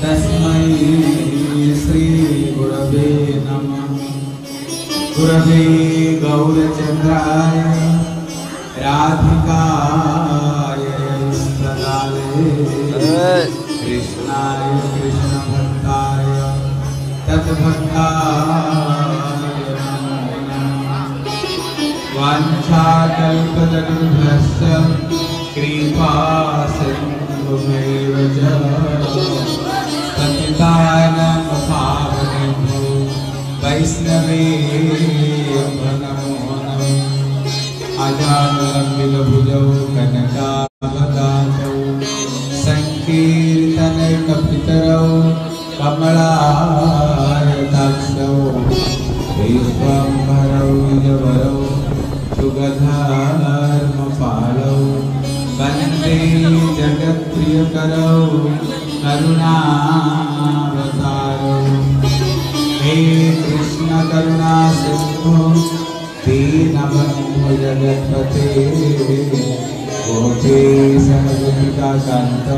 तस्मै श्रीगुरवे नमः गुरवे गौरचन्द्राय राधिकाय सदाले कृष्णाय कृष्णभक्ताय तद्भक्ताय वाञ्छाकल्पतरुभ्यश्च कृपा सिन्धुभैव च पतितानां पावनेभ्यो वैष्णवेभ्यो नमो नमः अजानुलम्बितभुजौ कनकावदातौ सङ्कीर्तनैकपितरौ करुणावतारौ हे कृष्ण करुणा सिंधु दीनबन्धु जगत्पते। गोपेश गोपिका कान्त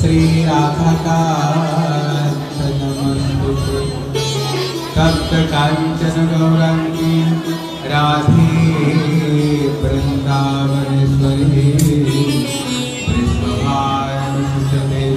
श्रीराधाकान्त नमस्तुते तप्त काञ्चन राधे वृन्दावनेश्वरी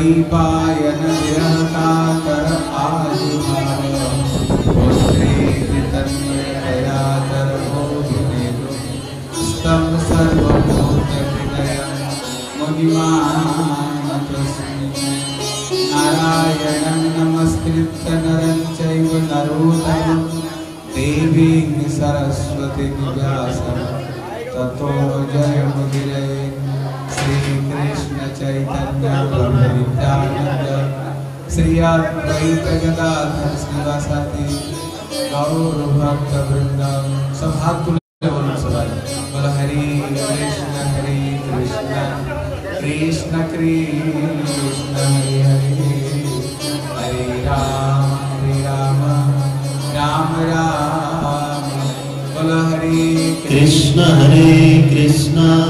द्वैपायन विरहकातर आजुभाव पुत्रेति तन्मयतयातर मोहिनेतु स्तं सर्वभूतहृदयं मुनिमानतस्मै नारायणं नमस्कृत्य नरं चैव जयमुदिरे श्रीकृष्ण चैतन्य प्रभु नित्यानन्द श्री अद्वैत गदाधर श्रीवासादि गौरभक्तवृन्द सब हाथ तुले बोलो सवाल बोलो हरे कृष्ण हरे कृष्ण कृष्ण कृष्ण हरे हरे हरे राम हरे राम राम राम बोलो हरे कृष्ण हरे कृष्ण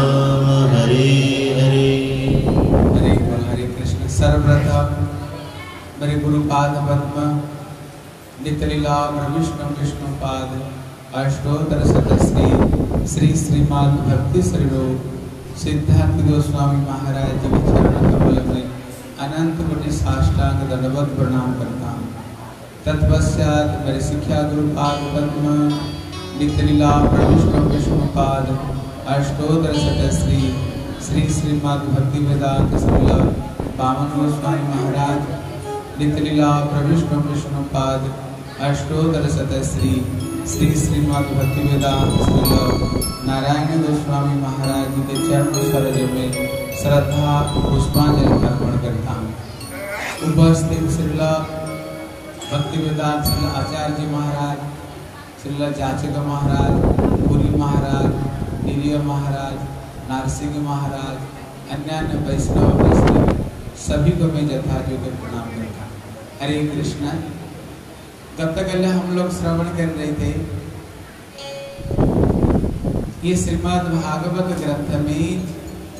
मेरे गुरु पाद पद्म नित्य लीला विष्णु विष्णु पाद अष्टोत्तर शतश्री श्री श्रीमान भक्ति स्वरूप सिद्धांत गोस्वामी महाराज जी के चरण कमल में अनंत कोटि साष्टांग दंडवत प्रणाम करता हूँ तत्पश्चात मेरे शिक्षा गुरु पाद पद्म नित्य लीला विष्णु विष्णु पाद अष्टोत्तर शतश्री श्री श्रीमद भक्ति वेदांत श्रील बामन गोस्वामी महाराज नित्य प्रवेश विष्णु पाद अष्टोत्तर शतश्री श्री श्रीमद भक्ति वेदांत नारायण गोस्वामी महाराज जी के चरण सरोज में श्रद्धा, पुष्पांजलि अर्पण करता हूँ उपस्थित श्रील भक्ति वेदांत श्री आचार्य जी महाराज, श्रील जाचिक महाराज, पुरी महाराज हिरिय महाराज, नारसिंह महाराज, अन्य अन्य वैष्णव सभी को मैं यथा योग्य प्रणाम करता हूँ। हरे कृष्ण। गतकल हम लोग श्रवण कर रहे थे। ये श्रीमद् भागवत ग्रंथ में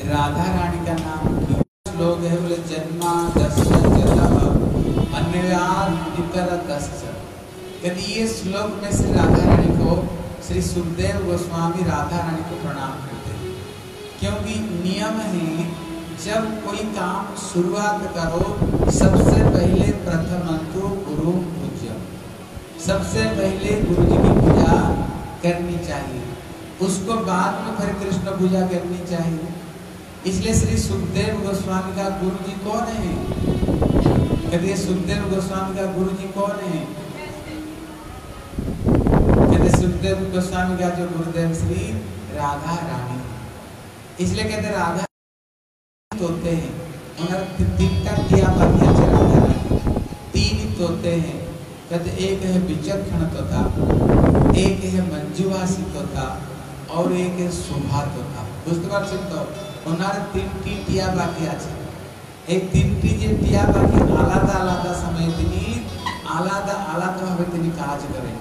राधा रानी का नाम श्लोक है? बोले, जन्मा दस ये श्लोक में श्री राधा रानी को, श्री सुखदेव गोस्वामी राधा रानी को प्रणाम करते हैं। क्योंकि नियम है जब कोई काम शुरुआत करो, सबसे पहले प्रथम तो गुरु पूज्य सबसे पहले गुरु जी की पूजा करनी चाहिए। उसको बाद में फिर कृष्ण पूजा करनी चाहिए। इसलिए श्री सुखदेव गोस्वामी का गुरु जी कौन है? कहते सुखदेव गोस्वामी का गुरु जी कौन है? कहते सुखदेव गोस्वामी का जो गुरुदेव श्री राधा रानी। इसलिए कहते राधा तोते हैं उन्हें तीनटा दिया बाकी अच्छे राधा रानी तीन ही तोते हैं कहते एक है विचक्षण तोता एक है मंजुवासी तोता और एक है शोभा तोता বুঝতে পারছেন তো ওনার তিনটি টিয়া বাকি আছে এই তিনটি যে টিয়া বাকি আলাদা আলাদা সময়ে তিনি আলাদা আলাদাভাবে তিনি কাজ করেন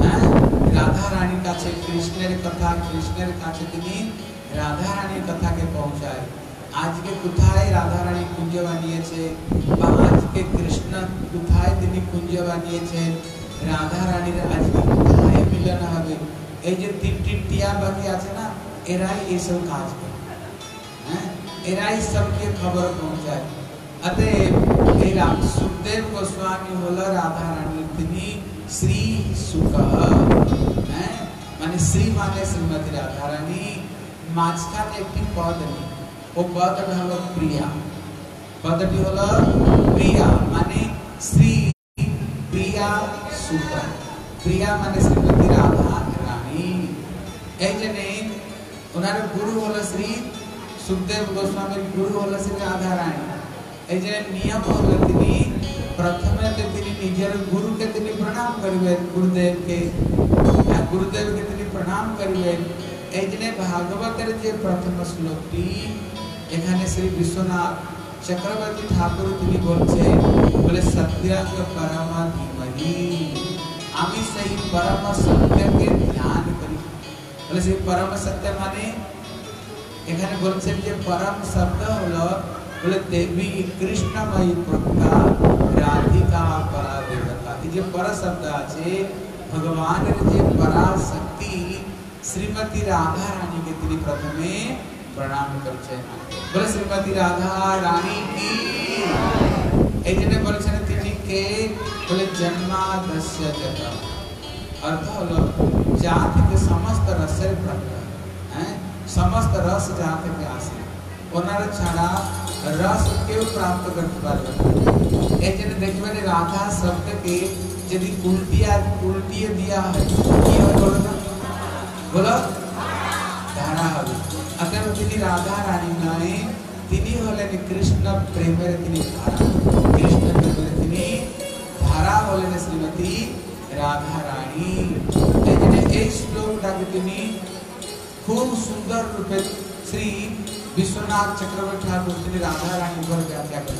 হ্যাঁ রাধা রানীর কাছে কৃষ্ণের কথা কৃষ্ণের কাছে তিনি রাধা রানীর কথাকে পৌঁছায় আজকে কোথায় রাধা রানী কুঞ্জ বানিয়েছে বা আজকে কৃষ্ণ কোথায় তিনি কুঞ্জ বানিয়েছেন রাধা রানীর আজকে কোথায় মিলন হবে এই যে তিনটি টিয়া বাকি আছে না এরাই এইসব কাজ করে হ্যাঁ এরাই সবকে খবর পৌঁছায় অতএব এই সুখদেব গোস্বামী হলো রাধা রানী তিনি শ্রী সুখ হ্যাঁ মানে শ্রী মানে শ্রীমতী রাধা রানী মাঝখানে একটি পদ নেই ও পদটা হলো প্রিয়া পদটি হলো প্রিয়া মানে শ্রী প্রিয়া সুখ প্রিয়া মানে শ্রীমতী রাধা রানী এই জন্যে ওনার গুরু হলো শ্রী সুখদেব গোস্বামীর গুরু হলো শ্রী রাধা রানী এই যে নিয়ম হলো তিনি প্রথমে তো তিনি নিজের গুরুকে তিনি প্রণাম করিবেন গুরুদেবকে গুরুদেবকে তিনি প্রণাম করিবেন এই জন্য ভাগবতের যে প্রথম শ্লোকটি এখানে শ্রী বিশ্বনাথ চক্রবর্তী ঠাকুর তিনি বলছেন বলে সত্যাঙ্গ পরমা ধীমহি আমি সেই পরম সত্যকে ধ্যান করি বলে সেই পরম সত্য মানে এখানে বলছেন যে পরম শব্দ হলো বলে দেবী কৃষ্ণময়ী প্রজ্ঞা রাধিকা পরা দেবতা এই যে পর শব্দ আছে ভগবানের যে পরা শক্তি শ্রীমতী রাধা রানী কে তিনি প্রথমে প্রণাম করছেন বলে শ্রীমতী রাধা রানী কি এই জন্য বলছেন তিনি কে বলে জন্মাদস্য জগৎ अर्थ হলো যা থেকে সমস্ত রসের প্রকার হ্যাঁ সমস্ত রস যা থেকে আসে ওনার ছাড়া রস কেউ প্রাপ্ত করতে পারবে না এই জন্য দেখবেন রাধা শব্দকে যদি উল্টিয়া উল্টিয়ে দিয়া হয় কি হয় বলো না বলো ধারা হবে अगर जिन्हें राधा रानी नाए, तिनी होले ने कृष्ण प्रेम तिनी धारा कृष्ण प्रेम तिनी धारा होले ने श्रीमती राधा रानी। ये श्लोक तिनी खूब सुंदर रूपे श्री विश्वनाथ चक्रवर्ती ठाकुर श्री राधा रानी पर व्याख्या कर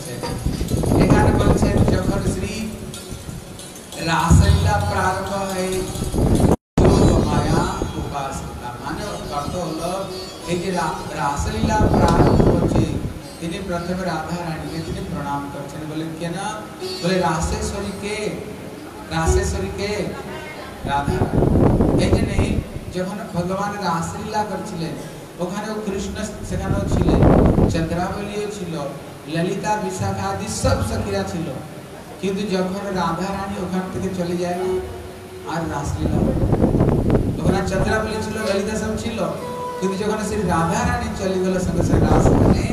एखाने बोल जखन श्री रासलीला प्रारंभ है तो माया उपासना, माने अर्थ हल যে রাসলীলা প্রারম্ভ হচ্ছে তিনি প্রথমে রাধা রানীকে তিনি প্রণাম করছেন, বলেন কেন বলে, রাসেশ্বরী কে? রাসেশ্বরী কে? রাধা এই জন্য যখন ভগবান রাসলীলা করছিলেন, ওখানেও কৃষ্ণ সেখানেও ছিলেন, চন্দ্রাবলীও ছিল, ললিতা, বিশাখা আদি সব সখীরা ছিল। কিন্তু যখন রাধা রানী ওখান থেকে চলে যায়, আর রাসলীলা ওখানে চন্দ্রাবলী ছিল, ললিতা সব ছিল। কিন্তু যখন শ্রী রাধা রানী চলে গেল সঙ্গে সঙ্গে রাসলীলা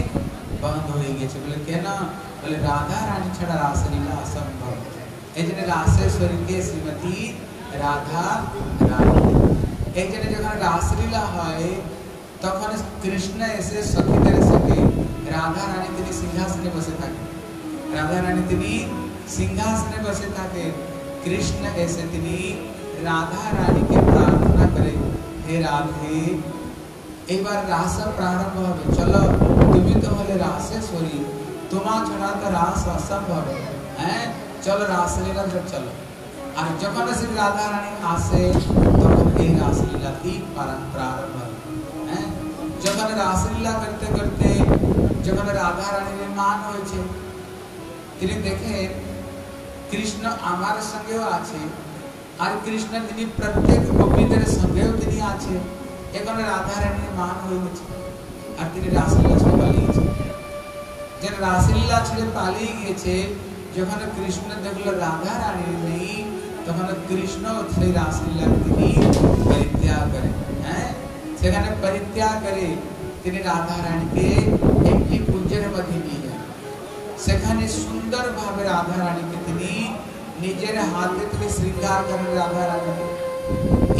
বন্ধ হয়ে গেছে বলে কেন বলে রাধা রানী ছাড়া রাসলীলা অসম্ভব এই জন্য রাসেশ্বরীকে শ্রীমতী রাধা রানী এই জন্য যখন রাসলীলা হয় তখন কৃষ্ণ এসে সখীদের সাথে রাধা রানী তিনি সিংহাসনে বসে থাকেন রাধা রানী তিনি সিংহাসনে বসে থাকেন কৃষ্ণ এসে তিনি রাধা রানীকে প্রার্থনা করে হে রাধে এবার রাস প্রারম্ভ হবে চলো তুমি তো হলে রাসেশ্বরী তোমা ছাড়া তো রাস অসম্ভব হ্যাঁ চলো রাসলীলা চলো আর যখন শ্রী রাধা রানী আসে তখন এই রাসলীলা কি প্রারম্ভ হয় হ্যাঁ যখন রাসলীলা করতে করতে যখন রাধা রানী নির্মাণ হয়েছে তিনি দেখেন কৃষ্ণ আমার সঙ্গেও আছে আর কৃষ্ণ তিনি প্রত্যেক গোপীদের সঙ্গেও তিনি আছে এখন রাধা রানীর মান হয়ে গেছে আর তিনি রাসলীলা ছেড়ে পালিয়েছে যেন রাসলীলা ছেড়ে পালিয়ে গিয়েছে যখন কৃষ্ণ দেখলো রাধা রানী নেই তখন কৃষ্ণ সেই রাসলীলা তিনি পরিত্যাগ করে হ্যাঁ সেখানে পরিত্যাগ করে তিনি রাধা রানীকে একটি কুঞ্জের মধ্যে নিয়ে যান সেখানে সুন্দর ভাবে রাধা রানীকে তিনি নিজের হাতে তিনি শৃঙ্গার করেন রাধা রানীকে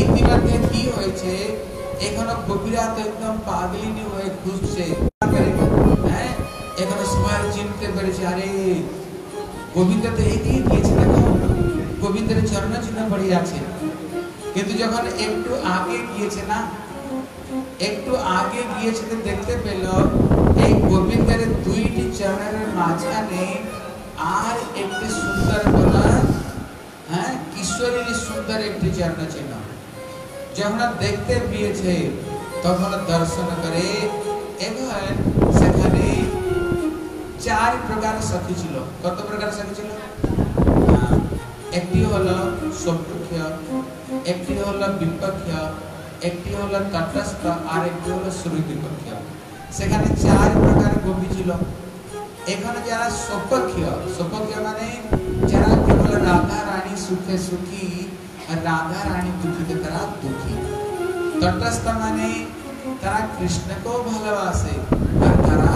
ইতিমধ্যে কি হয়েছে এখনও গোপীরা তো একদম পাগলিনী হয়ে খুঁজছে হ্যাঁ? এখনও সময় চিনতে পেরেছে। আরে গোবিন্দ তো এগিয়ে দিয়েছে দেখো। গোবিন্দের চরণ চিহ্ন পড়ে আছে। কিন্তু যখন একটু আগে গিয়েছে না, একটু আগে গিয়েছে তো দেখতে পেল, এই গোবিন্দের দুইটি চরণের মাঝখানে আর একটি সুন্দর বলা হ্যাঁ? কিশোরীর সুন্দর একটি চরণ চিহ্ন যখন দেখতে পেয়েছে, তখন দর্শন করে। এবার সেখানে চার প্রকার সখী ছিল। কত প্রকার সখী ছিল? একটি হলো সপক্ষ একটি হলো বিপক্ষ একটি হলো তটস্থ আর একটি হলো শ্রুতিপক্ষ সেখানে চার প্রকার গোপী ছিল। এখানে যারা সপক্ষ সপক্ষ মানে যারা কেবল রাধা, রানী, সুখে সুখী राधा रानी दुखी तरा दुखी। तटस्थ माने तरह कृष्ण को भलवासे, और तरह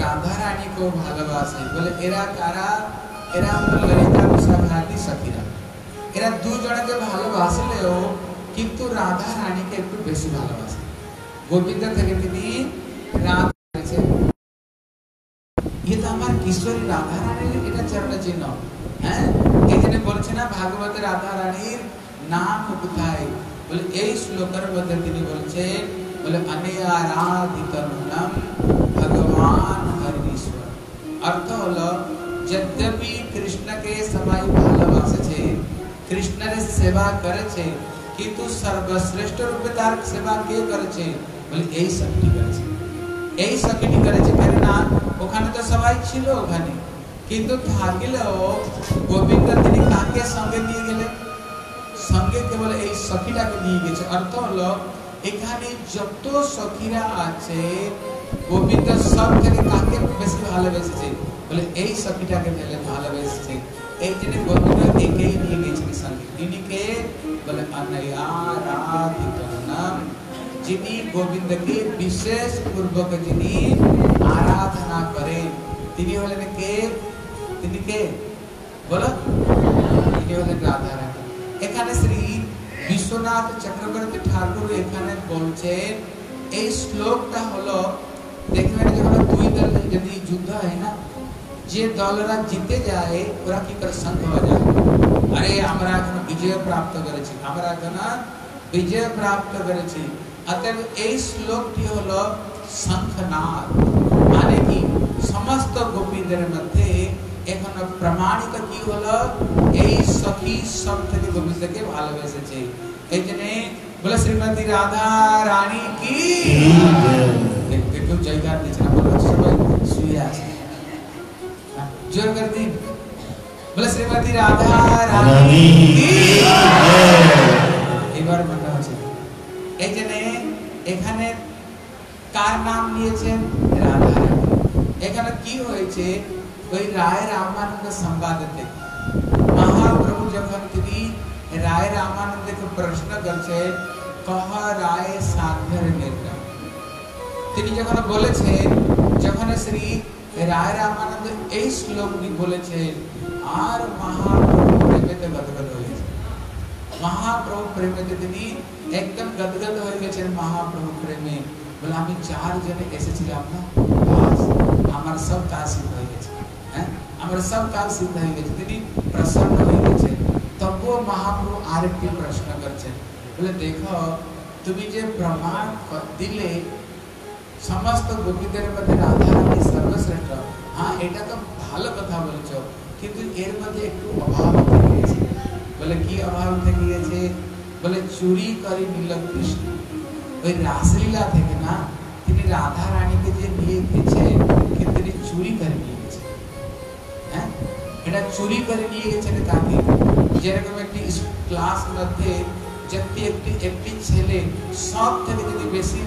राधा रानी को भलवासे। बोले, एरा कारा एरा हम ललिता भारती सखीरा। एरा दो जन के भलवासे ले हो, किंतु राधा रानी के एक बेसी भलवासे। गोविंद थे तिनी राधा से। ये तो हमारे ईश्वरी राधा रानी के चरण चिन्ह হ্যাঁ এই জন্য বলছে না ভাগবত রাধা রানীর নাম কোথায় বলে এই শ্লোকের মধ্যে তিনি বলছে বলে অনেয়ারাধিত নাম ভগবান হরিশ্বর অর্থ হলো যদ্যপি কৃষ্ণকে সবাই ভালোবাসেছে কৃষ্ণের সেবা করেছে কিন্তু সর্বশ্রেষ্ঠ রূপে তার সেবা কে করেছে বলে এই শক্তি করেছে এই সখীটি করেছে কেননা ওখানে তো সবাই ছিল ওখানে কিন্তু থাকলেও গোবিন্দ তিনি কাকে সঙ্গে নিয়ে গেলেন? সঙ্গে কেবল এই সখীটাকে নিয়ে গেছে। অর্থ হলো, এখানে যত সখীরা আছে, গোবিন্দ সব থেকে কাকে বেশি ভালোবেসেছে? বলে, এই সখীটাকে মেলে ভালোবেসেছে। এই জন্য গোবিন্দ একেই নিয়ে গেছেন সঙ্গে। তিনি কে? বলে অনয়ারাধিত নাম যিনি গোবিন্দকে বিশেষ পূর্বক যিনি আরাধনা করেন, তিনি হলেন কে? তিনি কে বলো তিনি হলেন রাধা রানী এখানে শ্রী বিশ্বনাথ চক্রবর্তী ঠাকুর এখানে বলছেন এই শ্লোকটা হলো দেখবেন যখন দুই দল যদি যুদ্ধ হয় না যে দলরা জিতে যায় ওরা কি করে সংঘ হয়ে যায় আরে আমরা এখন বিজয় প্রাপ্ত করেছি আমরা এখন বিজয় প্রাপ্ত করেছি অতএব এই শ্লোকটি হলো শঙ্খনাদ মানে কি সমস্ত গোপীদের মধ্যে এখন প্রমাণিত কি হলো? এই সখী সব থেকে গোবিন্দকে ভালোবেসেছে। এই জন্য বলে শ্রীমতী রাধা রানী কি? দেখতে কেউ জয়গার দিচ্ছে না বলে সবাই শুয়ে আছে। জোর করে দিন। বলে শ্রীমতী রাধা রানী কি? এবার মনে হচ্ছে। এই জন্য এখানে কার নাম নিয়েছেন? রাধা এখানে কি হয়েছে? ওই রায় রামানন্দ সংবাদতে মহাপ্রভু যখন তিনি রায় রামানন্দকে প্রশ্ন করছে কহ রায় সাধের নির্ণয় তিনি যখন বলেছেন যখন শ্রী রায় রামানন্দ এই শ্লোকটি বলেছেন আর মহাপ্রভু প্রেমেতে গদগদ হয়েছে মহাপ্রভু প্রেমেতে তিনি একদম গদগদ হয়ে গেছেন মহাপ্রভু প্রেমে বলে আমি চার জনে এসেছিলাম না বাস আমার সব কাজ সিদ্ধ হয়ে গেছে হ্যাঁ আমার সব কাজ সিদ্ধ হয়ে গেছে তিনি প্রসন্ন হয়ে গেছে তবুও মহাপ্রভু আরেকটি প্রশ্ন করছেন বলে দেখো তুমি যে প্রমাণ ক- দিলে সমস্ত গোপীদের মধ্যে রাধা রানী সর্বশ্রেষ্ঠ হ্যাঁ এটা তো ভালো কথা বলেছো কিন্তু এর মধ্যে একটু অভাব রয়ে গেছে বলে বলে কি অভাব থেকে গেছে বলে চুরি করে নিল কৃষ্ণ ওই রাসলীলা থেকে না তিনি রাধা রানীকে যে নিয়ে গেছে কি তিনি চুরি করে নিয়ে গেছে হ্যাঁ এটা চুরি করে নিয়ে গেছেন কাকে যেরকম একটি ক্লাস মধ্যে যদি একটি একটি ছেলে সব থেকে যদি বেশি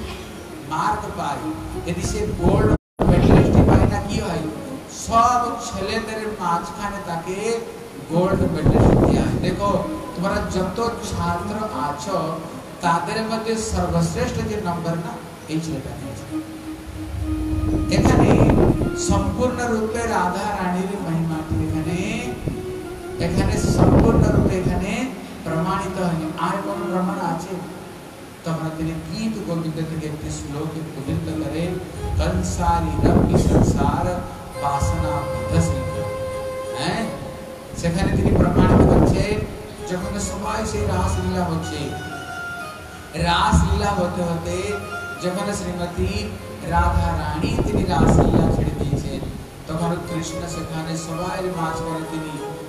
মার্ক পায় যদি সে গোল্ড মেডেলিস্ট পায় না কি হয় সব ছেলেদের মাঝখানে তাকে গোল্ড মেডেলিস্ট দেওয়া হয় দেখো তোমরা যত ছাত্র আছো তাদের মধ্যে সর্বশ্রেষ্ঠ যে নম্বর না এই ছেলেটা নিয়েছে এখানে সম্পূর্ণ রূপে রাধা রানীর মহিমাটি এখানে এখানে সম্পূর্ণ রূপে এখানে প্রমাণিত হয়নি আর কোন প্রমাণ আছে তোমরা তিনি গীত গোবিন্দ থেকে একটি শ্লোক উদ্ধৃত করে कंसारी रवि संसार বাসনা বিধসিত হ্যাঁ সেখানে তিনি প্রমাণিত করছে যখন সবাই সেই রাসলীলা হচ্ছে রাসলীলা হতে হতে যখন শ্রীমতী রাধা রানী তিনি রাসলীলা ছেড়ে দিয়েছেন তখন কৃষ্ণ সেখানে সবাই মাঝখানে তিনি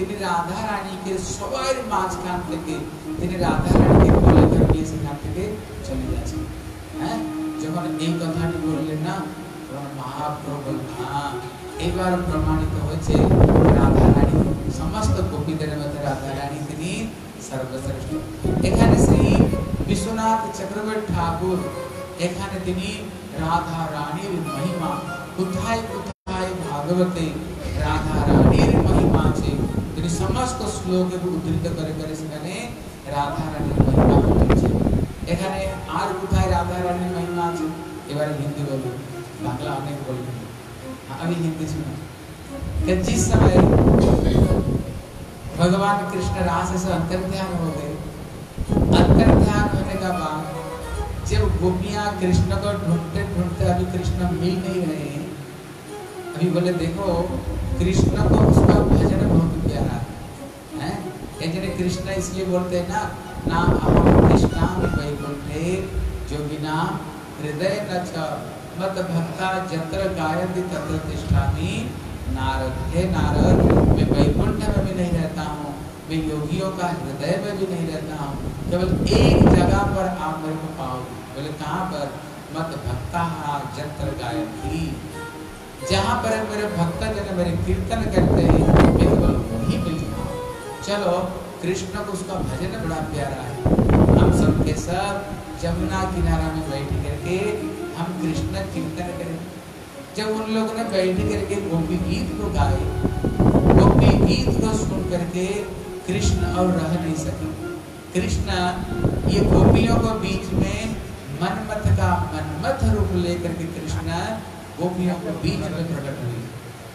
তিনি রাধা রানীকে সবাই মাঝখান থেকে, তিনি রাধা রানীকে বলে করে নিয়ে সেখান থেকে চলে যাচ্ছেন হ্যাঁ? যখন এই কথাটি বললেন না মহাপ্রভু হ্যাঁ এবার প্রমাণিত হয়েছে, রাধা রানী, সমস্ত গোপীদের মধ্যে রাধা রানী তিনি সর্বশ্রেষ্ঠ। এখানে শ্রী বিশ্বনাথ চক্রবর্তী ঠাকুর, এখানে তিনি রাধা রানীর মহিমা। কোথায় কোথায় ভাগবতে রাধা তিনি সমস্ত শ্লোকে উদ্ধৃত করে করে সেখানে রাধা রানীর মহিমা বলেছে এখানে আর কোথায় রাধা রানীর মহিমা আছে এবারে হিন্দি বলুন বাংলা অনেক বলবেন আমি हिंदी सुना कि जिस समय भगवान कृष्ण रास से अंतर ध्यान हो गए अंतर ध्यान होने का बाद जब गोपियां कृष्ण को ढूंढते ढूंढते अभी कृष्ण मिल नहीं रहे हैं अभी बोले, देखो, कृष्ण को उसका भजन बहुत प्यारा है। हैं? कृष्ण इसलिए बोलते हैं ना ना अहम कृष्णा वैकुंठे जोगिना हृदय न च मत भक्ता जत्र गायन्ति तत्र तिष्ठामि। नारद, हे नारद, मैं वैकुंठ में भी नहीं रहता हूँ, मैं योगियों का हृदय में भी नहीं रहता हूँ, केवल एक जगह पर आप मेरे को पाओगे। बोले, कहाँ पर? मत भक्ता, जत्र गायन्ति जहाँ पर मेरे भक्त जन मेरे कीर्तन करते हैं केवल वही मिलता हूँ चलो, कृष्ण को उसका भजन बड़ा प्यारा है। हम सब के सब जमुना किनारा में बैठ करके हम कृष्ण कीर्तन करें। जब उन लोगों ने बैठ करके गोपी गीत को गाए, गोपी गीत को सुन करके कृष्ण और रह नहीं सके। कृष्ण, ये गोपियों को बीच में मनमथ का मनमथ रूप लेकर के कृष्ण गोपियों को बीच में प्रकट हुए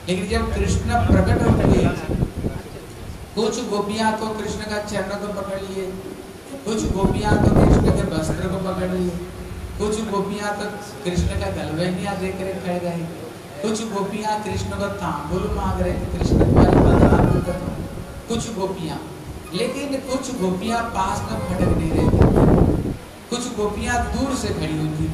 लेकिन जब कृष्ण प्रकट हुए कुछ गोपियाँ तो कृष्ण का चरण को पकड़ लिए, कुछ गोपियाँ तो कृष्ण के वस्त्र को पकड़ लिए, कुछ गोपियाँ तो कृष्ण का गलबैनिया देख कर खड़ गए, कुछ गोपियाँ कृष्ण को तांबुल मांग रहे कृष्ण कुछ गोपियाँ। लेकिन कुछ गोपियाँ पास में भटक नहीं रही कुछ गोपियाँ दूर से खड़ी हुई थी,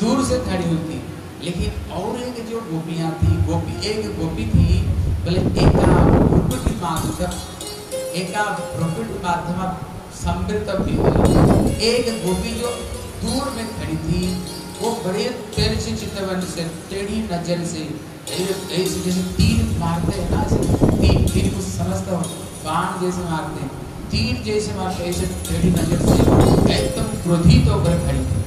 दूर से खड़ी हुई थी लेकिन और एक जो गोपियाँ थी, गोपी, एक गोपी थी, बोले, एका प्रकृति माधुर एका प्रकृति माध्यम समृद्ध एक गोपी जो दूर में खड़ी थी, वो बड़े तेज से चित्तवन से, टेढ़ी नज़र से जैसे तीर मारते हैं ना तीर तीर को समझता हो बाण जैसे मारते हैं, तीर जैसे मारते ऐसे टेढ़ी नज़र से, एकदम क्रोधित होकर खड़ी थी।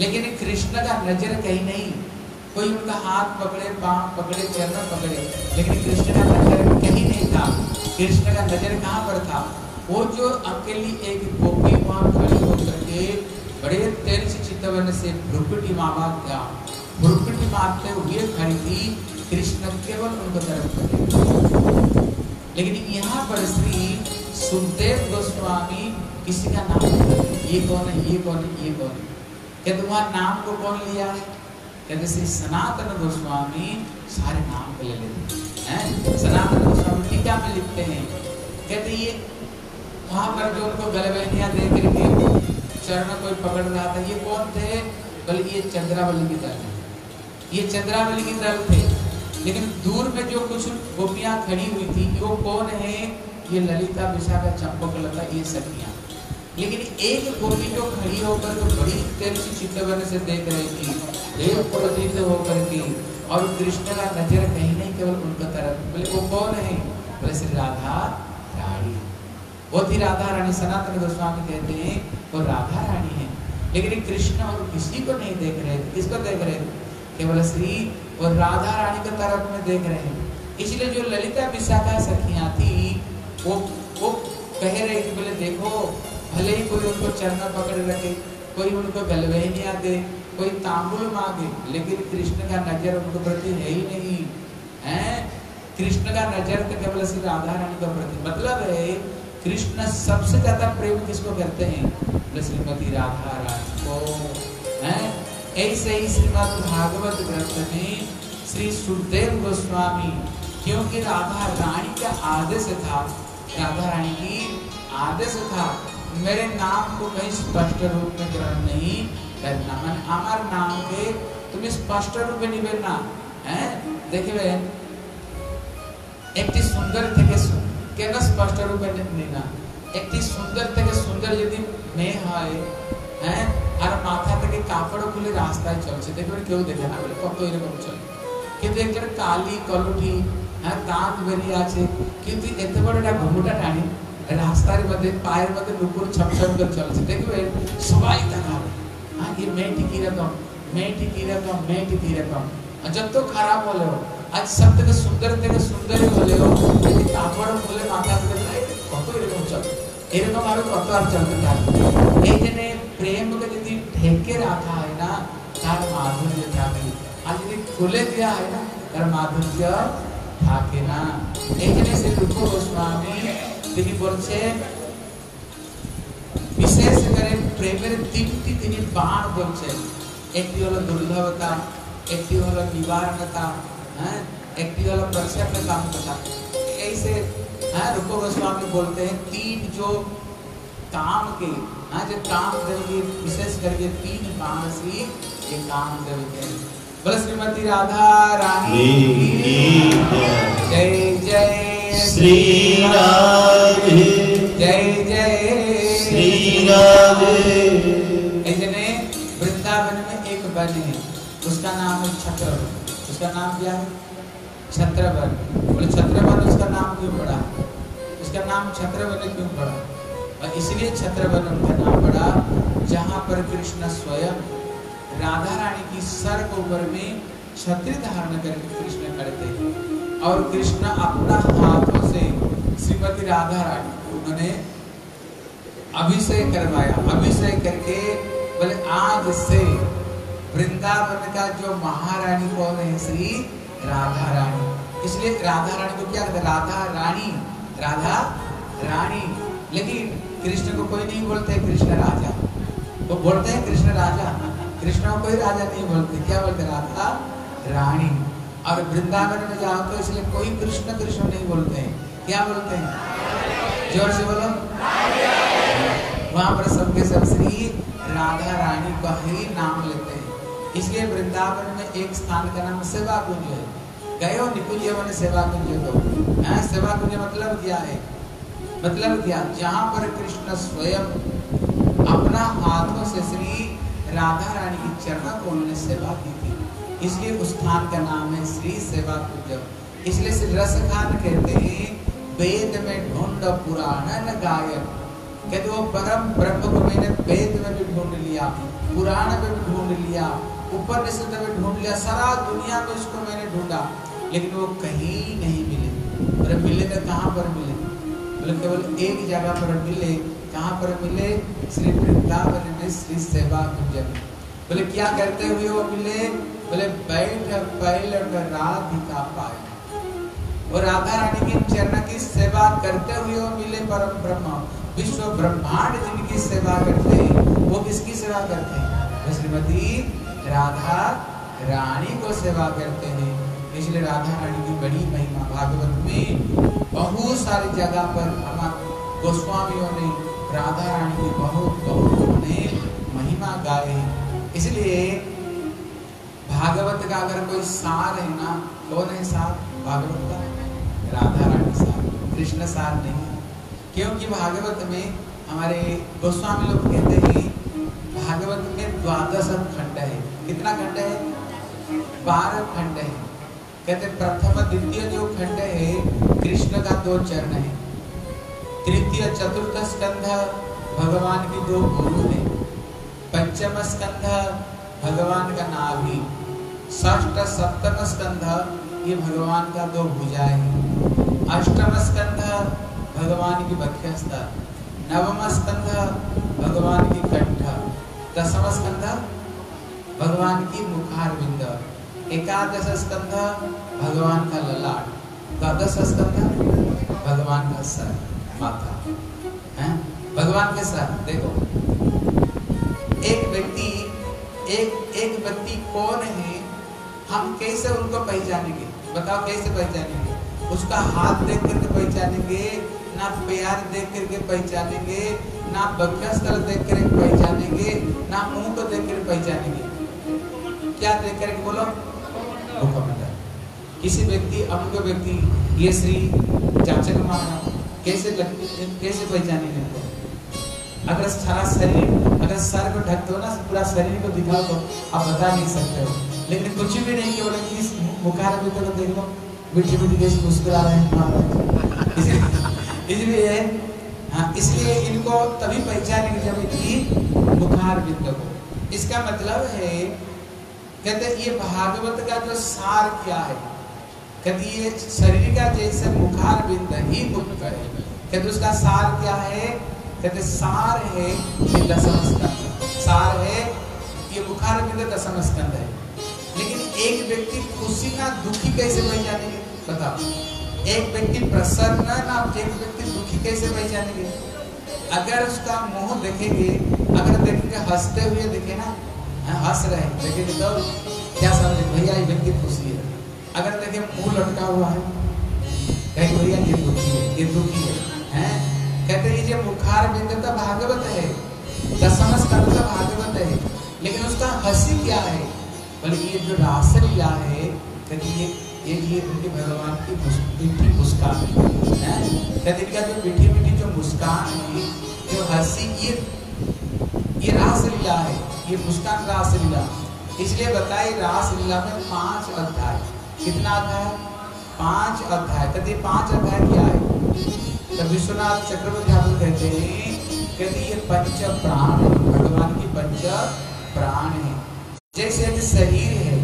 लेकिन कृष्ण का नज़र कहीं नहीं। कोई उनका हाथ पकड़े, पाँव पकड़े चरण पकड़े। लेकिन कृष्ण का नज़र कहीं नहीं था। कृष्ण का नज़र कहाँ पर था? वो जो अकेली एक गोपी वहाँ खड़ी होकर के बड़े तेज चित्तवन से भ्रुकुटी मामा था भ्रुकुटी मारते हुए खड़ी थी, कृष्ण केवल उनको तरफ़ लेकिन यहाँ पर श्री सुखदेव गोस्वामी किसी का नाम ये कौन है? ये कौन है? ये कौन है? कहते, वहाँ नाम को कौन लिया है कहते श्री सनातन गोस्वामी सारे नाम को ले लेते हैं सनातन गोस्वामी टीका में लिखते हैं? कहते, ये वहाँ पर जो उनको गलबेनिया दे करके चरण कोई पकड़ रहा था, ये कौन थे? बोले, ये चंद्रावली की दल ये चंद्रावली की दल थे, लेकिन दूर में जो कुछ गोपियाँ खड़ी हुई थी, वो कौन है? ये ललिता, विशाखा, चंपक, लता, ये सखियाँ लेकिन एक गोपी जो खड़ी होकर के बड़ी तेज से चित्तवन से देख रही थी देव प्रतीत होकर के और कृष्ण का नज़र कहीं नहीं, केवल उनका तरफ़। बोले, वो कौन है? बोले, श्री राधा रानी। वो थी राधा रानी, सनातन गोस्वामी कहते हैं, वो राधा रानी है। लेकिन कृष्ण और किसी को नहीं देख रहे थे किसको देख रहे? थे केवल श्री और राधा रानी की तरफ़ में देख रहे हैं। इसलिए जो ललिता विशाखा सखियाँ थी, वो वो कह रहे थे बोले, देखो भले ही कोई उनको चरण पकड़ रखे कोई उनको गलवेनिया दे कोई तांबुल मांगे, लेकिन कृष्ण का नज़र उनको प्रति है ही नहीं। है? कृष्ण का नज़र तो केवल श्री राधा रानी का प्रति। मतलब है, कृष्ण सबसे ज़्यादा प्रेम किसको करते हैं? श्रीमती राधा रानी को। है? ऐसे ही श्रीमद भागवत ग्रंथ में श्री सुखदेव गोस्वामी, क्योंकि राधा रानी का आदेश था, राधा रानी की आदेश था मेरे नाम को कहीं स्पष्ट रूप में ग्रहण नहीं करना मन আমার নামকে তুমি স্পষ্ট রূপে নিবে না হ্যাঁ দেখবে একটি সুন্দর থেকে সু- কেন স্পষ্ট রূপে নি- না একটি সুন্দর থেকে সুন্দর যদি মেয়ে হয় হ্যাঁ আর মাথা থেকে কাপড় খুলে রাস্তায় চলছে দেখবেন কেউ দেখে না বলে কত এরকম চলে কিন্তু একজন কালি কলুটি হ্যাঁ দাঁত বেরিয়ে আছে কিন্তু এত বড় একটা ঘুমুটা টানি রাস্তার মধ্যে পায়ের মধ্যে নুপুর ছমছম করে চলছে দেখবেন সবাই দেখাবে হ্যাঁ ये মেয়েটি কিরকম মেয়েটি কিরকম মেয়েটি কিরকম আর যত খারাপ হলেও আজ সব থেকে সুন্দর থেকে সুন্দর হলেও যদি কাপড় খুলে মাথা থেকে যায়, কত এরকম চলে এরকম আরো কত আর চলতে থাকবে এই জন্য প্রেমকে যদি ঢেকে রাখা হয় না তার মাধুর্য থাকে আর যদি খুলে দেওয়া হয় না তার মাধুর্য থাকে না এই জন্য শ্রী রূপ গোস্বামী তিনি বলছেন বিশেষ করে প্রেমের তিনটি তিনি বাণ বলছেন একটি হলো দুর্লভতা একটি হলো নিবারণতা হ্যাঁ একটি হলো प्रक्षेप कामता ऐसे हाँ रूप गोस्वामी बोलते हैं तीन जो काम के हाँ जो काम देव विशेष करके तीन बाण श्री ये काम देव के हैं। बोले श्रीमती राधा रानी की जय जय श्री राधे जय जय। श्री राधे इसने वृंदावन में एक वन है उसका नाम है छत्रवन। उसका नाम क्या है? छत्रवन। बोले छत्रवन उसका नाम क्यों पड़ा? उसका नाम छत्रवन क्यों पड़ा? और इसलिए छत्रवन उनका नाम पड़ा जहाँ पर कृष्ण स्वयं राधा रानी की सर को ऊपर में छत्री धारण करके कृष्ण खड़े थे और कृष्ण अपना हाथों से श्रीमती राधा रानी को उन्होंने अभिषेक करवाया। अभिषेक करके बोले, आज से वृंदावन का जो महारानी कौन है श्री राधा रानी? इसलिए राधा रानी को क्या कहते राधा रानी राधा रानी। लेकिन कृष्ण को कोई नहीं बोलते कृष्ण राजा। वो बोलते हैं कृष्ण राजा। कृष्ण को कोई राजा नहीं बोलते। क्या बोलते? राधा रानी। और वृंदावन में जाओ तो इसलिए कोई कृष्ण कृष्ण नहीं बोलते हैं। क्या बोलते हैं? ज़ोर से बोलो। वहाँ पर सबके सब श्री राधा रानी का ही नाम लेते हैं। इसलिए वृंदावन में एक स्थान का नाम सेवा कुंज है। गए हो निकुंज मैंने सेवा कुंज को? हाँ सेवा कुंज मतलब क्या है? मतलब क्या? जहाँ पर कृष्ण स्वयं अपना हाथों से श्री राधा रानी की चरणों को उन्होंने सेवा की थी। इसलिए उस स्थान का नाम है श्री सेवा कुंज इसलिए श्री रस खान कहते हैं। वेद में ढूंढ पुराण न गायन कहते वो परम ब्रह्म को मैंने वेद में भी ढूंढ लिया, पुराण में भी ढूंढ लिया, उपनिषद में ढूंढ लिया, सारा दुनिया में उसको मैंने ढूंढा। लेकिन वो कहीं नहीं मिले। अरे मिले तो कहाँ पर मिले? बोले, केवल एक जगह पर मिले। कहाँ पर मिले? श्री वृंदावन में, श्री सेवा में। बोले, क्या करते हुए वो मिले? बोले बैठ पहल राधिका पाए और राधा रानी की चरण की सेवा करते हुए मिले परम ब्रह्म। विश्व ब्रह्मांड जिनकी सेवा करते हैं, वो किसकी सेवा करते हैं? श्रीमती राधा रानी को सेवा करते हैं। इसलिए राधा रानी की बड़ी महिमा भागवत में बहुत सारी जगह पर हमारे गोस्वामियों ने राधा रानी की बहुत बहुत महिमा गाए इसलिए भागवत का अगर कोई सार है ना, कौन है सार? भागवत का? राधा रानी सार। कृष्ण सार नहीं। क्योंकि भागवत में हमारे गोस्वामी लोग कहते हैं, भागवत में द्वादश खंड है। कितना खंड है? बारह खंड है। कहते प्रथम द्वितीय जो खंड है, कृष्ण का दो चरण है। तृतीय चतुर्थ स्कंध, भगवान की दो गुरु है। पंचम स्कंध, भगवान का नाभि। षष्ठ सप्तम स्कंध ये भगवान का दो भुजा है। अष्टम स्कंध भगवान की बध्यस्थ नवम स्कंध भगवान की कंठ दसम स्कंध भगवान की मुखार बिंद एकादश स्कंध भगवान का ललाट द्वादश स्कंध भगवान का सर, माथा। है? भगवान के सर, देखो। एक व्यक्ति, एक एक व्यक्ति कौन है हम कैसे उनको पहचानेंगे? बताओ कैसे पहचानेंगे? उसका हाथ देख करके पहचानेंगे, ना प्यार देख करके पहचानेंगे, ना बक्षस्थल देख कर पहचानेंगे, ना मुँह को देख कर पहचानेंगे। क्या देख करके बोलो? मुखमंडल किसी व्यक्ति, अमुक व्यक्ति, ये श्री चाचा चाचक महाराज कैसे कैसे पहचानेंगे इनको अगर सारा शरीर, अगर सर को ढक दो ना, पूरा शरीर को दिखाओ तो आप बता नहीं सकते। हो लेकिन कुछ भी नहीं, केवल इस मुखार में तो देख लो मीठी मीठी कैसे मुस्कुरा रहे हैं इसलिए हाँ इसलिए इनको तभी पहचानेंगे जब इनकी मुखार बिंद को इसका मतलब है, कहते ये भागवत का जो सार क्या है? कहते ये शरीर का जैसे मुखार बिंद ही मुक्त है। कहते उसका सार क्या है? कहते सार है ये दसम स्कंद। सार है, ये बुखार बिंद दसम स्कंद है। लेकिन एक व्यक्ति खुशी ना दुखी कैसे पहचानेंगे? बताओ। एक व्यक्ति प्रसन्न ना एक व्यक्ति दुखी कैसे पहचानेंगे? अगर उसका मुँह देखेंगे, अगर देखेंगे, हँसते हुए देखे ना हंस रहे देखेंगे तो क्या समझे? भैया, ये व्यक्ति खुशी है। अगर देखे मुँह लटका हुआ है, कहीं भैया, ये दुखी है, ये दुखी है, हैं? कहते हैं, ये बुखार बिंद तो भागवत है। दसम स्कंद तो भागवत है। लेकिन उसका हँसी क्या है? बल्कि ये जो रासलीला है कहते ये ये ये उनके भगवान की मीठी मुस्कान है। कहते इनका जो मीठी मीठी जो मुस्कान है, जो हँसी, ये ये रासलीला है, ये मुस्कान रासलीला। इसलिए बताए रासलीला में पाँच अध्याय। कितना अध्याय? पाँच अध्याय। कहते पाँच अध्याय क्या है? तो विश्वनाथ चक्रवर्ती ठाकुर कहते हैं, कहते ये पंच प्राण भगवान की पंच प्राण है। जैसे एक शरीर है।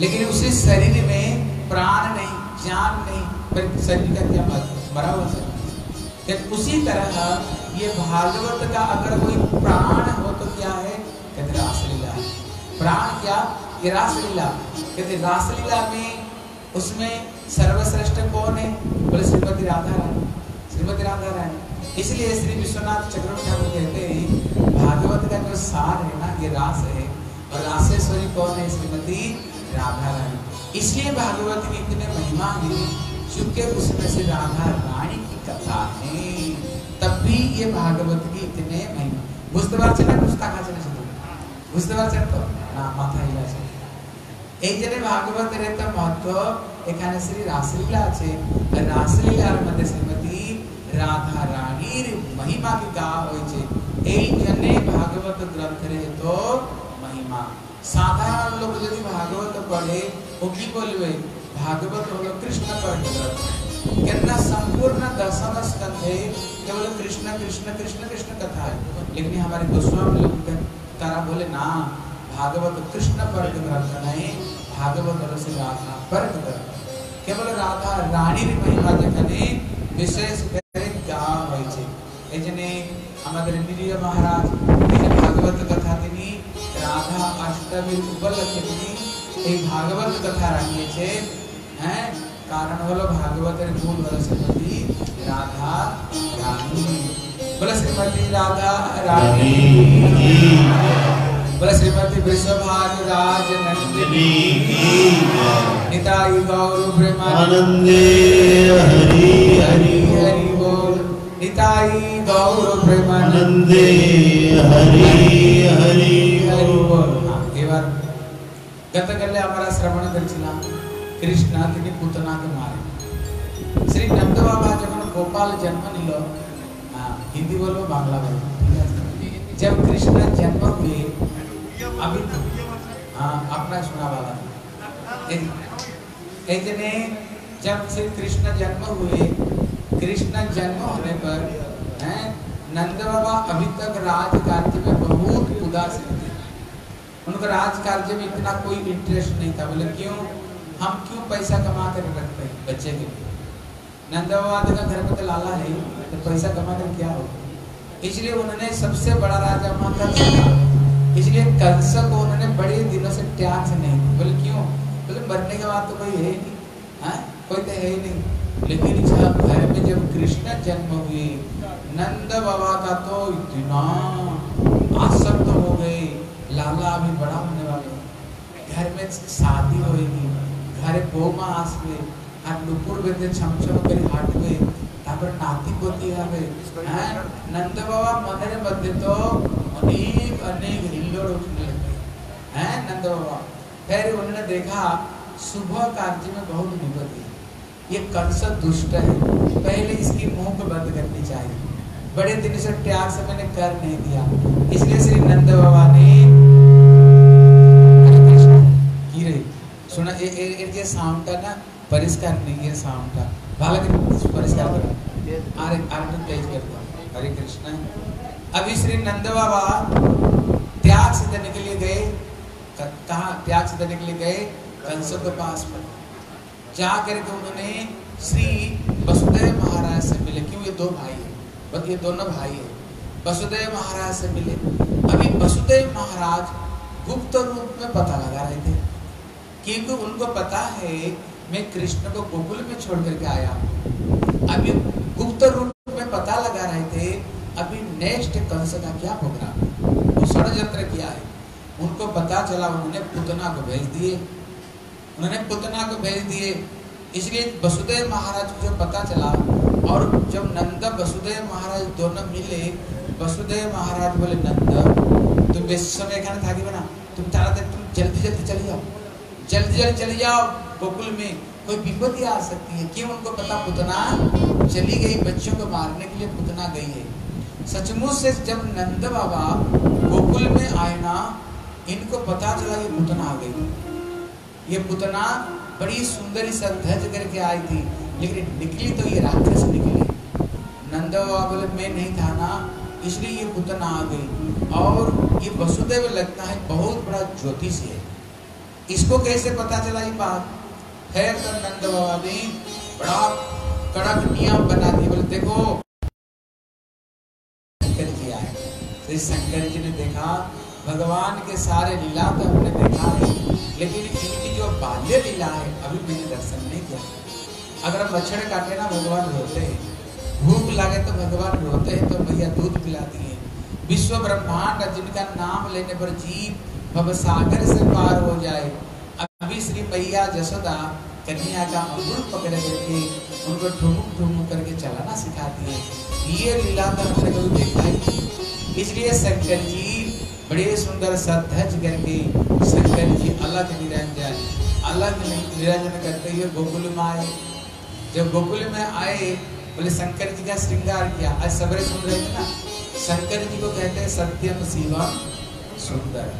लेकिन उसी शरीर में प्राण नहीं जान नहीं, फिर शरीर का क्या मतलब मरा हुआ शरीर। उसी तरह ये भागवत का अगर कोई प्राण हो तो क्या है? कहते रासलीला। है प्राण क्या? ये रासलीला। कहते रासलीला में उसमें सर्वश्रेष्ठ कौन है? बोले श्रीमती राधा रानी श्रीमती राधा रानी इसलिए श्री विश्वनाथ चक्रवर्ती ठाकुर कहते हैं, भागवत का जो सार है ना, ये रास है। और रासेश्वरी कौन है श्रीमती राधा रानी इसलिए भागवत की इतने महिमा है चूंकि उसमें से राधा रानी की कथा है तब भी ये भागवत की इतने महिमा বুঝতে পারছেন না বুঝতে পারছেন শুধু বুঝতে পারছেন তো না মাথায় আছে এই জন্য ভাগবতের একটা মহত্ব এখানে শ্রী রাসলীলা আছে রাসলীলার মধ্যে শ্রীমতী রাধা রানীর মহিমা কি গা হয়েছে এই জন্য ভাগবত গ্রন্থের তো মহিমা সাধারণ লোক যদি ভাগবত পড়ে ও কি বলবে ভাগবত হলো কৃষ্ণ পণ্ডিত কেননা संपूर्ण दशम स्कंध है केवल कृष्ण कृष्ण कृष्ण कृष्ण कथा है लेकिन हमारे गोस्वामी लोग तारा बोले ना भागवत कृष्ण पर ग्रंथ नहीं भागवत रस राधा पर ग्रंथ কেবল রাধা রানীর মহিমা যেখানে বিশেষ করে গাওয়া হয়েছে এই জন্য আমাদের নিরীহ মহারাজ कवि ऊपर लिखेनी ए भागवत कथा रखे छे हैं? कारण होलो भागवत रे मूल वाले श्रीमती राधा रानी। बोले श्रीमती राधा रानी। की बोले श्रीमती राज नंदिनी। की निताई गौर हरि हरि हरि बोल। निताई गौर प्रेम हरि हरि हरि बोल। ದೇವರು ಗತಕಲ್ಲೆ ಅವರ ಶ್ರವಣ ಧರಿಸಿನ ಕೃಷ್ಣಾತಿಗೆ ಪುತನಾಗ ಮಾರಿ ಶ್ರೀ ನಂದಬಾಬಾ ಜಮನ ಗೋಪಾಲ್ ಜन्मನಿಲೋ हिंदी बोलो बांग्ला बोलो जब कृष्ण जन्म हुए, अभी हाँ अपना सुना वाला इतने जब से कृष्ण जन्म हुए, कृष्ण जन्म होने पर नंद बाबा अभी तक राज कार्य में बहुत उदासीन थे उनका राज कार्य में इतना कोई इंटरेस्ट नहीं था। बोले, क्यों? हम क्यों पैसा कमा कर रखते हैं बच्चे के लिए? नंद बाबा का घर में तो लाला है तो पैसा कमा कर क्या हो इसलिए उन्होंने सबसे बड़ा राजा वहाँ कंस इसलिए कंस को उन्होंने बड़े दिनों से त्याग नहीं बोले, क्यों? बोले, मरने के बाद तो कोई है नहीं हाँ? कोई तो है ही नहीं। लेकिन घर में जब कृष्ण जन्म हुए नंद बाबा का तो इतना आसक्त हो गए। लाला अभी बड़ा होने वाला घर में शादी होएगी घर बोमा आसबे আর নুপুর বেঁধে ছমছম করে হাঁটবে তারপর নাতি পতি হবে হ্যাঁ নন্দ বাবা मदरे মধ্যে तो अनेक अनेक হিল্লোড় उठने लगे। हैं, नंद बाबा? फिर उन्होंने देखा, सुबह कार्य में बहुत निपटी ये कंस दुष्ट है। पहले इसकी मुँह को बंद करनी चाहिए। बड़े दिन से त्याग से मैंने कर नहीं दिया। इसलिए श्री नंद बाबा ने हरे कृष्ण की रे सुना, ए ए ए जे साउंड ना, परिष्कार नहीं है साउंड। का बालक परिष्कार करो। आरे आरे तेज कर दो। हरे कृष्ण। अभी श्री नंद बाबा त्याग से देने के लिए गए। कहा त्याग से देने के लिए गए? कंसों के पास पर। जा करके उन्होंने श्री वसुदेव महाराज से मिले। क्यों? ये दो भाई है। बस ये दोनों भाई है। वसुदेव महाराज से मिले। अभी वसुदेव महाराज गुप्त रूप में पता लगा रहे थे। क्योंकि उनको पता है, मैं कृष्ण को गोकुल में छोड़ करके आया अभी गुप्त रूप में पता लगा रहे थे, अभी नेक्स्ट कंस का क्या प्रोग्राम वो षडयंत्र किया है। उनको पता चला, उन्होंने पुतना को भेज दिए। उन्होंने पुतना को भेज दिए। इसलिए वसुदेव महाराज को जो पता चला और जब नंद वसुदेव महाराज दोनों मिले वसुदेव महाराज बोले नंद तुम बेस समय एखाने থাকিবে না तुम तारा तुम जल्दी जल्दी चले जाओ जल्दी जल्दी चले जाओ गोकुल में कोई विपत्ति आ सकती है क्यों उनको पता पुतना चली गई बच्चों को मारने के लिए पुतना गई है सचमुच से जब नंद बाबा गोकुल में आए ना इनको पता चला ये पुतना आ गई ये पुतना बड़ी सुंदरी सद्धज करके आई थी लेकिन निकली तो ये राक्षस निकली। नंदा बाबा मैं नहीं था ना, इसलिए ये पुतना आ गई। और ये वसुदेव लगता है बहुत बड़ा ज्योतिष है। इसको कैसे पता चला ये बात? है तो नंद बाबा ने बड़ा कड़क नियम बना दिया। बोले, देखो, शंकर जी आए तो शंकर जी ने देखा, भगवान के सारे लीला तो हमने देखा है। लेकिन इनकी जो बाल्य लीला है, अभी मैंने दर्शन नहीं किया। अगर मच्छर काटे ना भगवान रोते हैं, भूख लगे तो भगवान रोते हैं तो भैया दूध पिलाती है। विश्व ब्रह्मांड जिनका नाम लेने पर जीव भव सागर से पार हो जाए। अभी श्री मैया जसोदा कन्या का अंगुल पकड़ करके उनको ठुमुक ठुमुक करके चलाना सिखाती है। ये लीला तो हमने कभी देखा ही। इसलिए शंकर जी बड़े सुंदर सद्धज करके शंकर जी अलग निरंजन अलग निरंजन करते हुए गोकुल में आए। जब गोकुल में आए, बोले, शंकर जी का श्रृंगार किया। आज सबरे सुन रहे थे ना, शंकर जी को कहते हैं सत्यम शिवम सुंदर।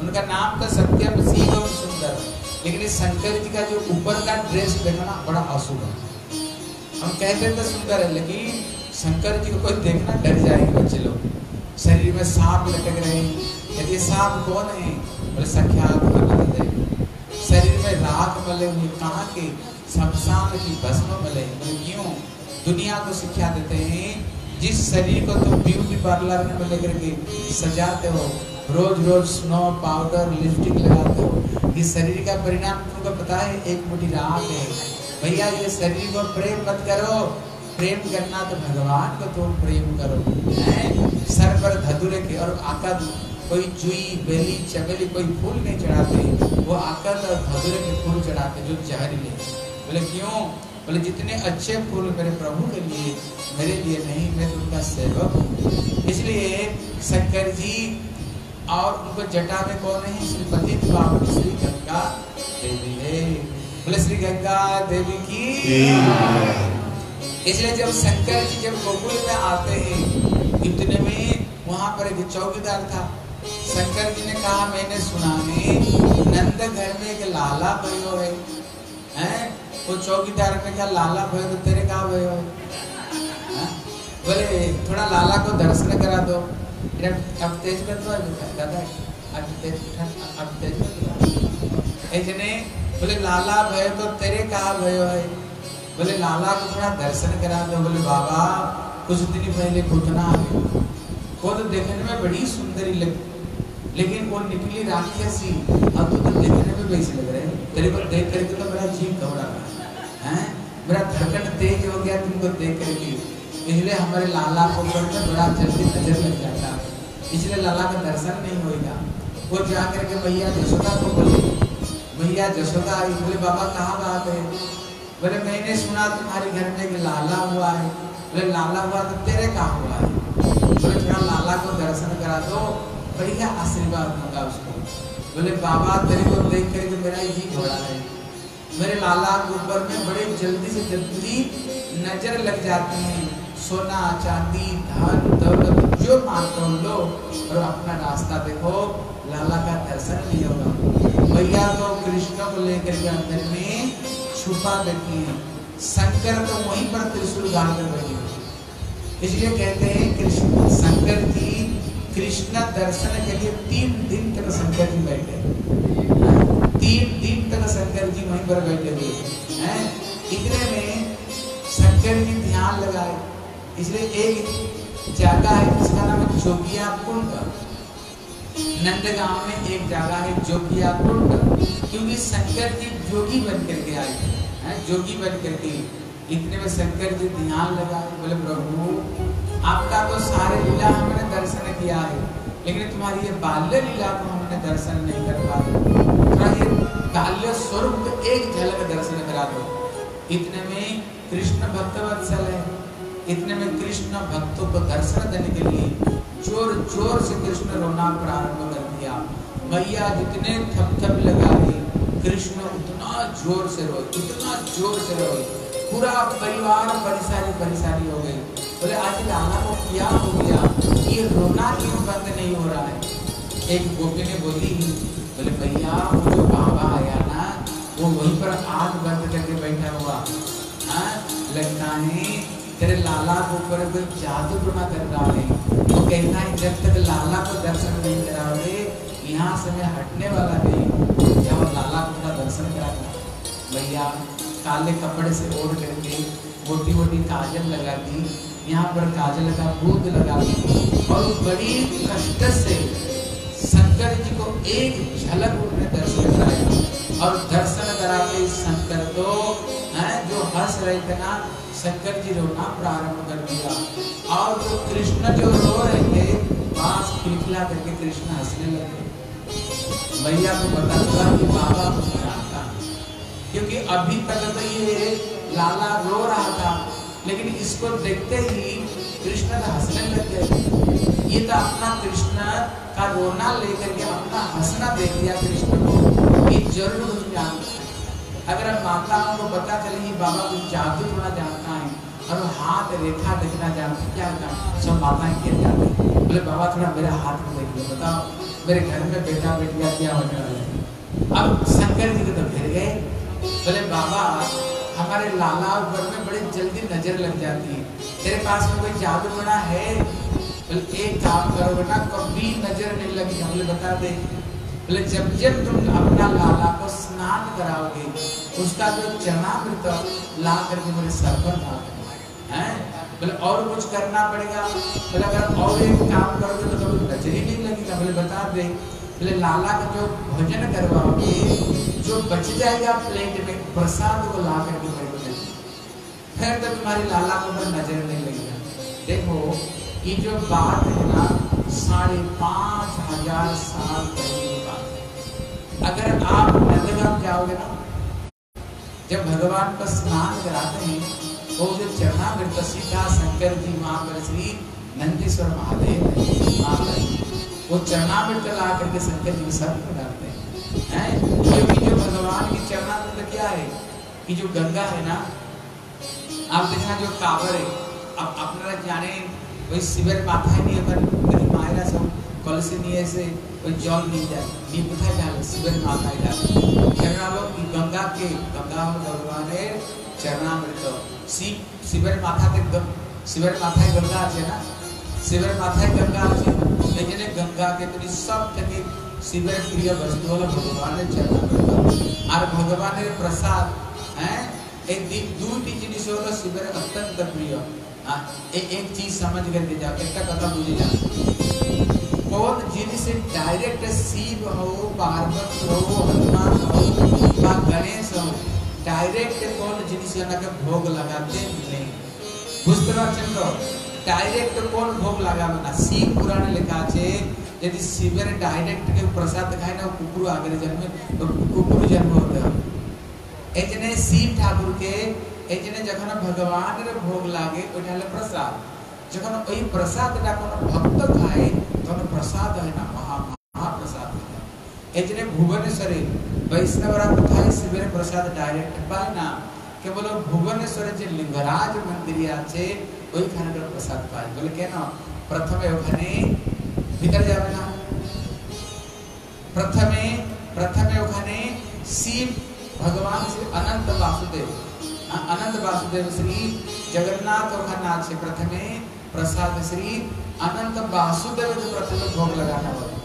उनका नाम था सत्यम शिवम सुंदर। लेकिन इस शंकर जी का जो ऊपर का ड्रेस देखना बड़ा अशुभ है। हम कहते हैं तो सुंदर है, लेकिन शंकर जी को कोई देखना डर जाएँगे, बच्चे लोग। शरीर में सांप लटक रहे हैं। यदि सांप कौन है? बोले सख्यात शरीर में राख मले हुए, कहाँ के शमशान की भस्म मले बोले क्यों दुनिया को शिक्षा देते हैं, जिस शरीर को तुम ब्यूटी पार्लर में लेकर के सजाते हो, रोज रोज स्नो पाउडर लिपस्टिक लगाते हो इस शरीर का परिणाम तुमको पता है, एक मुट्ठी राख है। भैया, ये शरीर को प्रेम मत करो, प्रेम करना तो भगवान को तुम प्रेम करो, हैं? सर पर धतुरे के और आकर कोई जुई, बेली, चमेली, कोई फूल नहीं चढ़ाते, वो आकर और धतुरे के फूल चढ़ाते जो जहरीले बोले, क्यों? बोले, जितने अच्छे फूल मेरे प्रभु के लिए, मेरे लिए नहीं, मैं उनका सेवक हूँ। इसलिए शंकर जी और उनको जटा में कौन है? श्रीपति बाबू श्री गंगा देवी है। बोले, श्री गंगा देवी की इसलिए जब शंकर जी जब गोकुल में आते हैं, इतने में वहाँ पर एक चौकीदार था। शंकर जी ने कहा, मैंने सुना है नंद घर में एक लाला भयो है। हैं? वो चौकीदार ने कहा लाला भयो तो तेरे कहा भयो बोले थोड़ा लाला को दर्शन करा दो। अब तेज कर दो दादा अब तेज अब तेज कर ऐसे बोले लाला भयो तो तेरे कहा भयो है? बोले लाला को थोड़ा दर्शन करा दो। बोले बाबा कुछ दिन पहले घुटना है। वो तो देखने में बड़ी सुंदरी लगी लेकिन वो निकली राक्षसी। अब तो, तो देखने में वैसे लग रहे हैं। तेरे को देख करके तो मेरा जीव घबरा रहा है मेरा धड़कन तेज हो गया, तुमको देख करके। इसलिए हमारे लाला को ऊपर में बड़ा जल्दी नज़र लग जाता। इसलिए लाला का दर्शन नहीं होगा वो जा करके भैया जशोदा को बोले। भैया जशोदा आई, बोले, बाबा, कहाँ बात है? बोले, मैंने सुना तुम्हारे घर में एक लाला हुआ है। बोले, लाला हुआ तो तेरे कहाँ हुआ है? बोले, थोड़ा लाला को दर्शन करा दो, बढ़िया आशीर्वाद होगा उसको। बोले, बाबा, तेरे को देख करके मेरा जी घोड़ा है। मेरे लाला के ऊपर में बड़े जल्दी से जल्दी नज़र लग जाती है। सोना, चांदी, धन, दौलत, जो मांगते हो लो और अपना रास्ता देखो, लाला का दर्शन नहीं होगा। भैया तो कृष्ण को लेकर के अंदर में छुपा बैठी है। शंकर तो वहीं पर त्रिशूल गाड़ कर बैठे इसलिए कहते हैं, कृष्ण शंकर जी, कृष्ण दर्शन के लिए तीन दिन तक शंकर जी बैठे तीन दिन तक शंकर जी वहीं पर बैठे हुए हैं। इतने में शंकर जी ध्यान लगाए। इसलिए एक जगह है, जिसका नाम है जोगिया कुंड नंदगांव में एक जगह है जोगिया कुंड क्योंकि शंकर जी जोगी बन करके आए हैं। जोगी बन करके इतने में शंकर जी ध्यान लगाए बोले, प्रभु, आपका तो सारे लीला हमने दर्शन किया है, लेकिन तुम्हारी ये बाल्य लीला को हमने दर्शन नहीं कर पाए। थोड़ा ये बाल्य स्वरूप एक झलक दर्शन करा दो। इतने में कृष्ण भक्त वत्सल है। इतने में कृष्ण भक्तों को दर्शन देने के लिए ज़ोर ज़ोर से कृष्ण रोना प्रारंभ कर दिया। मैया जितने थप थप लगाए कृष्ण उतना ज़ोर से रोए, उतना ज़ोर से रोए। पूरा परिवार परेशानी परेशानी हो गई। बोले, आज लाला को क्या हो गया? ये रोना क्यों बंद नहीं हो रहा है? एक गोपी ने बोली, बोले भैया ना वो वहीं पर आग बंद करके बैठा हुआ। हाँ लगता है तेरे लाला के ऊपर कोई जादू टोना कर रहा है। वो कहना है, जब तक लाला को दर्शन नहीं कराओगे, यहाँ से मैं हटने वाला नहीं। जब लाला को थोड़ा दर्शन करा भैया, काले कपड़े से ओढ़ करके मोटी मोटी काजल लगा दी। यहाँ पर काजल का बूंद लगा दी। और बड़ी कष्ट से शंकर जी को एक झलक उन्होंने दर्शन कराया। और दर्शन कराते शंकर तो हैं, जो हंस रहे थे ना, शंकर जी रोना प्रारंभ कर दिया। और जो कृष्ण जो रो रहे थे, बाँस खिलखिला करके कृष्ण हंसने लगे। भैया को पता चला कि बाबा आता क्योंकि अभी तक तो ये लाला रो रहा था, लेकिन इसको देखते ही कृष्ण हंसने लग गए। ये तो अपना कृष्ण का रोना लेकर के अपना हंसना देख लिया कृष्ण को। ये ज़रूर कुछ जानता है अगर माताओं को पता चले कि बाबा कुछ जादू थोड़ा जानता है और हाथ रेखा देखना जानते क्या होता सब माताएँ क्या जानते बोले, बाबा, थोड़ा मेरे हाथ में देख लो, बताओ, मेरे घर में बेटा बेटिया क्या होने वाले हैं? अब शंकर जी को तो फिर गए। बोले, बाबा, हमारे लाला ऊपर में बड़ी जल्दी नज़र लग जाती है। तेरे पास में कोई जादू बना है? बोले, एक काम करो बेटा, कभी नज़र नहीं लगी। बोले बता दे जब जब तुम अपना लाला को स्नान कराओगे, उसका जो चरणामृत ला करके मेरे सर पर डाल हैं? बोले, और कुछ करना पड़ेगा? बोले, अगर और एक काम करोगे तो कभी नज़र ही नहीं लगेगा। बोले, बता दे। बोले, लाला का जो भोजन करवाओगे, जो बच जाएगा प्लेट में, प्रसाद को ला करके मेरे को फिर तो तुम्हारी लाला को नज़र नहीं लगेगा। देखो, ये जो बात है ना साढ़े पाँच हज़ार साल अगर आप नंदगांव जाओगे ना, जब भगवान का स्नान कराते हैं, वो जो चरणा चरणागृत सीता शंकर जी महाकर श्री नंदीश्वर महादेव वो चरणा चरणामृत ला करके शंकर जी सर पर डालते हैं। है? क्योंकि जो भगवान की चरणामृत क्या है? कि जो गंगा है ना, आप देखना जो कावर है अब अपना जाने ওই শিবের মাথায় নিয়ে ওখানে যদি মায়েরা সব কলসি নিয়ে এসে ওই জল নিয়ে যায় নিয়ে কোথায় ঢালে শিবের মাথায় ঢালে কেন হলো কি গঙ্গা কে গঙ্গা হলো ভগবানের চরণামৃত শিব শিবের মাথাতে গ- শিবের মাথায় গঙ্গা আছে না শিবের মাথায় গঙ্গা আছে এই জন্য গঙ্গাকে তুমি সব থেকে শিবের প্রিয় বস্তু হলো ভগবানের চরণামৃত আর ভগবানের প্রসাদ হ্যাঁ এই দি- দুইটি জিনিস হলো শিবের অত্যন্ত প্রিয় हाँ, एक चीज़ समझ कर के जाओ, एक तो कथा मुझे जाओ कौन जिनिस डायरेक्ट शिव हो, पार्वत हो, हनुमान हो या गणेश हो डायरेक्ट कौन जिनिस भोग लगाते नहीं। बुझते चंद्र डायरेक्ट कौन भोग लगा बना शिव पुराण लिखा है यदि शिव ने डायरेक्ट के प्रसाद खाए ना, कुकुर आगे जन्म तो कुकुर जन्म होते हो। एक शिव ठाकुर के এই জন্য শিব ঠাকুরকে এই জন্য যখন ভগবানের ভোগ লাগে ওইটা হলো প্রসাদ যখন ওই প্রসাদটা কোনো ভক্ত খায় তখন প্রসাদ হয় না মহা মহাপ্রসাদ হয়ে যায় এই জন্য ভুবনেশ্বরে বৈষ্ণবরা কোথায় শিবের প্রসাদ ডাইরেক্ট পায় না কেবল ভুবনেশ্বরে যে লিঙ্গরাজ মন্দির আছে ওইখানকার প্রসাদ পায় বলে কেন প্রথমে ওখানে ভিতরে যাবে না প্রথমে প্রথমে ওখানে শিব ভগবান শ্রী অনন্ত বাসুদেব আ- অনন্ত বাসুদেব শ্রী জগন্নাথ ওখানে আছে প্রথমে प्रसाद श्री अनंत वासुदेव के प्रथम भोग लगाना बोले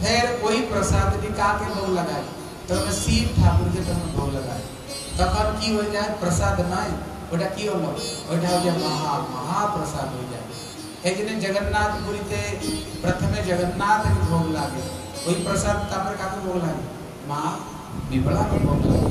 फिर वही प्रसाद निका के भोग लगाए तो मैं शिव ठाकुर के तुम भोग लगाए তখন কি হয়ে যায় প্রসাদ নয় ওটা কি হলো ওটা হয়ে যায় মহা মহাপ্রসাদ হয়ে যায় এই জন্য জগন্নাথ পুরীতে প্রথমে জগন্নাথকে ভোগ লাগে ওই প্রসাদ তারপরে কাকে ভোগ লাগে মা বিমলাকে ভোগ লাগে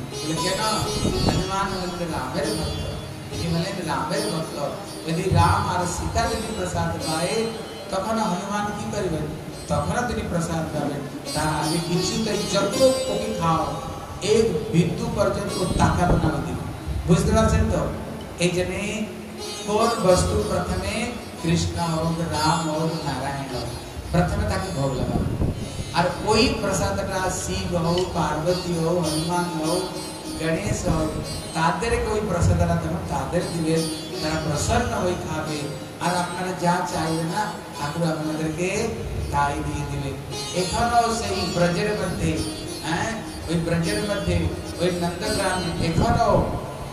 हनुमान यदि राम और सीता यदि प्रसाद पाए तक हनुमान की करबे तखन प्रसाद पाबे ता खाओ एक बिंदु पर्यंत को ताका बनाव दी बुझ दला से तो ए कौन वस्तु प्रथमे कृष्णा और राम और नारायण प्रथम ताकि भोग लगा আর ওই প্রসাদটা শিব হোক পার্বতী হোক হনুমান হোক গণেশ হোক তাদেরকে ওই প্রসাদটা তখন তাদের দিবে তারা প্রসন্ন হয়ে খাবে আর আপনারা যা চাইবে না ঠাকুর আপনাদেরকে তাই দিয়ে দিবে এখনো সেই ব্রজের মধ্যে হ্যাঁ ওই ব্রজের মধ্যে ওই নন্দগ্রামে এখনো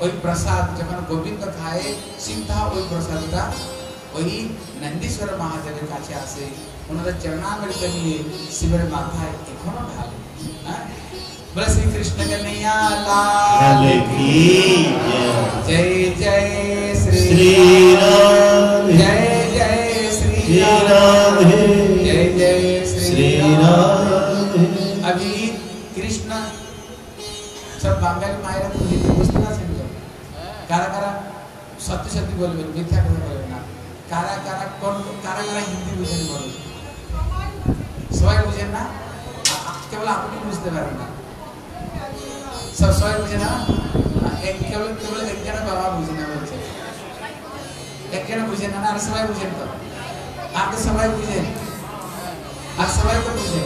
ওই প্রসাদ যখন গোবিন্দ খায় সিদ্ধা ওই প্রসাদটা वही नंदीश्वर महादेव का आसे उन्होंने चरणामृत लिए शिविर माथा एक हाँ? श्री कृष्ण कन्हैया लाल की जय। जय श्री राम। जय जय जय श्री अभी कृष्ण सब बांगाली मायरा कारा कारा सत्य सत्य बोल बोल मिथ्या बोल बोल। কারা কারা কোন কারা কারা হিন্দি বুঝেন বলবেন সবাই বুঝেন না আ- আ- কেবল আপনি বুঝতে পারেন না সব সবাই বুঝে না এক কেবল কেবল একজন বাবা বুঝে না বলছে একজন বুঝে না না আর সবাই বুঝেন তো আর তো সবাই বুঝেন আর সবাই তো বুঝে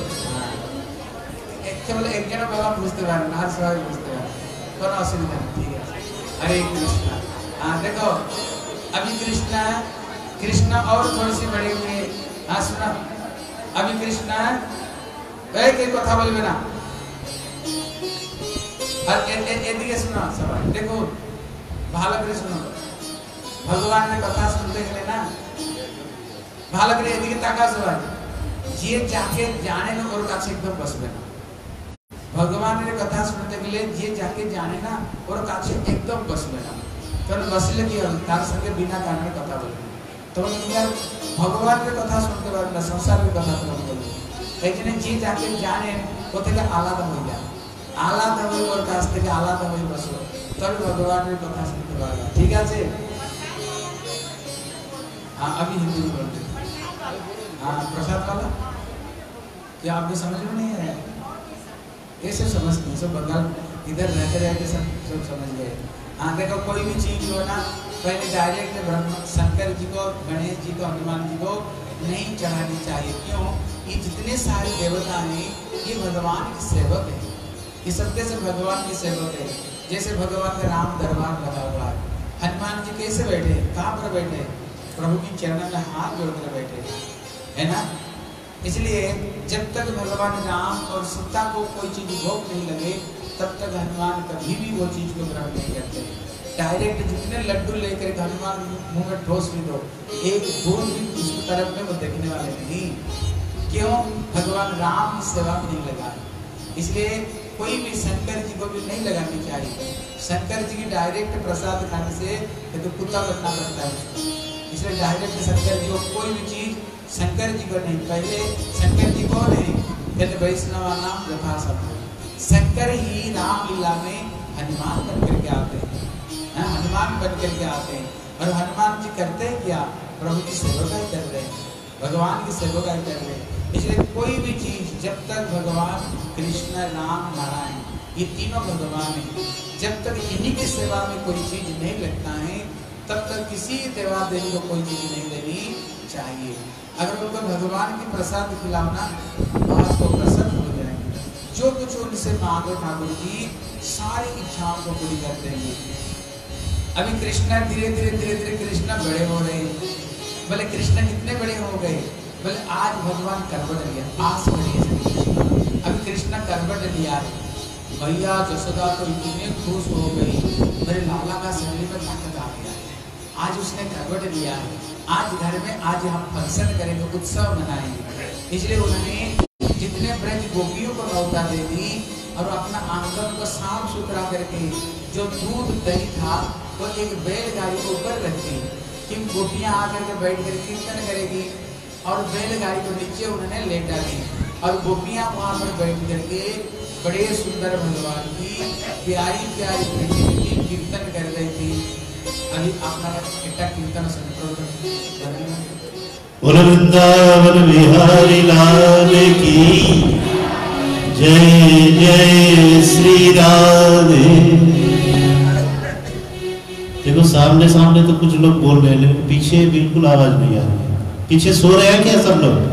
এক- কেবল একজন বাবা বুঝতে পারেন না আর সবাই বুঝতে পারেন কোনো অসুবিধা নেই ঠিক আছে हरे कृष्णा हाँ देखो अभी कृष्णा कृष्णा और थोड़ी सी बड़े हुए हाँ सुना अभी कृष्णा एक एक কথা বলবে না আর এ- এ- এদিকে শোনো সবাই দেখো ভালো করে শোনো ভগবানের কথা শুনতে গেলে না ভালো করে এদিকে তাকা সবাই যে যাকে জানে না ওর কাছে একদম বসবে না ভগবানের কথা শুনতে গেলে যে যাকে জানে না ওর কাছে একদম বসবে না কারণ বসলে কি হবে তার সঙ্গে বিনা কারণে কথা বলবে তখন তুমি আর ভগবানের কথা শুনতে পারবে না সংসারের কথা তখন বলবে এই জন্য যে যাকে জানেন ও থেকে আলাদা হয়ে যায় আলাদা হয়ে ওর কাছ থেকে আলাদা হয়ে বসো তবে ভগবানের কথা শুনতে পারবে ঠিক আছে हाँ अभी हिंदी में बोलते हाँ प्रसाद वाला क्या आपको समझ में नहीं आया ये सब समझते हैं सब बंगाल इधर रहते रहते सब सब समझ गए हाँ देखो कोई भी चीज हो ना पहले डायरेक्ट ब्रह्म शंकर जी को, गणेश जी को, हनुमान जी को नहीं चढ़ानी चाहिए। क्यों? ये जितने सारे देवता हैं, ये भगवान के सेवक है। ये सबके सब भगवान के सेवक है। जैसे भगवान का राम दरबार लगा हुआ है। हनुमान जी कैसे बैठे? कहाँ पर बैठे? प्रभु की चरण में हाथ जोड़कर बैठे। है ना? इसलिए जब तक भगवान राम और सीता को कोई चीज़ भोग नहीं लगे, तब तक हनुमान कभी भी वो चीज़ को ग्रहण नहीं करते। डायरेक्ट जितने लड्डू लेकर हनुमान मुँह में ठोस भी दो, एक बूंद भी उसकी तरफ़ में वो देखने वाले नहीं। क्यों? भगवान राम सेवा में नहीं लगा इसलिए कोई भी शंकर जी को भी नहीं लगानी चाहिए। शंकर जी की डायरेक्ट प्रसाद खाने से ये तो कुत्ता बनना पड़ता है। इसलिए डायरेक्ट शंकर जी को कोई भी चीज़ शंकर जी को नहीं। पहले शंकर जी को नहीं कहते वैष्णव नाम यथा शंकर ही रामलीला में हनुमान करके आते हैं। हाँ, हनुमान बन करके आते हैं। और हनुमान जी करते हैं क्या? प्रभु की सेवकाई कर रहे हैं भगवान की सेवकाई कर रहे हैं। इसलिए कोई भी चीज़ जब तक भगवान कृष्ण राम नारायण ये तीनों भगवान हैं जब तक इन्हीं की सेवा में कोई चीज़ नहीं लगता है तब तक किसी देवा देवी को कोई चीज़ नहीं देनी चाहिए। अगर उनको भगवान की प्रसाद खिलाना तो आपको प्रसन्न हो जाएँगे। जो कुछ उनसे मांगो ठाकुर जी सारी इच्छाओं को पूरी कर देंगे। अभी कृष्णा धीरे धीरे धीरे धीरे कृष्णा बड़े हो रहे बोले, कृष्ण, कितने बड़े हो गए? बोले, आज भगवान करवट लिया, पास बढ़िए अभी कृष्णा करवट लिया भैया, जसोदा तो इतने खुश हो गई। मेरे लाला का शरीर में ताकत आ गया आज उसने करवट लिया आज घर में, आज हम फ़ंक्शन करेंगे, उत्सव मनाएँगे। इसलिए उन्होंने जितने ब्रज गोपियों को नौता दे दी और अपना आँगन को साफ़ सुथरा करके जो दूध दही था, वो तो एक बैलगाड़ी के ऊपर रखी कि गोपियाँ आकर के बैठ कर कीर्तन करेगी और बैलगाड़ी को नीचे उन्होंने लेटा डाली। और गोपियाँ वहाँ पर बैठ करके बड़े सुंदर भगवान की प्यारी प्यारी प्रकृति की कीर्तन कर रही थी। अभी अपना इतना कीर्तन सुनकर वृंदावन बिहारी लाल की जय जय श्री राधे। सामने सामने तो कुछ लोग बोल रहे हैं, लेकिन पीछे बिल्कुल आवाज़ नहीं आ रही है। पीछे सो रहे हैं क्या सब लोग?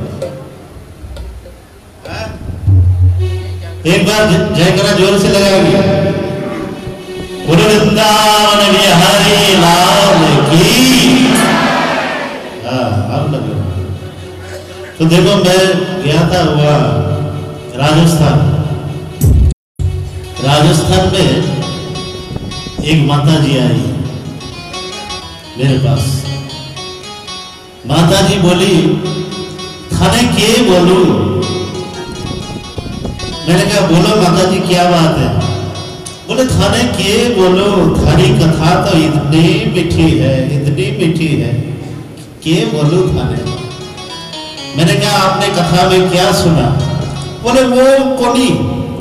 एक बार ज- जय करा ज़ोर से लगाएँगे। बिहारी लाल की। हाँ तो देखो, मैं गया था हुआ राजस्थान। राजस्थान में एक माता जी आई। मेरे पास। माता जी बोली, थाने के बोलू? मैंने कहा, बोलो माता जी क्या बात है? बोले, थाने के बोलो, थारी कथा तो इतनी मीठी है, इतनी मीठी है। के बोलो थाने? मैंने कहा, आपने कथा में क्या सुना? बोले, वो कोनी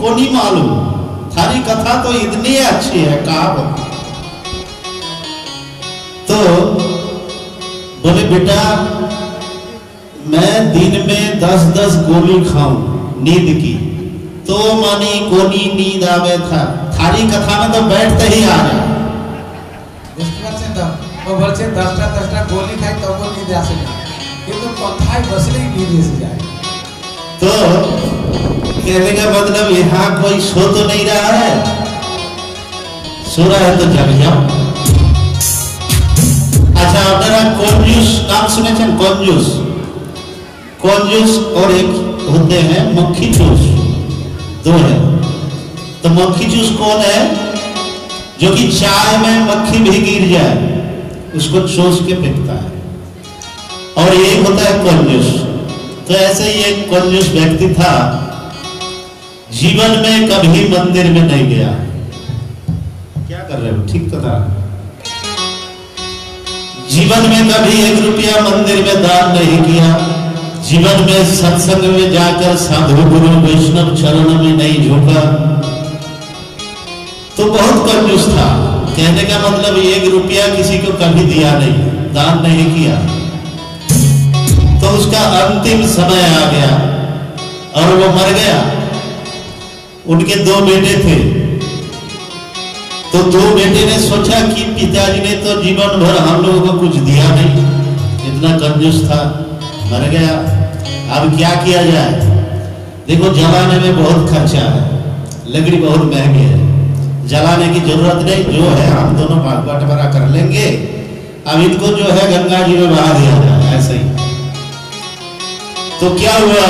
कोनी मालूम। थारी कथा तो इतनी अच्छी है कहा तो बोले बेटा मैं दिन में दस दस गोली खाऊं नींद की तो मानी कोनी नींद आवे था थारी कथा में तो बैठते ही आ रहे বুঝতে পারছেন তো ও বলছে দশটা দশটা গলি খাই তবু নিতে আসে না কিন্তু কথায় বসলেই নিতে এসে যায় तो कहने का मतलब यहाँ कोई सो तो नहीं रहा है सो रहा है तो जग जाओ अच्छा আপনারা कंजूस नाम सुने थे कंजूस कंजूस और एक होते हैं मक्खी चूस दो है तो मक्खी चूस कौन है जो कि चाय में मक्खी भी गिर जाए उसको चोस के फेंकता है और यही होता है कंजूस तो ऐसे ही एक कंजूस व्यक्ति था जीवन में कभी मंदिर में नहीं गया क्या कर रहे हो ठीक तो था जीवन में कभी एक रुपया मंदिर में दान नहीं किया। जीवन में सत्संग में जाकर साधु गुरु वैष्णव चरण में नहीं झुका। तो बहुत कंजूस था। कहने का मतलब एक रुपया किसी को कभी दिया नहीं, दान नहीं किया। तो उसका अंतिम समय आ गया और वो मर गया। उनके दो बेटे थे। तो दो बेटे ने सोचा कि पिताजी ने तो जीवन भर हम लोगों को कुछ दिया नहीं, इतना कंजूस था, मर गया। अब क्या किया जाए? देखो जलाने में बहुत खर्चा है, लकड़ी बहुत महँगी है। जलाने की ज़रूरत नहीं, जो है हम दोनों बंटवारा कर लेंगे। अब इनको जो है गंगा जी में बहा दिया जाए, ऐसे ही। तो क्या हुआ?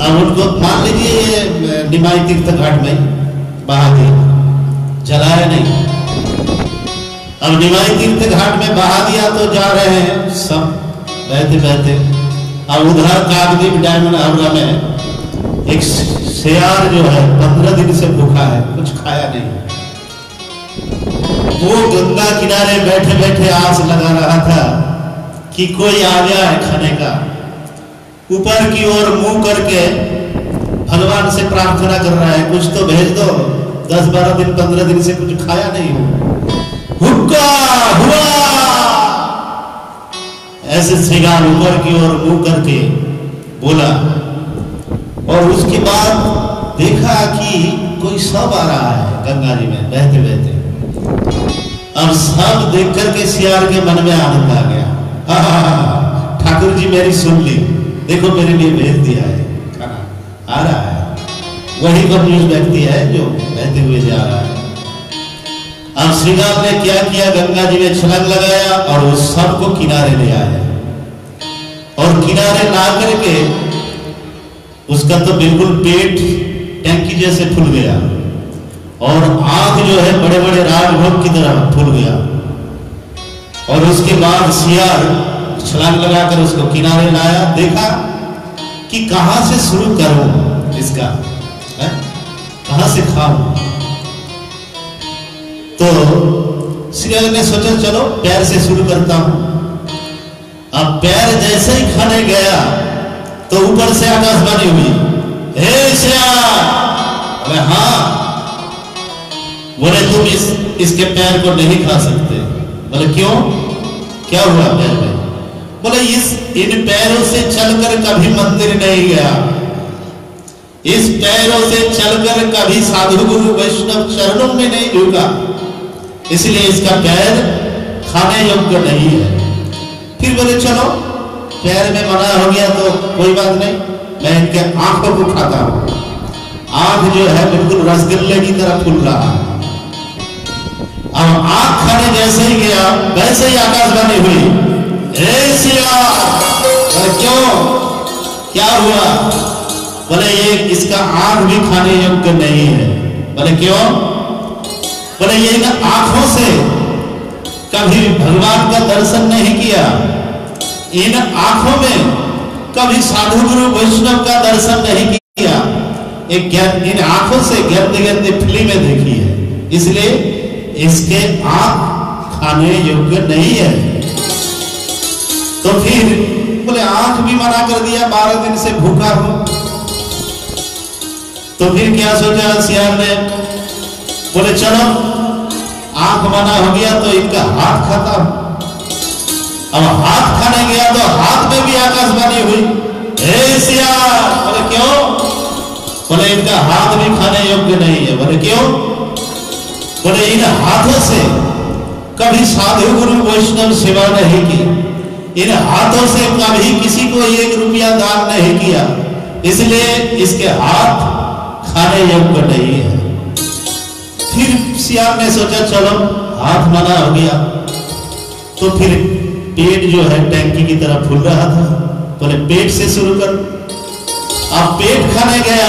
अब उनको मान लीजिए निमाई तीर्थ घाट में बहा दिया। जलाया नहीं। अब निमाई तीर्थ घाट में बहा दिया तो जा रहे हैं सब। बहते बहते अब उधर कागदीप डायमंड हावड़ा में एक शेयार जो है, पंद्रह दिन से भूखा है, कुछ खाया नहीं। वो गंगा किनारे बैठे बैठे आस लगा रहा था कि कोई आ गया है खाने का। ऊपर की ओर मुँह करके भगवान से प्रार्थना कर रहा है, कुछ तो भेज दो। दस बारह दिन, पंद्रह दिन से कुछ खाया नहीं हो। हुक्का हुआ। ऐसे श्रृंगार ऊपर की ओर मुँह करके बोला, और उसके बाद देखा कि कोई सब आ रहा है गंगा जी में बहते बहते अब सब देख करके सियार के मन में आनंद आ गया। ठाकुर जी मेरी सुन ली। देखो, मेरे लिए भेज दिया है। आ रहा है। वही कम्युनिस्ट व्यक्ति है जो बहते हुए जा रहा है। अब श्रीगाम ने क्या किया? गंगा जी में छलंग लगाया और उस सबको किनारे ले आया। और किनारे ला करके उसका तो बिल्कुल पेट टैंकी जैसे फूल गया। और आँख जो है बड़े बड़े राजभोग की तरह फूल गया। और उसके बाद सियार छलांग लगाकर उसको किनारे लाया। देखा कि कहाँ से शुरू करूँ इसका? कहाँ से खाऊं तो सियार ने सोचा, चलो पैर से शुरू करता हूँ। अब पैर जैसे ही खाने गया तो ऊपर से आकाशवाणी हुई, हे अरे हाँ बोले, तुम इस, इसके पैर को नहीं खा सकते। बोले, क्यों? क्या हुआ पैर में? बोले, इस, इन पैरों से चलकर कभी मंदिर नहीं गया। इस पैरों से चलकर कभी साधु गुरु वैष्णव चरणों में नहीं झुका। इसलिए इसका पैर खाने योग्य नहीं है। फिर बोले, चलो, पैर में मना हो गया तो कोई बात नहीं, मैं इनके आँखों को खाता हूँ। आँख जो है बिल्कुल रसगुल्ले की तरह फूल रहा अब आँख खाने जैसे ही गया, वैसे ही आकाशवाणी हुई। क्यों? क्या हुआ? बोले, ये इसका आँख भी खाने योग्य नहीं है? बोले, क्यों? बोले, ये आँखों से कभी भगवान का दर्शन नहीं किया। इन आँखों में कभी साधु गुरु वैष्णव का दर्शन नहीं किया। एक इन आँखों से गंदे गंदे फ़िल्में देखी है। इसलिए इसके आँख खाने योग्य नहीं है। तो फिर बोले, आँख भी मना कर दिया, बारह दिन से भूखा हूँ। तो फिर क्या सोचा सियार ने? बोले, चलो, आँख मना हो गया तो इनका हाथ खाता अब हाथ खाने गया तो हाथ में भी आकाशवाणी हुई। बोले, क्यों? बोले, इनका हाथ भी खाने योग्य नहीं है। बोले, क्यों? बोले, इन हाथों से कभी साधु गुरु वैष्णव सेवा नहीं की। इन हाथों से कभी किसी को एक रुपया दान नहीं किया। इसलिए इसके हाथ खाने योग्य नहीं है। फिर सियार ने सोचा, चलो, हाथ मना हो गया। तो फिर पेट जो है, टैंकी की तरह फूल रहा था। बोले, पेट से शुरू कर। अब पेट खाने गया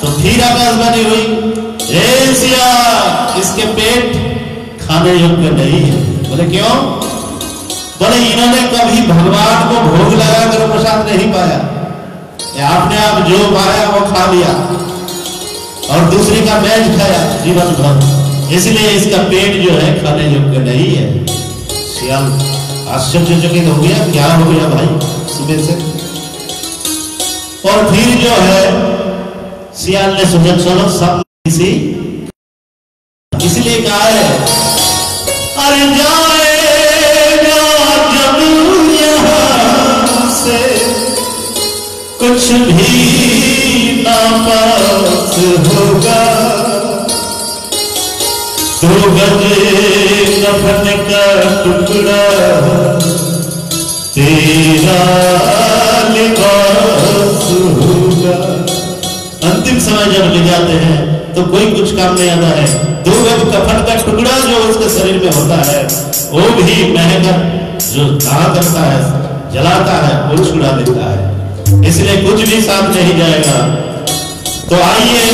तो फिर आकाशवाणी हुई सिया इसके पेट खाने योग्य नहीं है। बोले, क्यों? बोले, इन्होंने कभी भगवान को भोग लगाकर प्रसाद नहीं पाया। आपने आप जो पाया, वो खा लिया। और दूसरे का बैज खाया जीवन भर। इसलिए इसका पेट जो है खाने योग्य नहीं है। सियाल, आश्चर्यचकित हो गया, क्या हो गया भाई? सुबह से। और फिर जो है, सियाल ने सोचा चलो, सब किसी इसलिए कहा है, अरे जाएगा कुछ भी ना पास होगा। तो गजे कफन का टुकड़ा तेरा लिबास होगा। अंतिम समय जब ले जाते हैं तो कोई कुछ काम नहीं आता है। दो गज कफन का टुकड़ा जो उसके शरीर में होता है, वो भी महकर जो कहा करता है, जलाता है वो छुड़ा देता है। इसलिए कुछ भी साफ़ नहीं जाएगा। तो आइए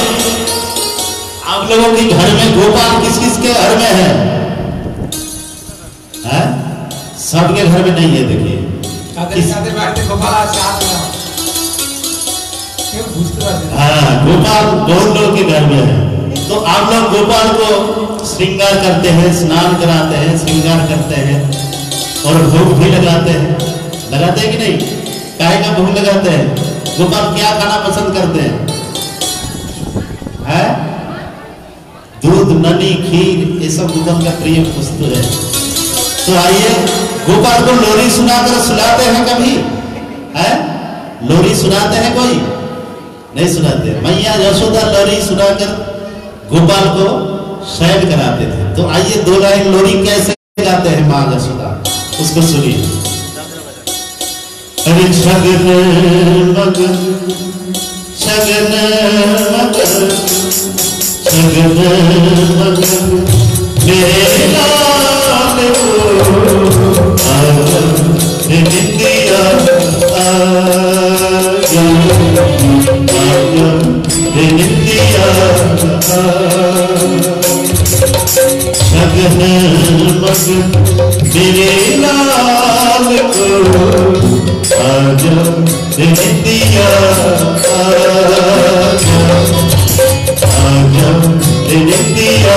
आप लोगों के घर में गोपाल किस किस के घर में है, है? सबके घर में नहीं है देखिए। हाँ गोपाल बहुत लोग के घर में है। तो आप लोग गोपाल को श्रृंगार करते हैं स्नान कराते हैं श्रृंगार करते हैं और भोग भी लगाते हैं। लगाते हैं कि नहीं? काय का भोग लगाते हैं। गोपाल क्या खाना पसंद करते हैं? है? दूध ननी खीर, ये सब गोपाल का प्रिय वस्तु है। तो आइए, गोपाल को लोरी सुनाकर सुनाते हैं कभी? है? लोरी सुनाते हैं कोई? नहीं सुनाते। मैया यशोदा लोरी सुनाकर गोपाल को शयन कराते थे। तो आइए दो लाइन लोरी कैसे गाते हैं माँ यशोदा? उसको सुनिए। अरे छगन मगन छगन मगन छगन मगन मेरे लाल को निंदिया निंदिया मेरे लाल को आगन निंदिया आजा आजा निंदिया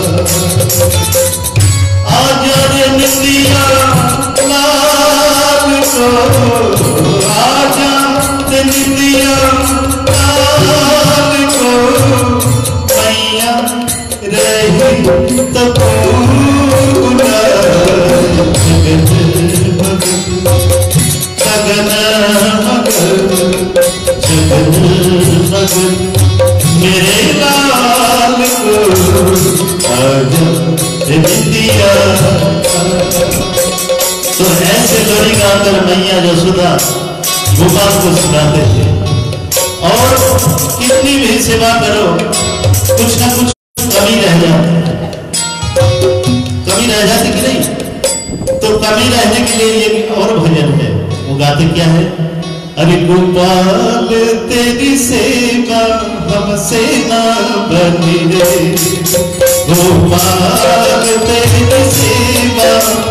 ऐसे लोरी गाकर मैया यशोदा गोपाल को सुनाते थे। और कितनी भी सेवा करो, कुछ ना कुछ कमी रह जाती कमी रह जाती कि नहीं? तो कमी रहने के लिए ये और भजन है। वो गाते क्या है? अरे गोपाल तेरी सेवा हमसे ना बनी रे। गोपाल तेरी सेवा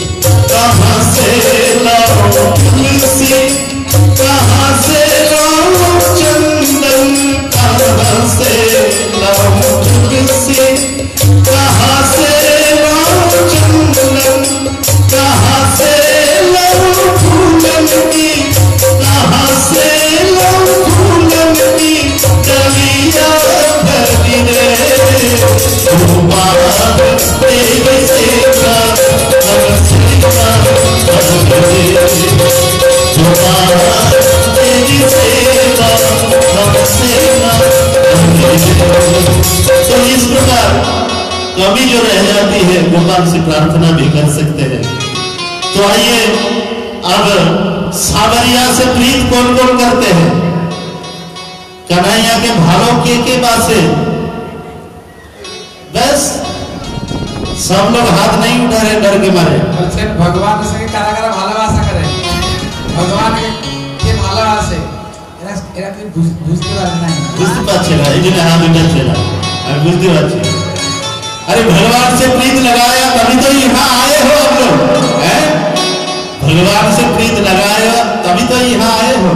रे कहाँ से लाओ कमी जो रह जाती है भगवान से प्रार्थना भी कर सकते हैं तो आइए अब सावरिया से प्रीत कौन कौन करते हैं कन्हैया के भालों के के बासे बस सब लोग हाथ नहीं उठा रहे डर के मारे বলছেন ভগবান সঙ্গে কারা কারা ভালোবাসা করে ভগবান কে ভালোবাসে এরা এরা কি বুঝ- বুঝতে পারে না বুঝতে পারছে না এই জন্য হাত উঠাচ্ছে না আমি বুঝতে পারছি अरे भगवान से प्रीत लगाया, तभी तो यहाँ आए हो आप लोग, हैं? भगवान से प्रीत लगाया, तभी तो यहाँ आए हो।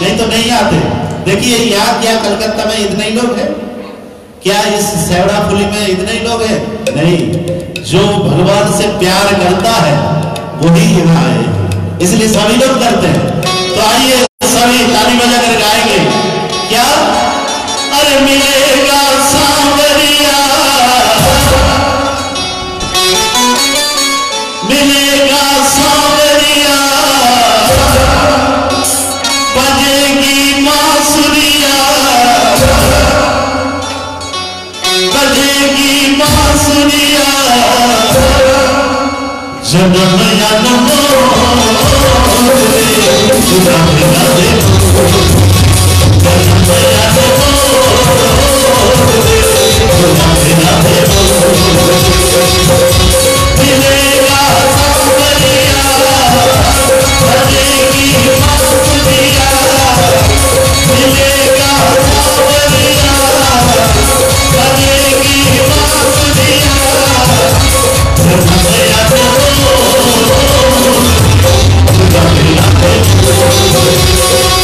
नहीं तो नहीं आते। देखिए यहाँ क्या कलकत्ता में इतने ही लोग हैं? क्या इस सेवड़ाफुली में इतने ही लोग हैं? नहीं। जो भगवान से प्यार करता है, वही यहाँ आए इसलिए सभी लोग करते हैं। तो आइए, सभी ताली बजा कर गाएँगे। क्या? अरे मिलेगा सांवरिया जन्म जन्म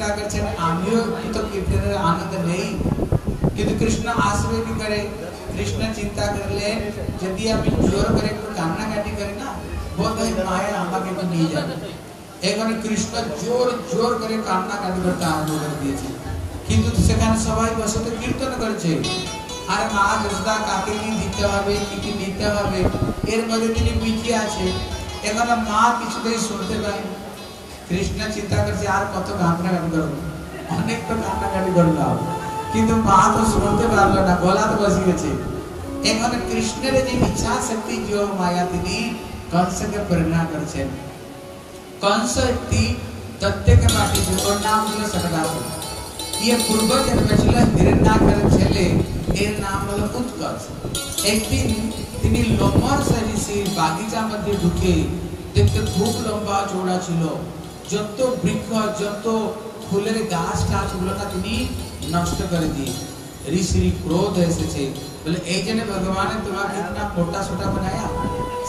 চিন্তা করছেন আমিও তো কীর্তনের আনন্দ নেই কিন্তু কৃষ্ণ আসবে কি করে কৃষ্ণ চিন্তা করলে যদি আমি জোর করে একটু কান্নাকাটি করি না বোধ হয় মায়ের আমাকে তো নিয়ে যাবে এখানে কৃষ্ণ জোর জোর করে কান্নাকাটি করতে আরম্ভ করে দিয়েছে কিন্তু সেখানে সবাই বসে তো কীর্তন করছে আর মা দোষদা কাকে কি দিতে হবে কি কি নিতে হবে এর মধ্যে তিনি পিছিয়ে আছে এখানে মা কিছুতেই শুনতে পায়নি কৃষ্ণ চিন্তা করছে, আর কত কান্নাকাটি করব? অনেক তো কান্নাকাটি করলাম। কিন্তু মা তো শুনতে পারল না গলা তো বসে গেছে। এখানে কৃষ্ণের যে ইচ্ছা শক্তি যোগ মায়া তিনি কংসকে প্রেরণা করছেন। कंस একটি প্রত্যেক মাটি ওর নাম হলো সকদাসুর ইয়ে পূর্ব জন্মে ছিল হিরণ্যাক্ষর ছেলে, এর নাম হলো উৎকর্ষ একদিন তিনি লোমর সরিষির বাগিচা মধ্যে ঢুকে, দেখতে খুব লম্বা চৌড়া ছিল। যত বৃক্ষ যত ফুলের গাছ টাছ গুলোটা তিনি নষ্ট করে দিয়ে ऋषि क्रोध এসেছে বলে এই জন্য ভগবান ने तुम्हारा इतना मोटा छोटा बनाया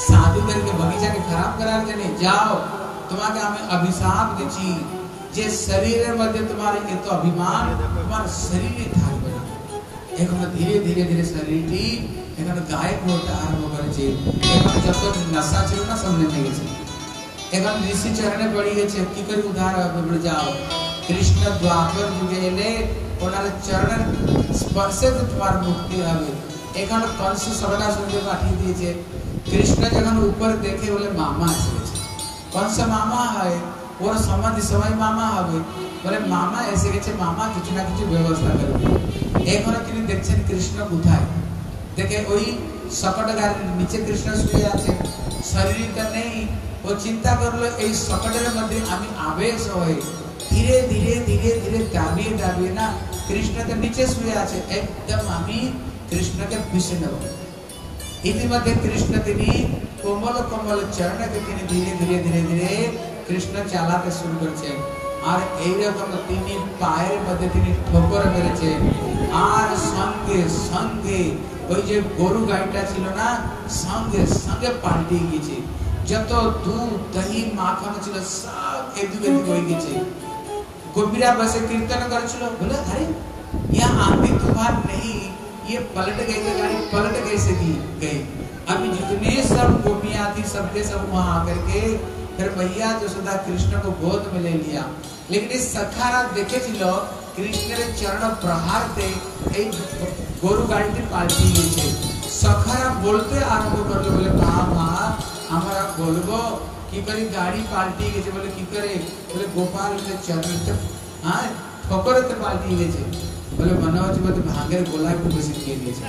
साधु करके बगीचा के खराब करार देने जाओ তোমাকে আমি অভিশাপ দিচ্ছি যে শরীরের মধ্যে তোমার এত অভিমান তোমার শরীরে থাকবে না এখন ধীরে ধীরে ধীরে শরীরটি এখানে গায়েব হতে আরম্ভ করেছে এখন যত নশা ছিল না সব নেমে গেছে এখন ঋষি চরণে পড়ে গেছে কি করে উদ্ধার হবে বলে যাও কৃষ্ণ দ্বাপর যুগে এলে ওনার চরণের স্পর্শে তো তোমার মুক্তি হবে এখানে কংস সবটা শুনতে পাঠিয়ে দিয়েছে কৃষ্ণ যখন উপর দেখে বলে মামা এসে গেছে কংস মামা হয় ওর সমাধি সময় মামা হবে বলে মামা এসে গেছে মামা কিছু না কিছু ব্যবস্থা করবে এখনো তিনি দেখছেন কৃষ্ণ কোথায় দেখে ওই সকট গাড়ির নিচে কৃষ্ণ শুয়ে আছে শরীরটা নেই ও চিন্তা করল, এই সকটের মধ্যে আমি আবেশ হয়ে ধীরে ধীরে ধীরে ধীরে দাবিয়ে দাবিয়ে না, কৃষ্ণকে নিচে শুয়ে আছে, একদম আমি কৃষ্ণকে পিষে নেব। ইতিমধ্যে কৃষ্ণ তিনি কোমল কোমল চরণকে তিনি ধীরে ধীরে ধীরে ধীরে কৃষ্ণ চালাতে শুরু করেছেন। আর এইরকম তিনি পায়ের মধ্যে তিনি ঠোকর মেরেছেন আর সঙ্গে সঙ্গে ওই যে গরু গাড়িটা ছিল না, সঙ্গে সঙ্গে পাল্টে গেছে যত দুধ দহি মাখন ছিল সব এদিক এদিক হয়ে গেছে गोपीरा बसे कीर्तन कर चलो बोले अरे यहाँ आंधी तूफान नहीं ये पलट गई तो गाड़ी पलट कैसे दी गई अभी जितने सब गोपियां थी सबके सब वहां आकर के फिर भैया जसोदा कृष्ण को गोद में ले लिया लेकिन इस सखारा देखे ছিল কৃষ্ণের চরণ প্রহারতে এই গরু গাড়িটি পাল্টি গেছে সখারা বলতে আরম্ভ করলো বলে মা মা আমরা বলব, কি করে গাড়ি পাল্টি গেছে বলে, কি করে? বলে, গোপাল চরণ হ্যাঁ ঠোকরতে পাল্টি গেছে। বলে, মনে হচ্ছে বোধ ভাঙের গোলা একটু বেশি খেয়ে দিয়েছে।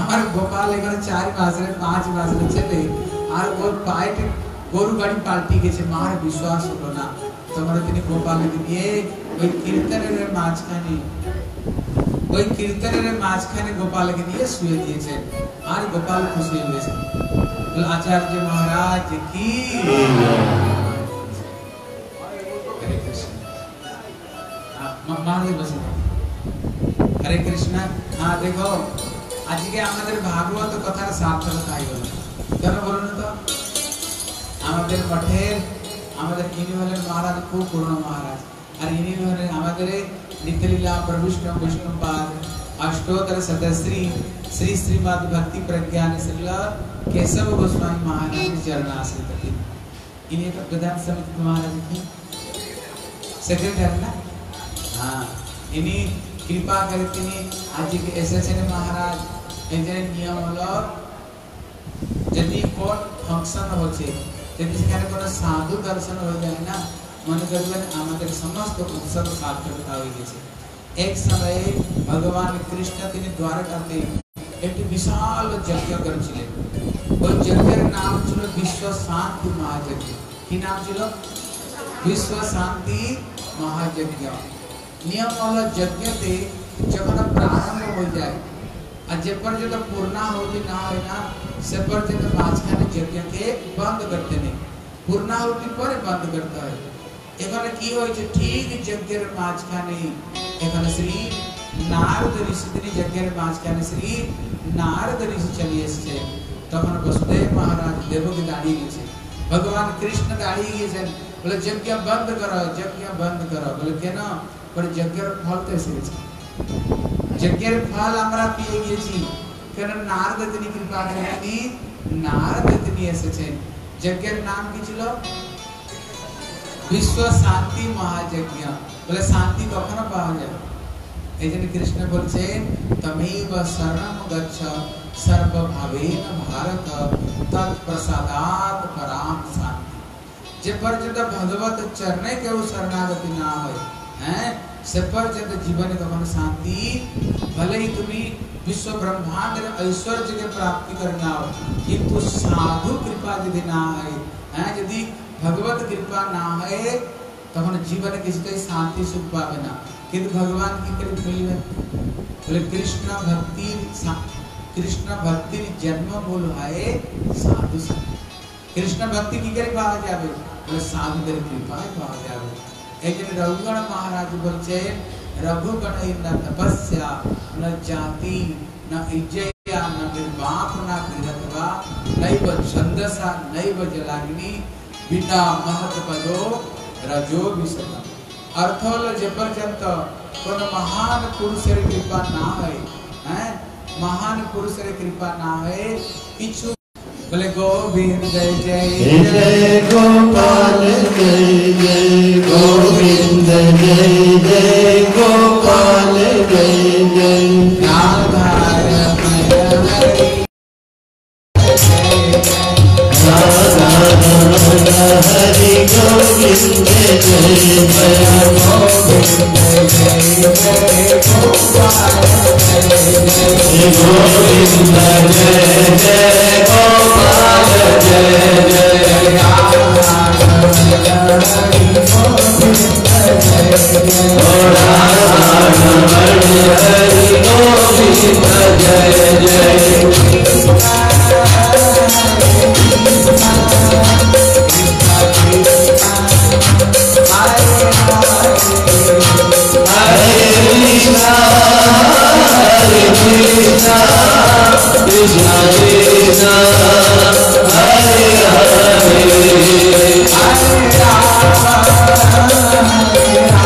আমার গোপাল এখানে চার মাসের পাঁচ মাসের ছেলে, আর ওর পায়েতে গরু গাড়ি পাল্টি গেছে। মার বিশ্বাস হলো না। তোমরা তিনি গোপালকে নিয়ে ওই কীর্তনের মাঝখানে, ওই কীর্তনের মাঝখানে গোপালকে নিয়ে শুয়ে দিয়েছেন। আর গোপাল খুশি হয়ে গেছে বলে, আচার্য মহারাজ কি হরে কৃষ্ণ আ- মা- মহারাজ বসে হরে কৃষ্ণ হ্যাঁ দেখো আজকে আমাদের ভাগবত কথার সার্থকতা হয়ে গেল কেন বলুন তো আমাদের মঠের আমাদের ইনি হলেন মহারাজ খুব পুরনো মহারাজ আর ইনি হলেন আমাদের নিত্যলীলা প্রবিষ্ণ বিষ্ণুপাদ अष्टोत्तर सदश्री श्री श्रीमद भक्ति प्रज्ञान श्रीला केशव गोस्वामी महाराज चरणाश्रित थे इन्हीं का प्रधान समिति महाराज की सेक्रेटरी ना हाँ इन्हीं कृपा करके आज के एसएसएन महाराज এদের নিয়ম হলো যদি কোন ফাংশন হচ্ছে যদি সেখানে কোনো সাধু দর্শন হয়ে যায় না মনে করবেন আমাদের সমস্ত উৎসব সার্থকতা হয়ে গেছে এক সময়ে ভগবান কৃষ্ণ তিনি দ্বারকাতে একটি বিশাল যজ্ঞ করেছিলেন ওই যজ্ঞের নাম ছিল বিশ্ব শান্তি মহাযজ্ঞ কি নাম ছিল বিশ্ব শান্তি মহাযজ্ঞ নিয়ম হলো যজ্ঞতে যখন প্রারম্ভ হয়ে যায় আর যে পর্যন্ত পূর্ণাহুতি না হয় না সে পর্যন্ত মাঝখানে যজ্ঞকে বন্ধ করতে নেই পূর্ণাহুতি পরে বন্ধ করতে হয় এখানে কি হয়েছে ঠিক যজ্ঞের মাঝখানে এখানে শ্রী নারদ ঋষি তিনি যজ্ঞের মাঝখানে শ্রী নারদ ঋষি চলে এসছে তখন বসুদেব মহারাজ দেবকে দাঁড়িয়ে গেছে ভগবান কৃষ্ণ দাঁড়িয়ে গেছেন বলে যজ্ঞ বন্ধ করো যজ্ঞ বন্ধ করো বলে কেন বলে যজ্ঞের ফল তো এসে গেছে যজ্ঞের ফল আমরা পেয়ে গেছি কেন নারদ তিনি কৃপা করেনি নারদ তিনি এসেছেন যজ্ঞের নাম কি ছিল বিশ্ব শান্তি মহাযজ্ঞ বলে শান্তি কখনো পাওয়া যায় এই জন্য কৃষ্ণ বলছেন তমেব শরণম গচ্ছ सर्वभावेन भारत तत्प्रसादात् परां शान्ति जे पर्यंत भगवत चरणे के वो शरणागति ना हो हैं? से पर्यंत जीवन गमन शांति, भले ही तुम्हें विश्व ब्रह्मांड में ऐश्वर्य के प्राप्ति करना हो, किंतु साधु कृपा यदि ना है हैं? यदि भगवत कृपा ना है तो तहन जीवन किसी किसके शांति सुख पावे ना। किंतु भगवान की कृपा मिले बोले, कृष्ण भक्ति कृष्ण भक्ति जन्म बोल आए साधु संत। कृष्ण भक्ति की करे पावा जावे? बोले, साधु दर कृपा पावा जावे? एक ने रघुगण महाराज बोलचे, रघुगण ही न तपस्या न जाति, न इज्जया न निर्वाप, न कृतवा संदसा नहीं नैव जलाग्नि, बिना महत पदो रजो विसता। अर्थोल जबरजंत कोन महान पुरुष कृपा ना है हैं? महान पुरुष रे कृपा नावे। किछु बोले गोविंद जय जय। जय गोपाल जय जय। गोविंद जय जय। गोपाल जय जय। नाधार हरि गोविंद जय जय। गोविंद जय जय गोपाल जय जय। Jai Jai Hare Hare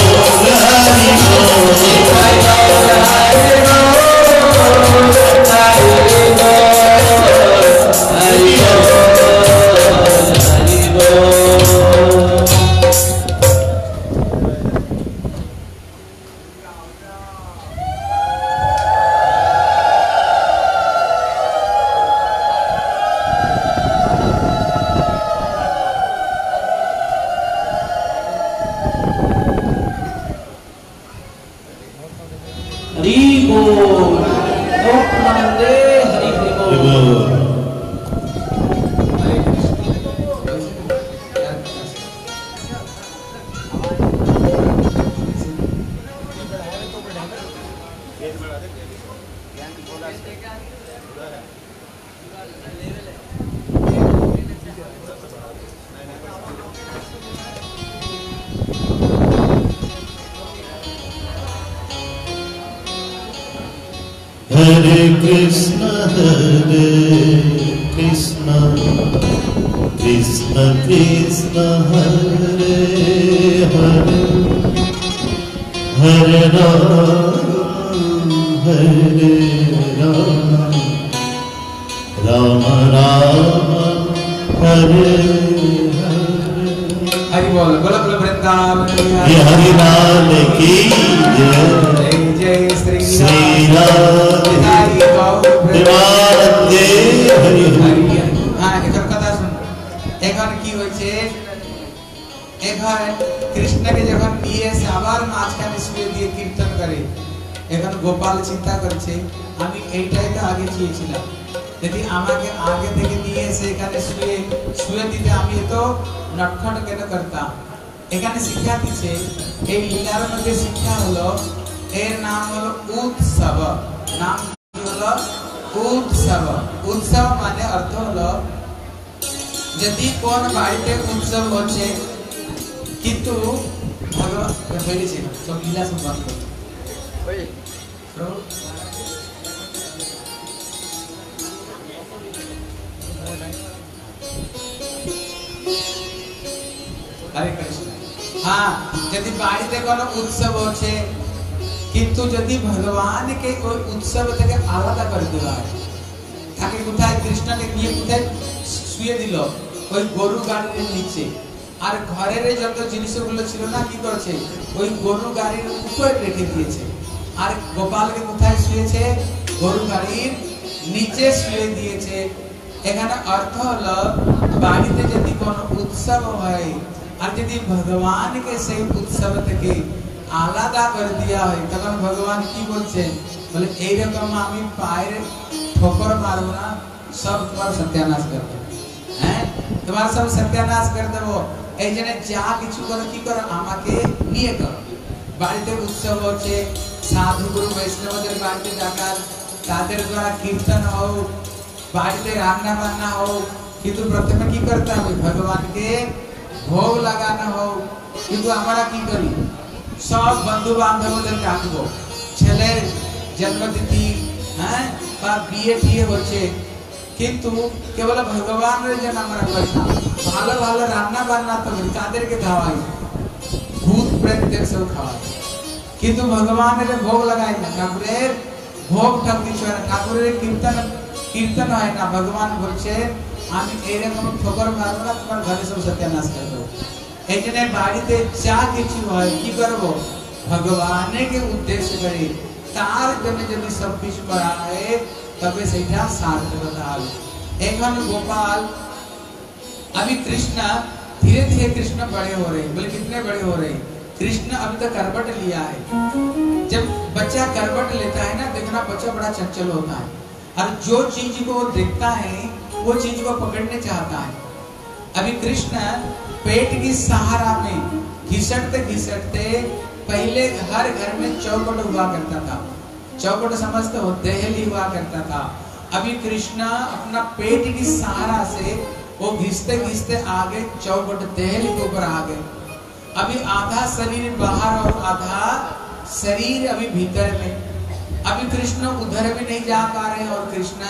Thank you. অর্থ হলো বাড়িতে যদি কোনো উৎসব হয় আর যদি ভগবানকে সেই উৎসব থেকে আলাদা করে দেওয়া হয় তখন ভগবান কি বলছেন বলে এইরকম আমি পায়ের ঠোকর মারবো না সব তোমার সত্যানাশ করে দেবো হ্যাঁ তোমার সব সত্যানাশ করে দেবো এই জন্য যা কিছু করো কি করো আমাকে নিয়ে করো বাড়িতে উৎসব হচ্ছে সাধু গুরু বৈষ্ণবদের বাড়িতে ডাকার তাদের দ্বারা কীর্তন হোক বাড়িতে রান্না বান্না হোক কিন্তু প্রথমে কি করতে হবে ভগবানকে ভোগ লাগানো হোক কিন্তু আমরা কি করি সব বন্ধু বান্ধবদের ডাকবো ছেলের জন্মতিথি হ্যাঁ বা বিয়ে টিয়ে হচ্ছে কিন্তু কেবল ভগবানের জন্য আমরা করি না ভালো ভালো রান্না বান্না তো করি কাদেরকে খাওয়াই ভূত প্রেতদের সব খাওয়াই কিন্তু ভগবানের ভোগ লাগাই না ঠাকুরের ভোগ ঠাক কিছু হয় না ঠাকুরের কীর্তন কীর্তন হয় না ভগবান বলছে আমি এইরকম ঠোকর মারবো না তোমার ঘরে সব সত্যানাশ করে দেবো এই জন্য বাড়িতে যা কিছু হয় কি করবো ভগবানকে উদ্দেশ্য করে তার জন্য যদি সব কিছু করা হয় তবে সেটা সার্থকতা হবে এখন गोपाल अभी कृष्ण धीरे धीरे कृष्ण बड़े हो रहे हैं बोले कितने बड़े हो रहे हैं कृष्ण अभी तक करवट लिया है जब बच्चा करवट लेता है ना देखना बच्चा बड़ा चंचल होता है और जो चीज़ को वो देखता है, वो चीज़ को पकड़ने चाहता है। अभी कृष्ण पेट की सहारा में घिसटते घिसटते पहले हर घर में चौकट हुआ करता था। चौकट समझते हो, दहली हुआ करता था। अभी कृष्ण अपना पेट की सहारा से वो घिसते घिसते आगे चौकट दहली के ऊपर आ गए। अभी आधा शरीर बाहर और आधा शरीर अभी भीतर में। अभी कृष्ण उधर भी नहीं जा पा रहे और कृष्ण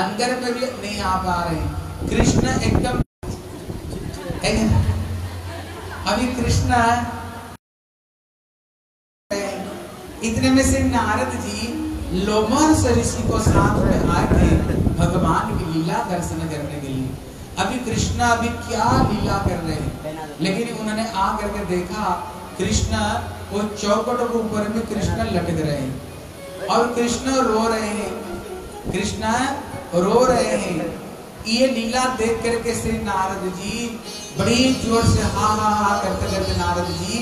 अंदर में भी नहीं आ पा रहे। कृष्ण एकदम अभी कृष्ण इतने में से नारद जी लोमहर्ष ऋषि को साथ में आए थे भगवान की लीला दर्शन करने के लिए। अभी कृष्ण अभी क्या लीला कर रहे हैं? लेकिन उन्होंने आ करके देखा, कृष्ण वो चौकट के ऊपर में कृष्ण लटक रहे हैं। और कृष्ण रो रहे हैं। कृष्ण रो रहे हैं। ये लीला देख करके श्री नारद जी बड़ी ज़ोर से हा हा हा करते करते नारद जी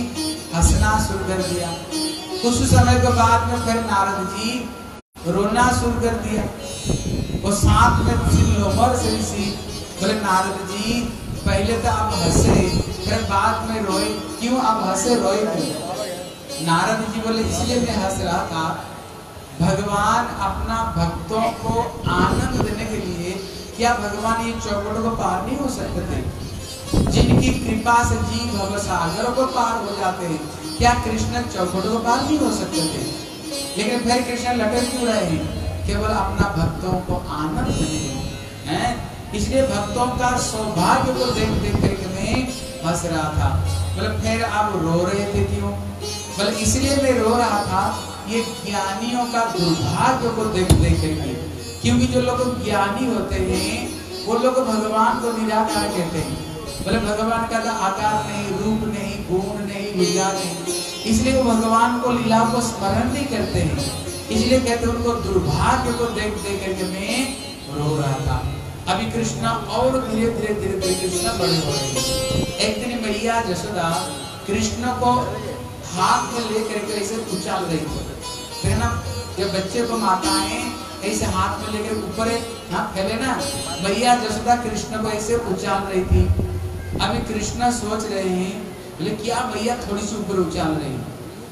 हंसना शुरू कर दिया। कुछ समय के बाद में फिर नारद जी रोना शुरू कर दिया। वो साथ में से बोले, नारद जी, पहले तो आप हंसे, फिर बाद में रोए। क्यों आप हंसे, रोए नारद जी बोले, इसलिए मैं हंस रहा था भगवान अपना भक्तों को आनंद देने के लिए क्या भगवान ये चौकट को पार नहीं हो सकते थे? जिनकी कृपा से जीव भव सागरों को पार हो जाते हैं, क्या कृष्ण चौकट को पार नहीं हो सकते थे? लेकिन फिर कृष्ण लटक क्यों रहे हैं? केवल अपना भक्तों को आनंद देने हैं? इसलिए भक्तों का सौभाग्य को देख देख करके मैं हंस रहा था। बोले, फिर आप रो रहे थे क्यों? बोले, इसलिए मैं रो रहा था ये ज्ञानियों का दुर्भाग्य को देख देख करके क्योंकि जो लोग ज्ञानी होते हैं, वो लोग भगवान को निराकार कहते हैं। बोले, भगवान का तो आकार नहीं, रूप नहीं, गुण नहीं, लीला नहीं। इसलिए वो भगवान को लीला को स्मरण नहीं करते हैं। इसलिए कहते हैं, उनको दुर्भाग्य को देख देख करके मैं रो रहा था। अभी कृष्ण और धीरे धीरे धीरे धीरे कृष्ण बड़े हो रहे एक दिन मैया, जसोदा, कृष्ण को हाथ में लेकर के ऐसे उछाल रही थी। फिर ना, जब बच्चे को माताएँ ऐसे हाथ में लेकर ऊपर फैले ना, भैया जसोदा कृष्ण को ऐसे उछाल रही थी। अभी कृष्ण सोच रहे हैं, बोले, क्या मैया थोड़ी सी ऊपर उछाल रही है?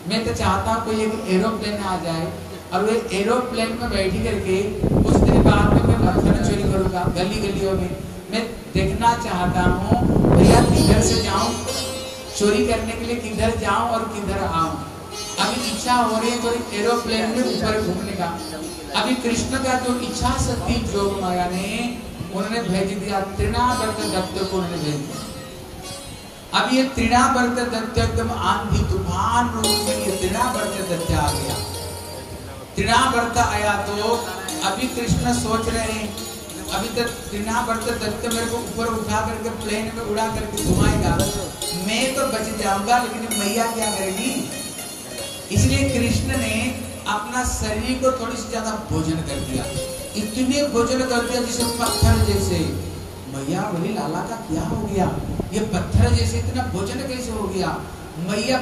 मैं तो चाहता हूँ कोई एक एरोप्लेन आ जाए, और वो एरोप्लेन में बैठी करके कुछ दिन बाद में मैं मक्खन चोरी करूँगा गली गलियों में। मैं देखना चाहता हूँ, भैया, किधर से जाऊँ? चोरी करने के लिए किधर जाऊँ और किधर आऊँ? अभी इच्छा हो रही है थोड़ी एरोप्लेन में ऊपर घूमने का। अभी कृष्ण का जो इच्छा शक्ति जोग माया ने, उन्होंने भेज दिया, तृणावर्त दत्त को उन्होंने भेज दिया। अब ये तृणावर्त दत्त एकदम आंधी तूफ़ान रूप में ये तृणावर्त दत्त आ गया। तृणावर्त आया तो अभी कृष्ण सोच रहे हैं, अभी तक तृणावर्त दत्त मेरे को ऊपर उठा करके प्लेन में उड़ा करके घुमाएगा। मैं तो बच जाऊँगा, लेकिन मैया क्या करेगी? इसलिए कृष्ण ने अपना शरीर को थोड़ी सी ज़्यादा भोजन कर दिया। इतने भोजन कर दिया जैसे पत्थर जैसे। मैया, बोली, लाला का क्या हो गया? ये पत्थर जैसे इतना भोजन कैसे हो गया? मैया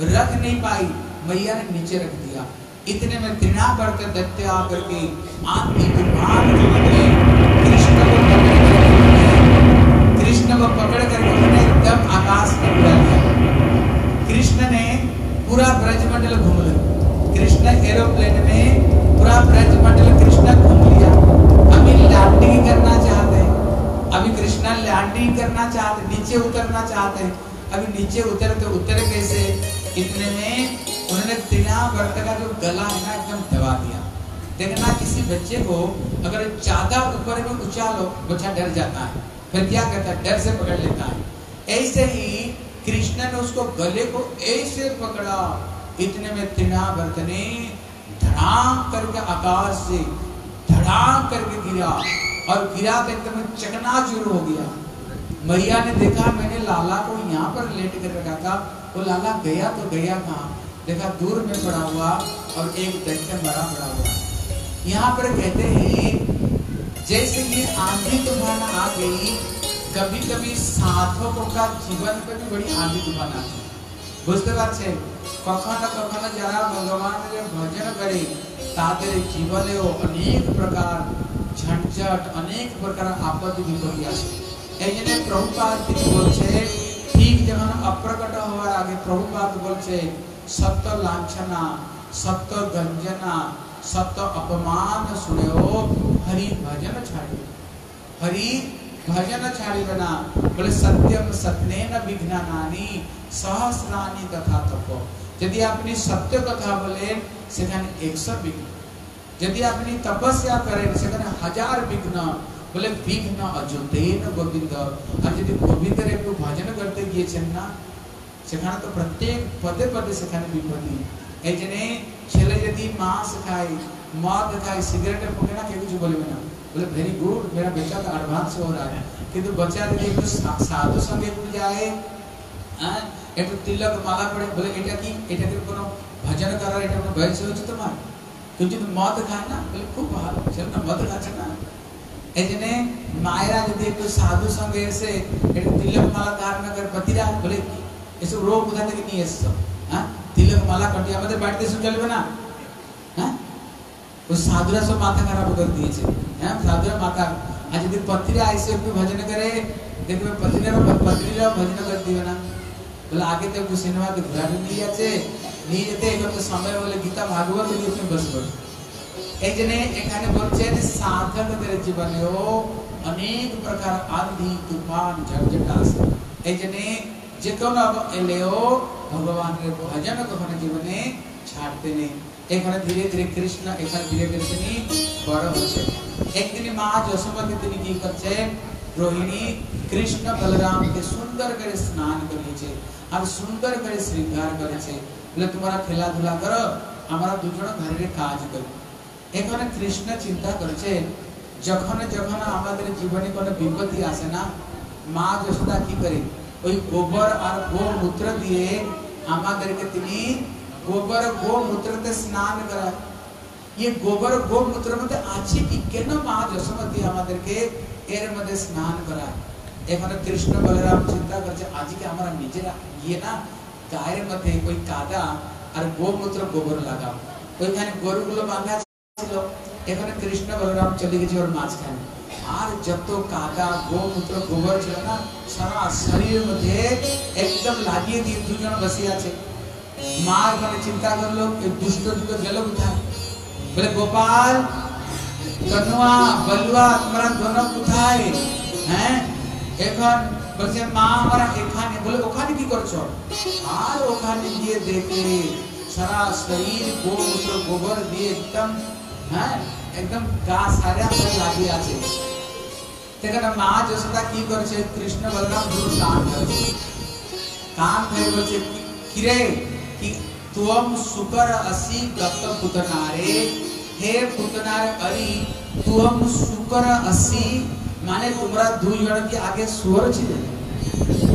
रख नहीं पाई। मैया ने नीचे रख दिया। इतने में तृणा करके दत्ते आकर के आंधी तूफ़ान देखना किसी बच्चे को अगर ज़्यादा ऊपर में उछालो, बच्चा डर जाता है। फिर क्या करता है? डर से पकड़ लेता है। ऐसे ही कृष्ण ने उसको गले को ऐसे पकड़ा। इतने में त्रिनावर्त ने धड़ाम करके आकाश से धड़ाम करके गिरा और गिरा तो एकदम चकनाचूर हो गया। मैया ने देखा, मैंने लाला को यहाँ पर लेट कर रखा था। वो लाला गया तो गया कहाँ? देखा, दूर में पड़ा हुआ और एक दैत्य मरा पड़ा हुआ। यहाँ पर कहते हैं जैसे ये आंधी तूफान आ गई कभी कभी साधकों का जीवन पे भी बड़ी आंधी तूफान आती है বুঝতে পারছেন কখনো কখনো যারা ভগবানের ভজন করে তাদের জীবনেও অনেক প্রকার ঝঞ্ঝট অনেক প্রকার আপদ বিপত্তি আসে এই জন্য প্রভুপাদ তিনি বলছে ঠিক যখন অপ্রকট হওয়ার আগে প্রভুপাদ বলছে সত্য লাঞ্ছনা সত্য গঞ্জনা সত্য অপমান শুনেও হরি ভজন ছাড়িও हरि भजन छाड़िबे ना बोले सत्यम सत्यनेन विघ्नानानि सहस्रानि तथा तप यदि আপনি সত্য কথা বলেন সেখানে 100 বিঘ্ন যদি আপনি তপস্যা করেন সেখানে হাজার বিঘ্ন বলে বিঘ্ন অযোধ্যেন গোবিন্দ আর যদি গোবিন্দের একটু ভজন করতে গিয়েছেন না সেখানে তো প্রত্যেক পদে পদে সেখানে বিপত্তি এই জন্য ছেলে যদি মাছ খায় মদ খায় সিগারেটের পক্ষে না কেউ কিছু বলবে না बोले वेरी गुड मेरा बेटा तो एडवांस हो रहा है किंतु बच्चा यदि একটু সাধু সঙ্গে একটু যায় হ্যাঁ একটু তিলক মালা পড়ে বলে এটা কি এটা কি কোনো ভজন করার এটা কোনো বয়স হচ্ছে তোমার কেউ যদি মদ খায় না বলে খুব ভালো সে না মদ খাচ্ছে না এই জন্য মায়েরা যদি একটু সাধু সঙ্গে এসে একটু তিলক মালা ধারণ করে পতিরা বলে এসব রোগ কোথা থেকে নিয়ে এসছো হ্যাঁ তিলক মালা কাটি, আমাদের বাড়িতে এসব চলবে না। হ্যাঁ? ওই সাধুরা সব মাথা খারাপ করে দিয়েছে। হ্যাঁ? সাধুরা মাথা আর যদি পত্নীরা এসে একটু ভজন করে, দেখবে পত্নীরা পত্নীরাও ভজন করে দিবে না। বলে, আগে তো একটু সিনেমা তো নিয়ে যাচ্ছে, নিয়ে যেতে এখন সময় বলে গীতা ভাগবত নিয়ে তুমি বসবো। এই জন্য এখানে বলছেন, সাধকদের জীবনেও অনেক প্রকার আন্ধি তুফান ঝঞ্ঝট আসে এই জন্য যে কোনো এলেও ভগবানের ভজন কখনো জীবনে ছাড়তে নেই। এখানে ধীরে ধীরে কৃষ্ণ, এখানে ধীরে ধীরে তিনি বড় হচ্ছে একদিন মা যশোমতি তিনি কি করছে রোহিণী কৃষ্ণ বলরামকে সুন্দর করে স্নান করিয়েছে আর সুন্দর করে শৃঙ্গার করেছে। বলে, তোমরা খেলাধুলা করো, আমরা দুজন ঘরের কাজ করি। এখানে কৃষ্ণ চিন্তা করেছে, যখন যখন আমাদের জীবনে কোনো বিপত্তি আসে না, মা যশোদা কি করে? ওই গোবর আর গোমূত্র দিয়ে আমাদেরকে তিনি গোবর গোমূত্রতে স্নান করায় ये গোবর গোমূত্র মধ্যে আছে কি কেন মা যশোমতী আমাদেরকে এর মধ্যে স্নান করায় এখানে কৃষ্ণ বলরাম চিন্তা করছে আজকে আমরা নিজেরা গিয়ে না গায়ের মধ্যে ওই কাদা আর গোমূত্র গোবর লাগাও ওইখানে গরুগুলো বাঁধা ছিল এখানে কৃষ্ণ বলরাম চলে গেছে ওর মাঝখানে আর যত কাদা গোমূত্র গোবর ছিল না সারা শরীরের মধ্যে একদম লাগিয়ে দিয়ে দুজন বসে আছে মা এখানে চিন্তা করলো এই দুষ্ট দুটো গেল কোথায় বলে গোপাল কনুয়া বলুয়া তোমরা দোনো কোথায় হ্যাঁ এখন বলছে মা আমরা এখানে বলে ওখানে কি করছো আর ওখানে গিয়ে দেখে সারা শরীর গোমূত্র গোবর দিয়ে একদম হ্যাঁ একদম গা সারা সব লাগিয়ে আছে সেখানে মা যশোদা কি করেছে কৃষ্ণ বলরাম গুরু দান করেছে দান করে বলছে কিরে কি তুম সুকর অসি দত্ত পুতনারে হে পুতনার অরি তুম সুকর অসি মানে তোমরা দুই কি আগে সুর ছিলে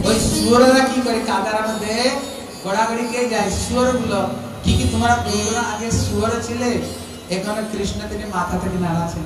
ওই সুররা কি করে কাদার মধ্যে গড়াগড়ি কে যায় সুরগুলো কি কি তোমরা দুজন আগে সুর ছিলে এখন কৃষ্ণ তিনি মাথা থেকে নাড়াছেন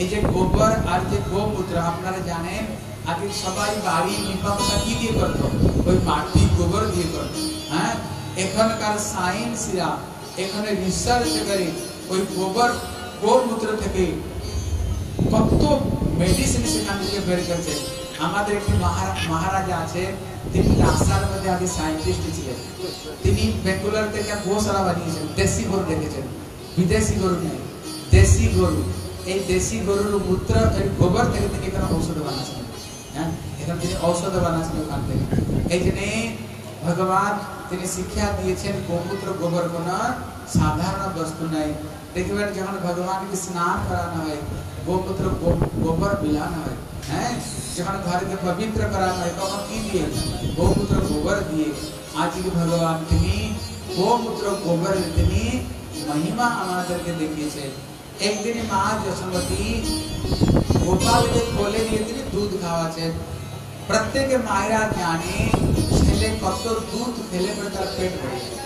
এই যে গোবর আর যে গোমূত্র, আপনারা জানেন, আগে সবাই বাড়ি নিপাকটা কি দিয়ে করতো? ওই মাটি গোবর দিয়ে করতো হ্যাঁ? এখানকার সায়েন্সরা এখানে রিসার্চ করে ওই গোবর, গোমূত্র থেকে কত মেডিসিন সেখান থেকে বের করছে। আমাদের একটি মহারাজা আছে, তিনি নাসার মধ্যে আগে সায়েন্টিস্ট ছিলেন। তিনি বেঙ্গুলার থেকে গোশালা বানিয়েছেন, দেশি গরু দেখেছেন। বিদেশি গরু নেই, দেশি গরু। এই দেশি গরুর মূত্র এর গোবর থেকে তিনি এখানে ঔষধ বানাচ্ছেন হ্যাঁ এখানে তিনি ঔষধ বানাচ্ছেন ওখান থেকে এই জন্য ভগবান তিনি শিক্ষা দিয়েছেন গোমূত্র গোবর কোন সাধারণ বস্তু নাই দেখবেন যখন ভগবানকে স্নান করানো হয় গোমূত্র গো- গোবর বিলানো হয় হ্যাঁ যখন ঘরকে পবিত্র করানো হয় তখন কি দিয়ে গোমূত্র গোবর দিয়ে আজকে ভগবান তিনি গোমূত্র গোবর তিনি মহিমা আমাদেরকে দেখিয়েছেন একদিন মা যশোমতী গোপালকে কোলে নিয়ে তিনি দুধ খাওয়াছেন প্রত্যেকে মায়েরা জানে ছেলে কত দুধ খেলে পরে তার পেট ভরে যায়।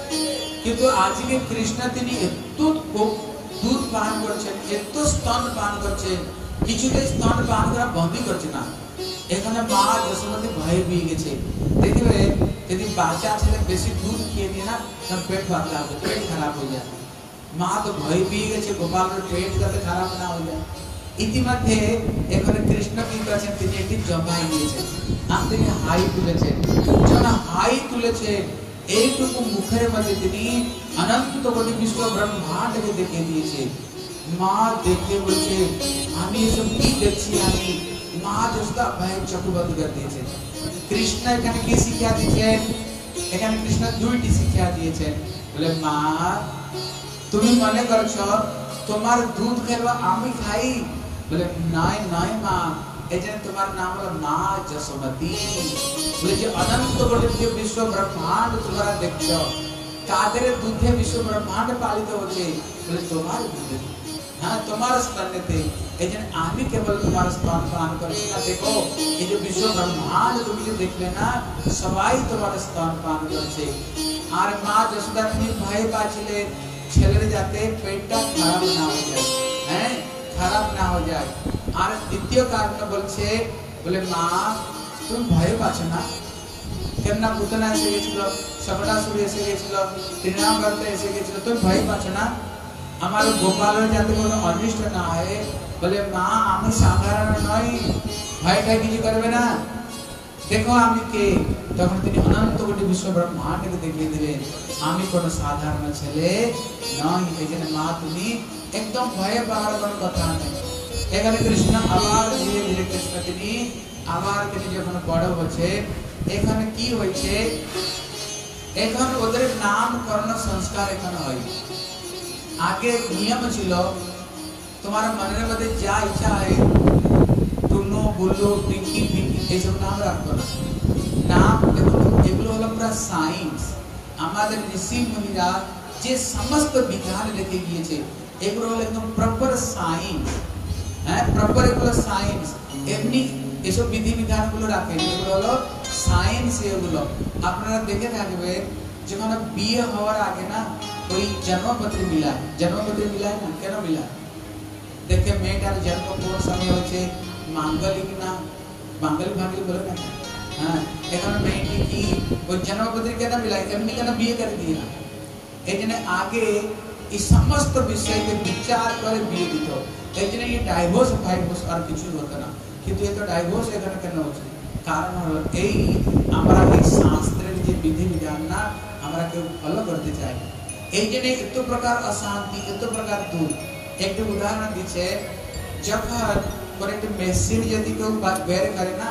কিন্তু আজকে কৃষ্ণ তিনি এত কো- দুধ পান করছেন এত স্তন পান করছেন কিছুতে স্তন পান করা বন্ধই করছে না এখানে মা যশোমতী ভয় পেয়ে গেছে দেখবে যদি বাচ্চা ছেলে বেশি দুধ খেয়ে দিয়ে না তার পেট পাতলা হবে পেট খারাপ হয়ে যায় মা তো ভয় পেয়ে গেছে, গোপালের পেট যাতে খারাপ না হয়ে যায়। ইতিমধ্যে এখানে কৃষ্ণ কি করেছেন তিনি একটি জমাই নিয়েছেন আর তিনি হাই তুলেছেন। যখন হাই তুলেছেন। এইটুকু মুখের মধ্যে তিনি অনন্ত কোটি বিশ্ব ব্রহ্মাণ্ডকে দেখে দিয়েছে মা দেখে বলছে, আমি এসব কি দেখছি? আমি মা দোস্তা ভাই চক্ষু করে দিয়েছে কৃষ্ণ এখানে কি শিক্ষা দিয়েছেন? এখানে কৃষ্ণ দুইটি শিক্ষা দিয়েছেন। বলে, মা তুমি মনে করছ তোমার দুধ খেলবা আমি খাই বলে নয় নয় মা এই জন্য তোমার নাম হলো মা যশোমতী বলে যে অনন্ত কোটি যে বিশ্ব ব্রহ্মাণ্ড তোমরা দেখছো তাদের দুধে বিশ্ব ব্রহ্মাণ্ড পালিত হচ্ছে বলে তোমার দুধে হ্যাঁ তোমার স্তনেতে এই জন্য আমি কেবল তোমার স্তন পান করছি না দেখো এই যে বিশ্ব ব্রহ্মাণ্ড তুমি যে দেখলে না সবাই তোমার স্তন পান করছে আর মা যশোদা তুমি ভয় পাচ্ছিলে ছেলের যাতে পেটটা খারাপ না হয়ে যায় হ্যাঁ খারাপ না হয়ে যায় আর দ্বিতীয় কারণ বলছে বলে মা তুমি ভয় পাচ্ছ না কেননা পুতনা এসে গেছিল সবটাসুর এসে গেছিল তৃণাবর্ত এসে গেছিল তুমি ভয় পাচ্ছ না আমার গোপালের যাতে কোনো অনিষ্ট না হয় বলে মা আমি সাধারণ নই ভয়টা কিছু করবে না দেখো আমি কে তখন তিনি অনন্ত কোটি বিশ্ব ব্রহ্মাণ্ডকে দেখিয়ে দিলেন আমি কোনো সাধারণ ছেলে এই জন্য মা তুমি একদম ভয়ে পাওয়ার কোনো কথা নেই এখানে কৃষ্ণ আবার ধীরে ধীরে কৃষ্ণ তিনি আবার তিনি যখন বড় হচ্ছে এখানে কি হয়েছে এখন ওদের নামকরণ সংস্কার এখানে হয় আগে নিয়ম ছিল তোমার মনের মধ্যে যা ইচ্ছা হয় টুনু বুল্লু টিঙ্কি পিঙ্কি এইসব নাম রাখব না নাম দেখুন এগুলো হলো পুরো সায়েন্স আমাদের ঋষি মুনিরা যে সমস্ত বিধান রেখে গিয়েছে, এগুলো হলো একদম প্রপার সায়েন্স হ্যাঁ প্রপার এগুলো সায়েন্স এমনি এসব বিধি বিধানগুলো রাখেন, এগুলো হলো সায়েন্স এগুলো। আপনারা দেখে থাকবেন, যখন বিয়ে হওয়ার আগে না, ওই জন্মপত্র মিলায়। জন্মপত্র মিলায় না? কেন মিলায়? দেখে মেয়েটার জন্ম কোন সময় হয়েছে মাঙ্গলিক না? মাঙ্গলিক ভাঙ্গলি বলে না হ্যাঁ এখানে মেয়েটি কি ওই জন্মপত্র কেন মিলায় এমনি কেন বিয়ে করে দিয়ে না এই জন্য আগে এই সমস্ত বিষয়কে বিচার করে বিয়ে দিত এই জন্য এই ডাইভোর্স ফাইভোর্স আর কিছু হতো না কিন্তু এই তো ডাইভোর্স এখানে কেন হচ্ছে কারণ হলো এই আমরা এই শাস্ত্রের যে বিধি বিধান না আমরা কেউ ফলো করতে চাই এই জন্য এত প্রকার অশান্তি এত প্রকার দুঃখ একটি উদাহরণ দিচ্ছে যখন কোন একটি মেশিন যদি কেউ বা- বের করে না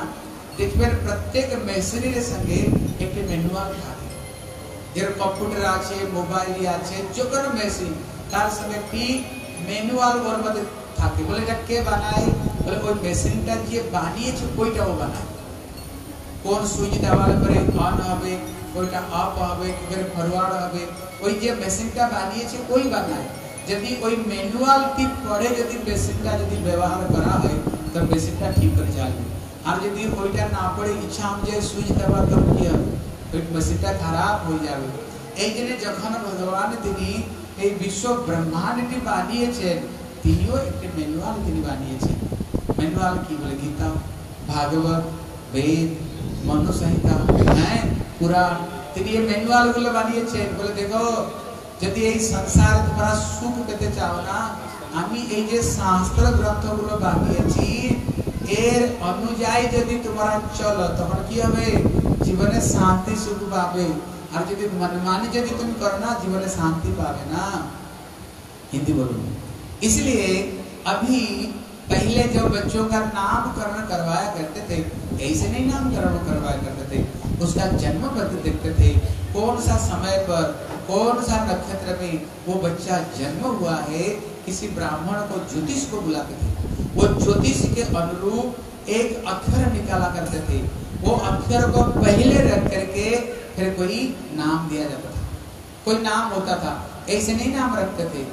দেখবেন প্রত্যেক মেশিনের সঙ্গে একটি ম্যানুয়াল থাকে যেরকম কম্পিউটার আছে মোবাইল আছে যে কোনো মেশিন তার সঙ্গে একটি ম্যানুয়াল ওর মধ্যে থাকে বলে এটা কে বানায় বলে ওই মেশিনটা যে বানিয়েছে ওইটা ও বানায় কোন সুইচ দেওয়ার পরে অন হবে ওইটা অফ হবে কি করে ফরওয়ার্ড হবে ওই যে মেশিনটা বানিয়েছে ওই বানায় যদি ওই ম্যানুয়ালটি পড়ে যদি মেশিনটা যদি ব্যবহার করা হয় তো মেশিনটা ঠিক করে চলবে हम जब कोईटा ना पड़े, इच्छा हम जे सुइज दबा कम किया। एक बसिटा खराब हो जावे। एक जने जखन भगवान दिनी, ए विश्व ब्रह्मांड टी बानिए छे तीनो एक मैनुअल दिनी बानिए छे मैनुअल की बोले, गीता, भागवत, वेद मनु संहिता है पूरा तीनो मैनुअल गुले बानिए छे बोले, देखो यदि ये संसार तुम्हारा सुख कहते चाहो ना हमी ये जे शास्त्र ग्रंथ गुले बानिए छी এর অনুযায়ী যদি তোমরা চলো তখন কি হবে জীবনে শান্তি সুখ পাবে আর যদি मनमानी যদি তুমি করো না জীবনে शांति पावे ना हिंदी बोलो इसलिए अभी पहले जो बच्चों का नामकरण करवाया करते थे ऐसे नहीं नामकरण करवाया करते थे उसका जन्म पत्र देखते थे कौन सा समय पर कौन सा नक्षत्र में वो बच्चा जन्म हुआ है किसी ब्राह्मण को ज्योतिष को बुलाते थे वो ज्योतिष के अनुरूप एक अक्षर निकाला करते थे। वो अक्षर को पहले रख करके फिर कोई नाम दिया जाता था। कोई नाम होता था, ऐसे नहीं नाम रखते थे।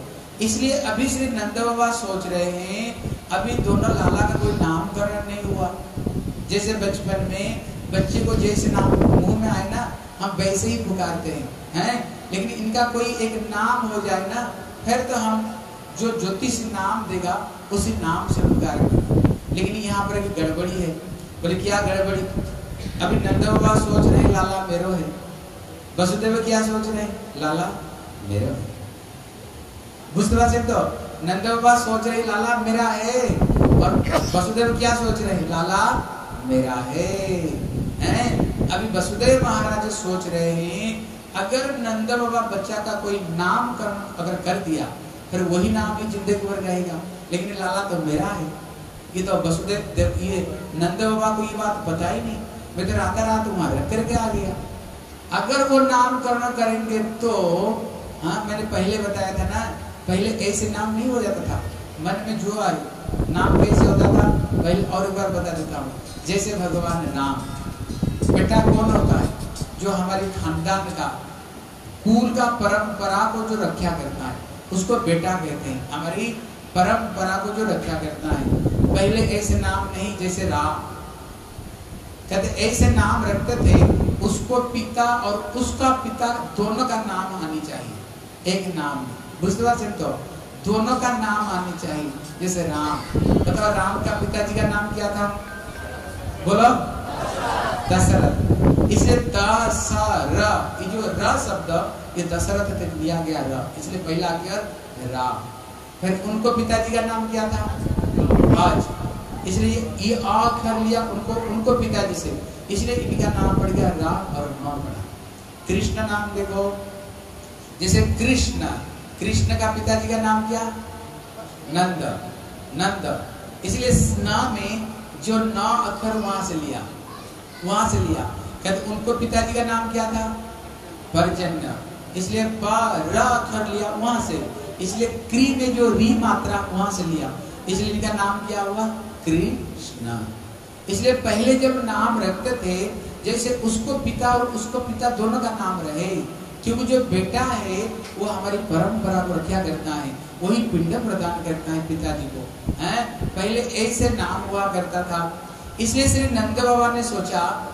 इसलिए अभी श्री नंद बाबा सोच रहे हैं, अभी दोनों लाला का कोई नामकरण नहीं हुआ। जैसे बचपन में बच्चे को जैसे नाम मुँह में आए ना, हम वैसे ही पुकारते हैं हैं? लेकिन इनका कोई एक नाम हो जाए ना, फिर तो हम जो ज्योतिष नाम देगा, उसी नाम से पुकारे लेकिन यहाँ पर एक गड़बड़ी है। बोले, क्या गड़बड़ी? अभी नंदा बाबा सोच रहे हैं, लाला मेरो है। वसुदेव क्या सोच रहे हैं? लाला मेरो है। बुझते से तो नंदा बाबा सोच रहे लाला मेरा है। और वसुदेव क्या सोच रहे हैं? लाला मेरा है। हैं? अभी वसुदेव महाराज सोच रहे हैं, अगर नंदा बाबा बच्चा का कोई नामकरण अगर कर दिया फिर वही नाम ही ज़िंदगी भर रहेगा लेकिन लाला तो मेरा है। ये तो वसुदेव देव ये नंद बाबा को ये बात पता ही नहीं, मैं तो रात रात वहाँ रख करके आ गया। अगर वो नामकरण करेंगे तो हाँ मैंने पहले बताया था ना, पहले ऐसे नाम नहीं हो जाता था। मन में जो आए, नाम कैसे होता था? पहले और एक बार बता देता हूँ। जैसे भगवान नाम। बेटा कौन होता है? जो हमारी खानदान का, कुल का परंपरा को जो रक्षा करता है। उसको बेटा कहते हैं। हमारी परंपरा को जो रक्षा करता है, पहले ऐसे नाम नहीं, जैसे राम। कहते, ऐसे नाम रखते थे, उसको पिता और उसका पिता दोनों का नाम आनी चाहिए। एक नाम। बुझते पारছেন तो दोनों का नाम आनी चाहिए, जैसे राम। बताओ, राम का पिताजी का नाम क्या था? बोलो। दशरथ। इसे दशरथ ये जो र शब्द ये दशरथ से लिया गया र इसलिए पहला अक्षर राम। फिर उनको पिताजी का नाम क्या था? आज इसलिए ये अक्षर लिया उनको उनको पिताजी से। इसलिए इनका नाम पड़ गया राम और नौ पड़ा कृष्ण नाम देखो। जैसे कृष्ण। कृष्ण का पिताजी का नाम क्या? नंद नंद इसलिए न में जो नौ अक्षर वहाँ से लिया। वहाँ से लिया। कहते उनको पिताजी का नाम क्या था? पर्जन्य। इसलिए अक्षर लिया, वहाँ से। इसलिए क्री में जो री मात्रा, वहाँ से लिया। इसलिए इनका नाम क्या हुआ? कृष्ण। इसलिए पहले जब नाम रखते थे, जैसे उसको पिता और उसको पिता दोनों का नाम रहे, क्योंकि जो बेटा है, वो हमारी परंपरा को रक्षा करता है। वही पिंड प्रदान करता है पिताजी को। हैं? पहले ऐसे नाम हुआ करता था। इसलिए श्री नंद बाबा ने सोचा,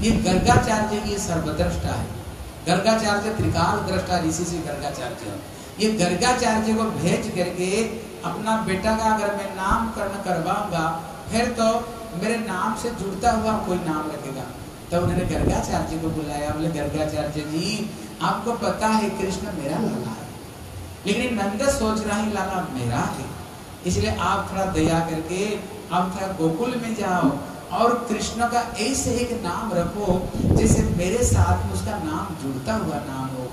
ये गर्गाचार्य ये सर्वद्रष्टा है। गर्गाचार्य त्रिकाल दृष्टा ऋषि से गर्गाचार्य। ये गर्गाचार्य को भेज करके अपना बेटा का अगर मैं नामकरण करवाऊँगा, फिर तो मेरे नाम से जुड़ता हुआ कोई नाम रखेगा। तो उन्होंने गर्गाचार्य को बुलाया, बोले, गर्गाचार्य जी, आपको पता है कृष्ण मेरा लाला है। लेकिन नंद सोच रहा है लाला मेरा है। इसलिए आप थोड़ा दया करके, आप थोड़ा गोकुल में जाओ और कृष्ण का ऐसे एक नाम रखो, जैसे मेरे साथ में उसका नाम जुड़ता हुआ नाम हो।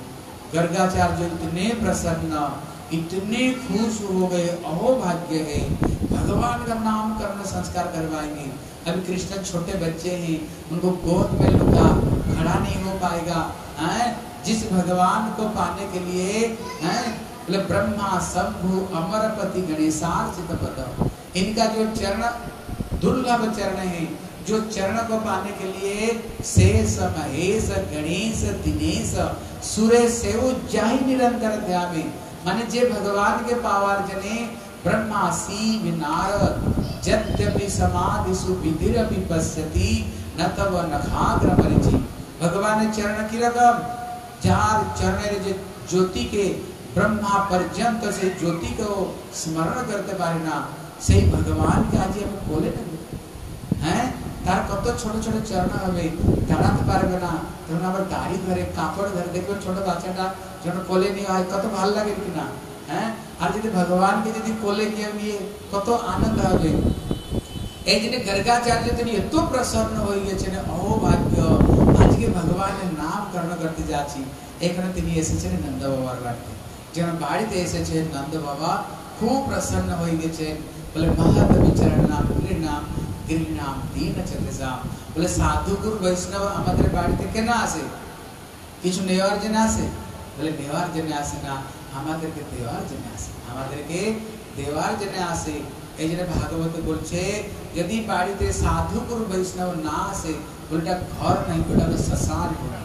गर्गाचार्य इतने प्रसन्न, इतने खुश हो गए अहो भाग्य है। भगवान का नाम करना संस्कार करवाएँगे। अभी कृष्ण छोटे बच्चे हैं, उनको गोद में लुका खड़ा नहीं हो पाएगा। हैं? जिस भगवान को पाने के लिए, हैं? ब्रह्मा, शंभु, अमरपति, गणेशार्चित पद इनका जो चरण दुर्लभ चरण है, जो चरण को पाने के लिए शेष, महेश, गणेश, दिनेश, सुरेश से जाहि निरंतर ध्यावे। माने जे भगवान के पावर जने शिव समाधि विपश्यति न परिचि। भगवान चरण की रकम जार चरण ज्योति के ब्रह्मा पर्यंत से ज्योति को स्मरण करते पारे ना সেই ভগবানকে আজি আমি কোলে নেব হ্যাঁ তার কত ছোট ছোট চরণ হবে দাঁড়াতে পারবে না তখন আবার দাড়ি ধরে কাপড় ধরে দেখবে ছোট বাচ্চাটা যখন কোলে নিয়ে হয় কত ভালো লাগে কিনা হ্যাঁ আর যদি ভগবানকে যদি কোলে কেউ নিয়ে কত আনন্দ হবে এই জন্য গর্গাচার্য তিনি এত প্রসন্ন হয়ে গেছেন ও ভাগ্য আজকে ভগবানের নাম কর্ণ করতে যাচ্ছি এখানে তিনি এসেছেন নন্দ বাবার বাড়িতে যেমন বাড়িতে এসেছেন নন্দ বাবা খুব প্রসন্ন হয়ে গেছেন বলে মহৎ বিচরণ নাম নাম গিরি নাম দীন চন্দ্রসাম বলে সাধু গুরু বৈষ্ণব আমাদের বাড়িতে কেন আসে কিছু নেওয়ার জন্য আসে বলে নেওয়ার জন্য আসে না আমাদেরকে দেওয়ার জন্য আসে আমাদেরকে দেওয়ার জন্য আসে এই জন্য ভাগবত বলছে যদি বাড়িতে সাধু গুরু বৈষ্ণব না আসে ওটা ঘর নাই ওটা হলো শ্মশান ভূমি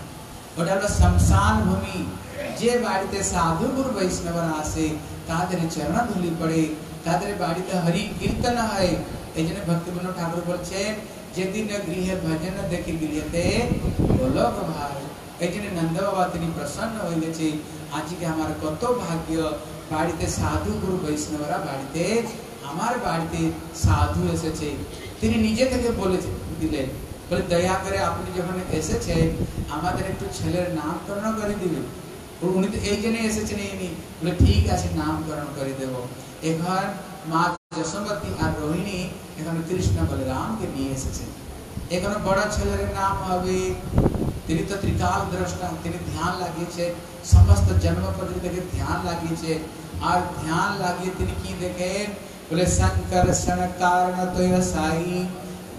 ওটা হলো শ্মশান ভূমি যে বাড়িতে সাধু গুরু বৈষ্ণব আসে তাদের চরণ ধুলি পড়ে তাদের বাড়িতে হরি কীর্তন হয়। এই জন্য ভক্তিবন ঠাকুর বলছেন যেদিন গৃহে ভজন দেখে গৃহতে গোলক ভাই এই জন্য নন্দ বাবা তিনি প্রসন্ন হয়ে গেছে। আজকে আমার কত ভাগ্য, বাড়িতে সাধু গুরু বৈষ্ণবরা বাড়িতে, আমার বাড়িতে সাধু এসেছে। তিনি নিজে থেকে বলে দিলেন, বলে দয়া করে আপনি যখন এসেছে আমাদের একটু ছেলের নামকরণ করে দিবেন। উনি তো এই জন্য এসেছেন ইনি বলে, ঠিক আছে, নামকরণ করে দেব। এখন মা যশোমতী আর রোহিণী এখন কৃষ্ণ বলরামকে নিয়ে এসেছেন এখানে বড় ছেলের নাম হবে তিনি তো ত্রিকাল দ্রষ্টা তিনি ধ্যান লাগিয়েছে সমস্ত জন্ম পদ্ধতি থেকে ধ্যান লাগিয়েছে আর ধ্যান লাগিয়ে তিনি কি দেখেন বলে শঙ্কর সন কারণ তয় সাই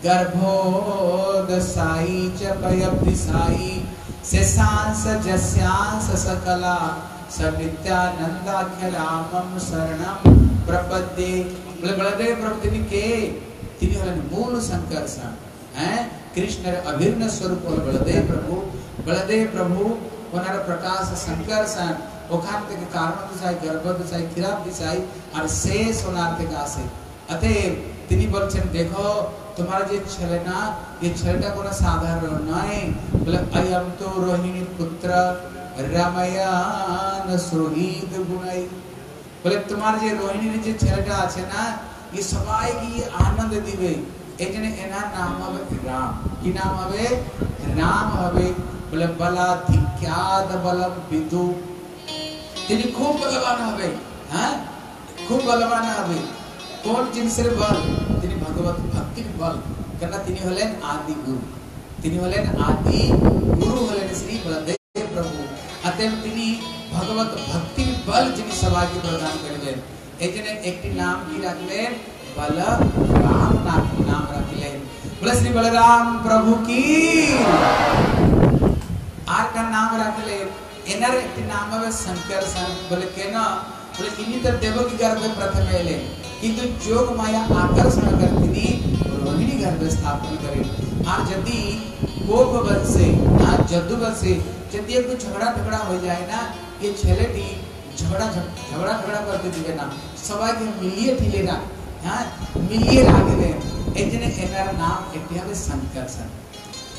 गर्भोद साई च पयब्धि साई शेषांश जस्यांश सकला সনিত্যানন্দাখ্যরামম শরণম প্রপদ্যে বলে বলদেব প্রভু তিনি কে তিনি হলেন মূল সংকর্ষণ হ্যাঁ কৃষ্ণের অভিন্ন স্বরূপ হল বলদেব প্রভু বলদেব প্রভু ওনার প্রকাশ সংকর্ষণ ওখান থেকে কারণ দিশাই গর্ভ দিশাই খিরাপ দিশাই আর শেষ ওনার থেকে আসে অতএব তিনি বলছেন দেখো তোমার যে ছেলে না এই ছেলেটা কোনো সাধারণ নয় বলে অয়ম তো রোহিণী পুত্র রামায়ণ সুহিত গুণাই বলে, তোমার যে রোহিণীর যে ছেলেটা আছে না এই সবাইকে আনন্দ দিবে? এই জন্য এনার নাম হবে রাম। কি নাম হবে? রাম হবে। বলে, বলা বলাধিক্যাদ বলম বিদু। তিনি খুব বলবান হবে হ্যাঁ? খুব বলবান হবে। কোন জিনিসের বল? তিনি ভগবত ভক্তির বল। কেন তিনি হলেন আদি গুরু। তিনি হলেন আদি গুরু হলেন শ্রী বলদেব প্রভু। অতএব তিনি ভগবত ভক্তির বল যিনি সবাইকে প্রদান করিলেন এই জন্য একটি নাম কি রাখলেন বল রাম নাম রাখলেন বলে শ্রী বলরাম প্রভু কি আর কার নাম রাখলেন এনার একটি নাম হবে শঙ্কর বলে কেন বলে ইনি তো দেব কি গর্ভে প্রথমে এলেন কিন্তু যোগ মায়া আকর্ষণ कर তিনি রোহিণী গর্ভে স্থাপন করেন আর যদি কোপ বল से আর যদু বল से যদি একটু ঝগড়া ঝগড়া হয়ে যায় না ये छेलेटी ঝগড়া ঝগড়া ঝগড়া করতে দিবে না সবাইকে মিলিয়ে ঠিলে না হ্যাঁ মিলিয়ে রাখবেন এই জন্য এনার নাম একটি হবে শঙ্কর্ষণ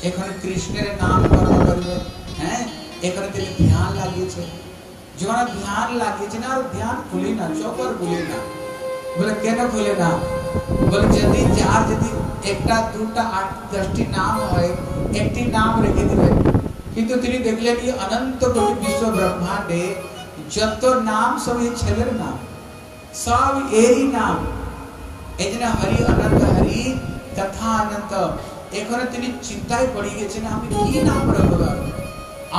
এখানে কৃষ্ণের নাম কর্ম করবে হ্যাঁ এখানে তিনি ধ্যান লাগিয়েছে যখন ধ্যান লাগিয়েছে না আর ধ্যান খুলি না চোখর খুলি না বলে কেন খুলে না বলে যদি যার যদি একটা দুটা আট দশটি নাম হয় একটি নাম রেখে দিবেন কিন্তু তিনি দেখলেন কি অনন্ত কোটি বিশ্ব ব্রহ্মাণ্ডে যত নাম সব এই ছেলের নাম। সব এরই নাম। এই জন্য হরি অনন্ত হরি তথা অনন্ত এখানে তিনি চিন্তায় পড়ে গেছেন, আমি কি নাম রাখব?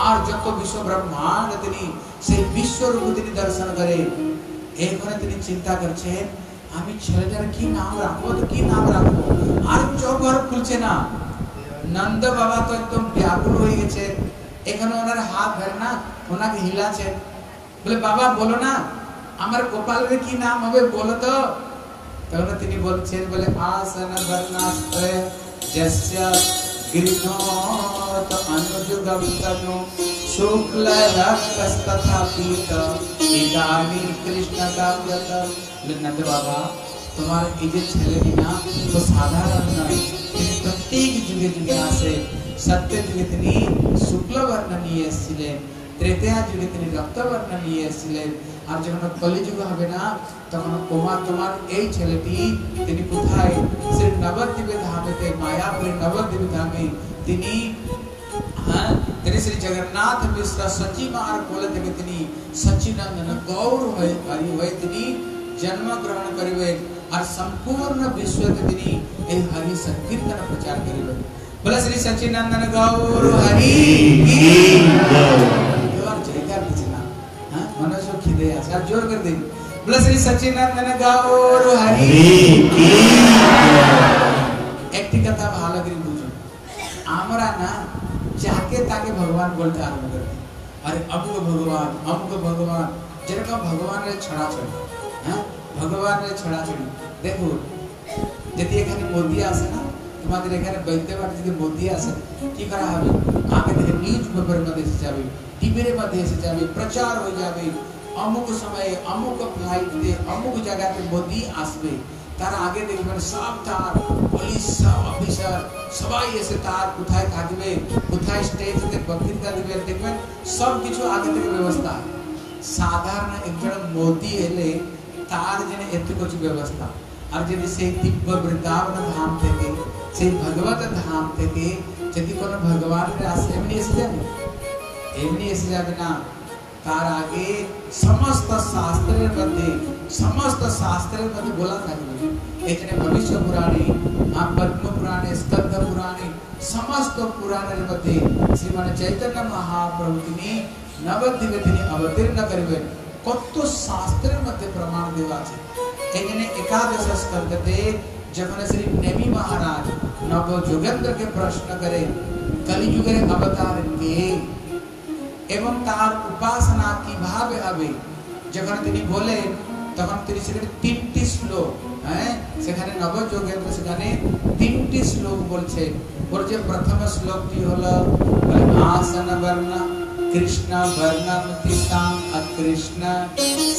আর যত বিশ্ব ব্রহ্মাণ্ড তিনি, সেই বিশ্বরূপ তিনি দর্শন করে, এখানে তিনি চিন্তা করছেন, আমি ছেলেটার কি নাম রাখব? তো কি নাম রাখব? আর চোখ আর খুলছে না। নন্দ বাবা তো একদম ব্যাকুল হয়ে গেছে। এখানে ওনার হাত ধরে না, ওনাকে হিলাছে বলে বাবা বলো না আমার গোপালের কি নাম হবে বলো তো তখন তিনি বলছেন বলে আসন বর্ণাস্ত্রয় যস্য গৃহত অনুযুগম তনু শুক্ল রক্তস্তথা পীত ইদানি কৃষ্ণ কাব্যত নন্দ বাবা তোমার এই যে ছেলেটি না তো সাধারণ নয় তিনি প্রত্যেক যুগে যুগে আসে সত্য যুগে তিনি শুক্ল বর্ণ নিয়ে এসেছিলেন ত্রেতেয়া যুগে তিনি রক্তবর্ণ নিয়ে এসেছিলেন আর যখন কলিযুগ হবে না তখন তোমার তোমার এই ছেলেটি তিনি কোথায় সে নবদ্বীপে ধামেতে মায়াপুরে নবদ্বীপে ধামে তিনি হ্যাঁ তিনি শ্রী জগন্নাথ মিশ্র সচি মার কোলে থেকে তিনি সচিনন্দন গৌর হয়ে হরি হয়ে তিনি জন্ম গ্রহণ করিবেন আর সম্পূর্ণ বিশ্বতে তিনি এই হরি সংকীর্তন প্রচার করিবেন বলে শ্রী সচিনন্দন গৌর হরি কি মনুষ্য খিদে আছে আর জোর করে দিন বলে শ্রী সচিনন্দন গৌর হরি একটি কথা ভালো করে বুঝুন আমরা না যাকে তাকে ভগবান বলতে আরম্ভ করি আরে অমুক ভগবান অমুক ভগবান যেরকম ভগবানের ছড়াছড়ি হ্যাঁ ভগবানের ছড়াছড়ি দেখুন যদি এখানে মোদি আসে না তোমাদের এখানে বৈদ্যবাট যদি মোদি আসে কি করা হবে আগে থেকে নিউজ পেপারের মধ্যে এসে যাবে টিভির মধ্যে এসে যাবে প্রচার হয়ে যাবে অমুক সময়ে অমুক ফ্লাইট দিয়ে অমুক জায়গাতে মোদি আসবে তার আগে দেখবেন সব তার পুলিশ সব অফিসার সবাই এসে তার কোথায় থাকবে কোথায় স্টেজে বক্তৃতা দিবে দেখবেন সব কিছু আগে থেকে ব্যবস্থা সাধারণ একজন মোদি এলে তার জন্য এত কিছু ব্যবস্থা আর যদি সেই দিব্য বৃন্দাবন ধাম থেকে সেই ভগবত ধাম থেকে যদি কোনো ভগবানের আসে এমনি এসে যাবে এমনি এসে যাবে না তার আগে সমস্ত শাস্ত্রের মধ্যে সমস্ত শাস্ত্রের মধ্যে বলা থাকবে এখানে ভবিষ্য পুরাণে আম পদ্ম পুরাণে স্কন্দ পুরাণে সমস্ত পুরাণের মধ্যে শ্রীমান চৈতন্য মহাপ্রভু তিনি নবদ্বীপে তিনি অবতীর্ণ করিবেন কত শাস্ত্রের মধ্যে প্রমাণ দেওয়া আছে এখানে একাদশ স্কন্ধতে যখন শ্রী নেমি মহারাজ নব যোগেন্দ্রকে প্রশ্ন করে কলিযুগের অবতার কে এবং তার উপাসনা কীভাবে হবে? যখন তিনি বলেন, তখন তিনি সেখানে তিনটি শ্লোক হ্যাঁ? সেখানে নবযোগেন্দ্র সেখানে তিনটি শ্লোক বলছে বলছে প্রথম শ্লোকটি হলো, আসন বর্ণ কৃষ্ণ বর্ণম তিতাম অকৃষ্ণ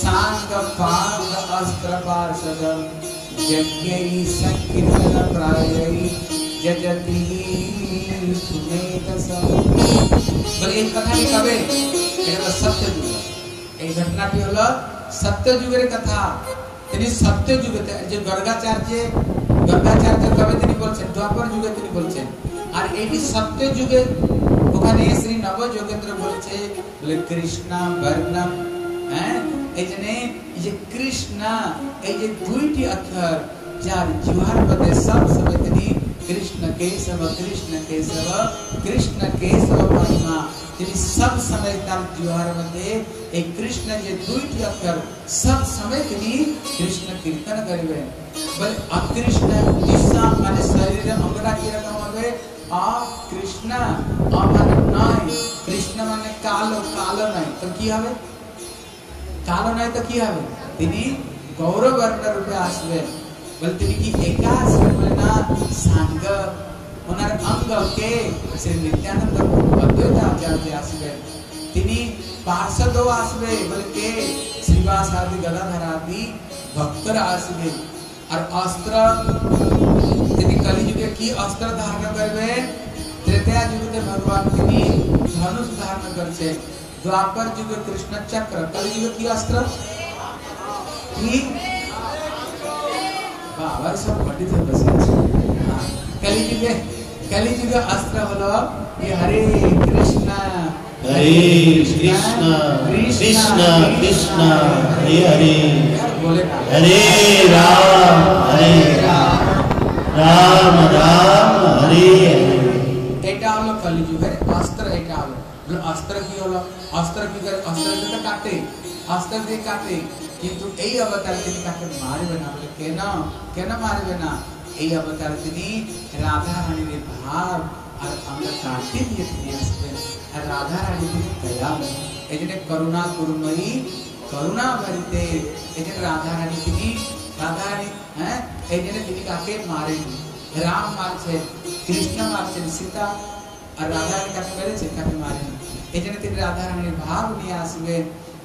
সাঙ্গ পাঙ্গ অস্ত্র পার্ষদম যজ্ঞৈ সংকীর্তন প্রায়ৈ যজতি সুমেধসম বলে এই কথাটি কবে এটা হলো সত্য যুগ এই ঘটনাটি হলো সত্য যুগের কথা তিনি সত্য যুগে যে গর্গাচার্য গর্গাচার্য কবে তিনি বলছেন দ্বাপর যুগে তিনি বলছেন আর এটি সত্য যুগে ওখানে শ্রী নব যোগেন্দ্র বলছে বলে কৃষ্ণ বর্ণম হ্যাঁ এই জন্য এই যে কৃষ্ণ এই যে দুইটি অক্ষর যার জিহার মধ্যে সব সময় তিনি कृष्ण केशव कृष्ण केशव कृष्ण केशव महिमा তিনি সব সময় তার জিহার মধ্যে এই কৃষ্ণ যে দুইটি অক্ষর সব সময় তিনি কৃষ্ণ কীর্তন করিবেন বলে অকৃষ্ণ দিশা মানে শরীরে অঙ্গটা কিরকম হবে অকৃষ্ণ অ মানে নয় কৃষ্ণ মানে কালো কালো নয় তো কি হবে কালো নয় তো কি হবে তিনি গৌরবর্ণ রূপে আসবেন বলে তিনি কি একা আসবেন बोलतली एकाच मनात सांग होणार अंग के से नित्यानंद अद्वैत आचार्य आसबे तिनी पार्षदो आसबे बल्कि श्रीवास आदि गदाधर आदि भक्त आसबे और अस्त्र तिनी कलियुग की अस्त्र धारण करबे त्रेता युग में भगवान तिनी धनुष धारण करछे द्वापर युग कृष्ण चक्र कलियुग की अस्त्र ठीक পণ্ডিত হয়ে বসে আছে হ্যাঁ, কলিযুগে কলিযুগে অস্ত্র হলো ये हरे कृष्ण हरे कृष्ण कृष्ण कृष्ण हरे हरे यार बोले ना हरे राम हरे राम राम राम हरे हरे এটা হলো কলিযুগের অস্ত্র এটা হলো বলে অস্ত্র কি হলো অস্ত্র কি করে অস্ত্র দিয়ে তো কাটে অস্ত্র দিয়ে কাটে কিন্তু এই অবতার তিনি কাকে মারবে না বলে কেন কেন মারবে না এই অবতার তিনি রাধা রানীর ভাব আর আমরা কাটতে দিয়ে তিনি আসবেন আর রাধা রানী তিনি দয়ালু এই জন্য করুণা করুণময়ী করুণা ভরিতে এই জন্য রাধা রানী তিনি রাধা রানী হ্যাঁ এই জন্য তিনি কাকে মারেন রাম মারছেন কৃষ্ণ মারছেন সীতা আর রাধা রানী কাকে মেরেছেন কাকে মারেন এই জন্য তিনি রাধা রানীর ভাব নিয়ে আসবেন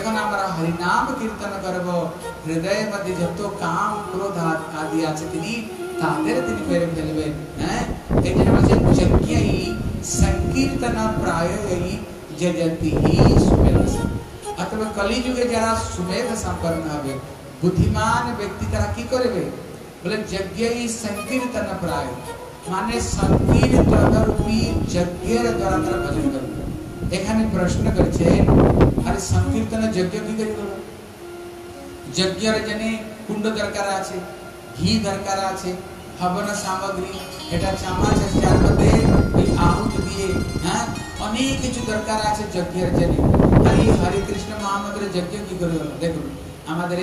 जखन हमारा हरिनाम कीर्तन करब हृदय मध्य तो काम क्रोध आदि आचतनी तादेर दिन फेरे फेलबे हैं? तेजे मज़े जग्यई संकीर्तन प्राययई जजति ही सुमेधस अतः कली जुगे जरा सुमेध संपन्न हवे। बुद्धिमान व्यक्ति तरह की करबे बोले जग्यई संकीर्तन प्राय। माने संकीर्तन रूपी यज्ञ द्वारा भजन करबे এখানে প্রশ্ন করছে, আরে সংকীর্তন যজ্ঞ কি করি করব যজ্ঞের জন্য কুণ্ড দরকার আছে, ঘি দরকার আছে, হবন সামগ্রী, এটা চামচ যার মধ্যে আহুত দিয়ে হ্যাঁ অনেক কিছু দরকার আছে যজ্ঞের জন্য। আর এই হরে কৃষ্ণ মহামন্ত্রের যজ্ঞ কি করে হলো? দেখুন, আমাদের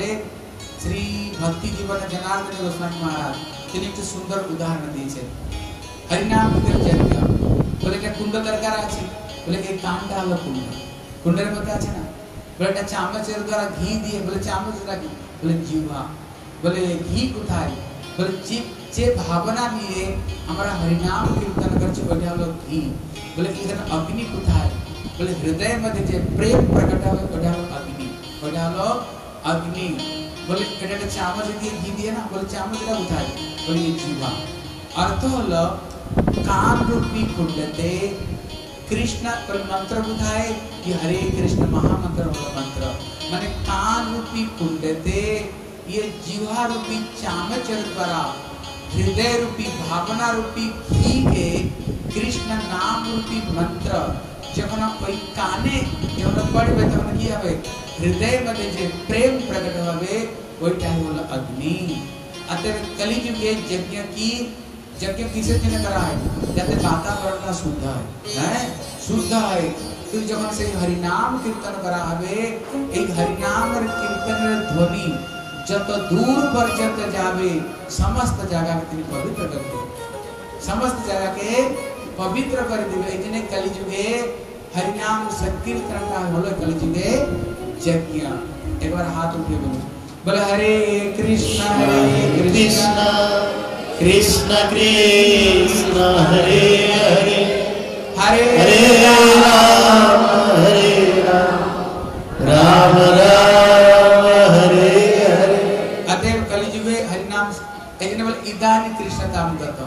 শ্রী ভক্তি জীবনে জনার্দন গোস্বামী মহারাজ, তিনি একটু সুন্দর উদাহরণ দিয়েছেন। হরিনাম যজ্ঞ, বলে এটা কুণ্ড দরকার আছে। बोले, एक काम कर लो कुंडल। कुंडल में क्या ना, बोले अच्छा, एक चामच द्वारा घी दिए। बोले अच्छा, चामच द्वारा घी। बोले, जीवा। बोले, घी उतारी बोले, जी, जे भावना लिए हमारा हरिनाम कीर्तन कर चुके हैं लोग घी। बोले इधर अग्नि उतार बोले, हृदय में जे प्रेम प्रकट हो बैठा लोग अग्नि। बैठा लोग अग्नि। बोले एटा चामच दिए, घी दिए ना? बोले चामच ला उतार बोले, ये जीवा। अर्थ हल काम रूपी कुंडते कृष्ण मंत्र बुधाए कि हरे कृष्ण, महामंत्र मंत्र। माने कान रूपी कुंडते ये जीवा रूपी चामचर द्वारा हृदय रूपी भावना रूपी घी के कृष्ण नाम रूपी मंत्र जखन कोई काने जखन पढ़बे तखन की हवे हृदय में जे प्रेम प्रकट हवे वही टाइम होला अग्नि। अतः कलयुग के यज्ञ की কিসের জন্য করা হয় যাতে বাতাবরণটা শুদ্ধ হয় হ্যাঁ শুদ্ধ হয় কিন্তু যখন সেই হরিনাম কীর্তন করা হবে এই হরিনামের কীর্তনের ধ্বনি যত দূর পর্যন্ত যাবে সমস্ত জায়গাকে তিনি পবিত্র করে দেবে সমস্ত জায়গাকে পবিত্র করে দেবে এই জন্য কলিযুগে হরিনাম সংকীর্তন का হলো কলিযুগে যজ্ঞ একবার হাত উঠিয়ে বলুন বলে হরে কৃষ্ণ হরে কৃষ্ণ कृष्ण कृष्ण हरे हरे हरे हरे राम हरे राम राम राम हरे हरे অতএব কলিযুগে হরিনাম এই জন্য বলে ইদানি কৃষ্ণ দাম গত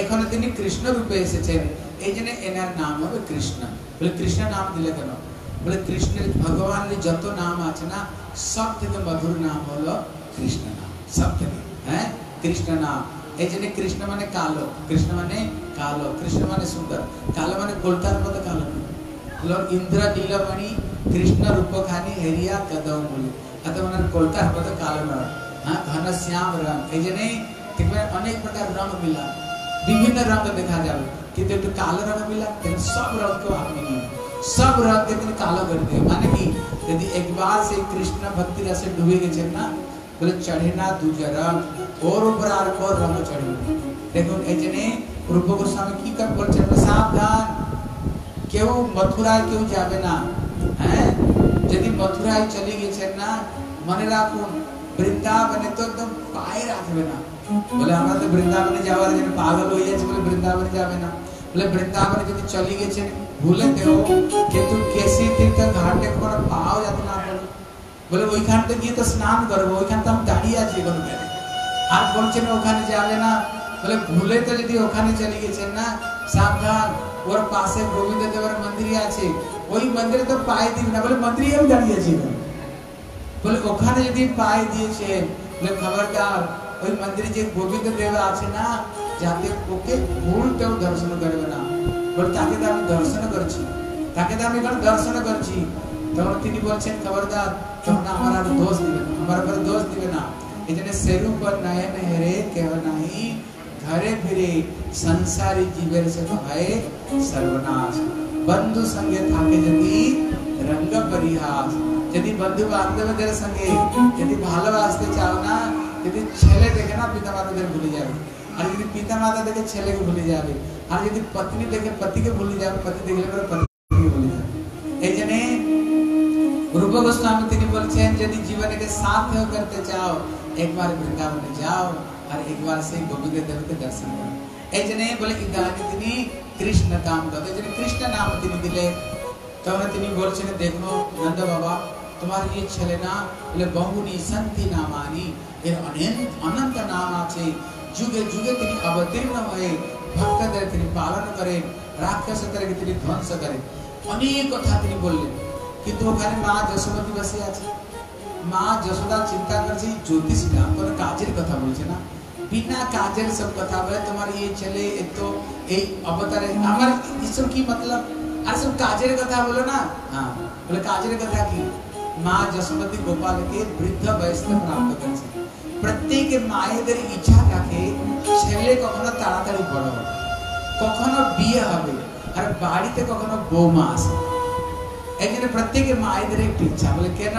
এখন তিনি কৃষ্ণ রূপে এসেছেন এই জন্য এনার নাম হবে কৃষ্ণ বলে কৃষ্ণ নাম দিলে কেন বলে কৃষ্ণের ভগবানের যত নাম আছে না সব থেকে মধুর নাম হলো কৃষ্ণ নাম সব থেকে হ্যাঁ কৃষ্ণ নাম এই জন্য কৃষ্ণ মানে কালো কৃষ্ণ মানে কালো কৃষ্ণ মানে সুন্দর কালো মানে গোলটার মতো কালো নয়। হলো ইন্দ্র নীলমণি কৃষ্ণ রূপখানি হেরিয়া কদম বলি অর্থাৎ ওনার কলকার মতো কালো নয় হ্যাঁ ঘন শ্যাম রং এই জন্যই দেখবেন অনেক প্রকার রং মিলা বিভিন্ন রঙ দেখা যাবে কিন্তু একটু কালো রঙ মিলা কিন্তু সব রঙকে আপনি নিয়ে सब रंग के दिन कालो कर दिए माने कि यदि एक बार से कृष्ण भक्ति रस से डूबे गए ना बोले चढ़े ना दूजे रंग और ऊपर आर और रंग चढ़े देखो एजने रूप गोस्वामी की कर बोल चढ़े सावधान কেউ মথুরায় কেউ যাবে না হ্যাঁ যদি মথুরায় চলে গেছেন না মনে রাখুন বৃন্দাবনে তো একদম পায়ে রাখবে না বলে আমরা তো বৃন্দাবনে যাওয়ার জন্য পাগল হয়ে যাচ্ছে বলে বৃন্দাবনে যাবে না বলে বৃন্দাবনে যদি চলে গেছেন ভুলে দেও কিন্তু কেসি তীর্থ ঘাটে কোনো পাও যাতে না পড়ে বলে, ওইখান থেকে গিয়ে তো স্নান করব, ওইখান তো আমি দাঁড়িয়ে আছি এখন আর বলছেন ওখানে যাবে না। বলে, ভুলে তো যদি ওখানে চলে গেছেন না, সাবধান। ওর পাশে গোবিন্দ দেবের মন্দির আছে। ওই মন্দিরে তো পায়ে দিন না। বলে মন্দিরে আমি দাঁড়িয়ে আছি বলে, ওখানে যদি পায়ে দিয়েছেন, বলে, খবরদার, ওই মন্দিরে যে গোবিন্দ দেব আছে না, যাতে ওকে ভুল ভুলটাও দর্শন করবে না। বলে, তাকে তো আমি দর্শন করছি। তাকে তো আমি এখন দর্শন করছি। তখন তিনি বলছেন, খবরদার তোমরা আমার আর দোষ দিবে না আমার উপর দোষ দিবে না এজন্য সেরু পর নয়ন হেরে কেহ নাহি ঘরে ফিরে সংসারী জীবের সে হয় সর্বনাশ বন্ধু সঙ্গে থাকে যদি রঙ্গ পরিহাস যদি বন্ধু বান্ধবদের সঙ্গে যদি ভালোবাসতে চাও না যদি ছেলে দেখে না পিতা মাতাদের ভুলে যাবে আর যদি পিতা মাতা দেখে ছেলেকে ভুলে যাবে আর যদি পত্নী দেখে পতিকে ভুলে যাবে পতি দেখলে পরে পতিকে ভুলে যাবে এই জন্যে रूप गोस्वामी তিনি বলছেন যদি জীবনকে সার্থক করতে চাও একবার বৃন্দাবনে যাও আর একবার সেই গোবিন্দ দেবকে দর্শন করো এই জন্য বলে ইদানি তিনি কৃষ্ণ নাম দাও এই জন্য কৃষ্ণ নাম তিনি দিলে তখন তিনি বলছেন দেখো নন্দ বাবা তোমার এই ছেলে না বলে বহুনি সন্তি নামানি এর অনেক অনন্ত নাম আছে যুগে যুগে তিনি অবতীর্ণ হয়ে ভক্তদের তিনি পালন করেন রাক্ষসদেরকে তিনি ধ্বংস করেন অনেক কথা তিনি বললেন কিন্তু ওখানে মা যশোমতী বসে আছে। মা যশোদা চিন্তা করছে জ্যোতিষীরা কোনো কাজের কথা বলছে না। বিনা কাজের সব কথা বলে, তোমার এই ছেলে এত এই অবতারে, আমার ঈশ্বর কি মতলব? আর সব কাজের কথা বলো না? হ্যাঁ বলে, কাজের কথা কি? মা যশোমতী গোপালকে বৃদ্ধ বয়সে প্রাপ্ত করেছে। প্রত্যেক মায়েদের ইচ্ছা থাকে, ছেলে কখনো তাড়াতাড়ি বড় হবে, কখনো বিয়ে হবে, আর বাড়িতে কখনো বৌমা আসে। এই জন্য প্রত্যেকে মায়েদের একটু ইচ্ছা বলে কেন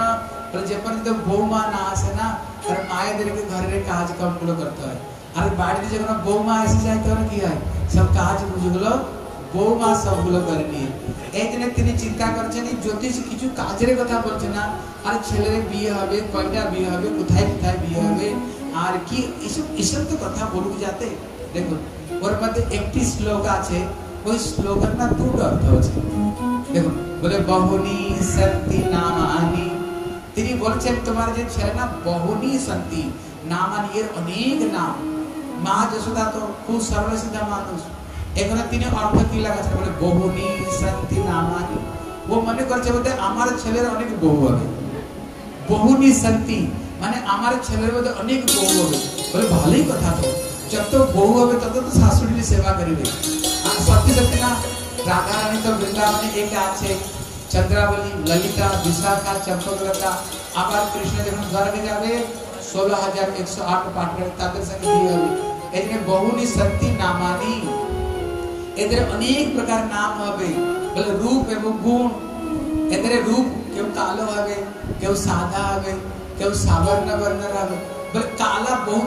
বলে যে পর্যন্ত বৌমা না আসে না আর মায়েদেরকে ঘরের কাজ কামগুলো করতে হয় আর বাড়িতে যখন বৌমা এসে যায় তখন কি হয় সব কাজগুলো বৌমা সবগুলো করে নিয়ে এই জন্য তিনি চিন্তা করছেন জ্যোতিষ কিছু কাজের কথা বলছে না আর ছেলের বিয়ে হবে কয়টা বিয়ে হবে কোথায় কোথায় বিয়ে হবে আর কি এসব এসব তো কথা বলুক যাতে দেখুন ওর মধ্যে একটি শ্লোক আছে ওই শ্লোকের না দুটো অর্থ আছে দেখুন বলে, বহুনি সন্তি নামানি তিনি বলছেন, তোমার যে ছেলে না বহুনি সন্তি নামানি এর অনেক নাম। মা যশোদা তো খুব সরল সিধা মানুষ। এখানে তিনি অর্থ কি লাগাচ্ছেন? বলে, বহুনি সন্তি নামানি ও মনে করছে বলতে, আমার ছেলের অনেক বহু হবে। বহুনি সন্তি মানে আমার ছেলের মধ্যে অনেক বউ হবে। বলে, ভালোই কথা তো। যত বউ হবে, তত তো শাশুড়ির সেবা করিবে। আর সত্যি সত্যি না রাধা রানী তো বৃন্দাবনে এক আছে চন্দ্রাবলী ললিতা বিশাখা চম্পকলতা আবার কৃষ্ণ যখন স্বর্গে যাবে ষোলো হাজার একশো আট পাটনার তাদের সঙ্গে বিয়ে হবে এই জন্য বহুনি সত্যি নামানি এদের অনেক প্রকার নাম হবে বলে রূপ এবং গুণ এদের রূপ কেউ কালো হবে কেউ সাদা হবে কেউ সাবর্ণ বর্ণের হবে বলে কালা বহু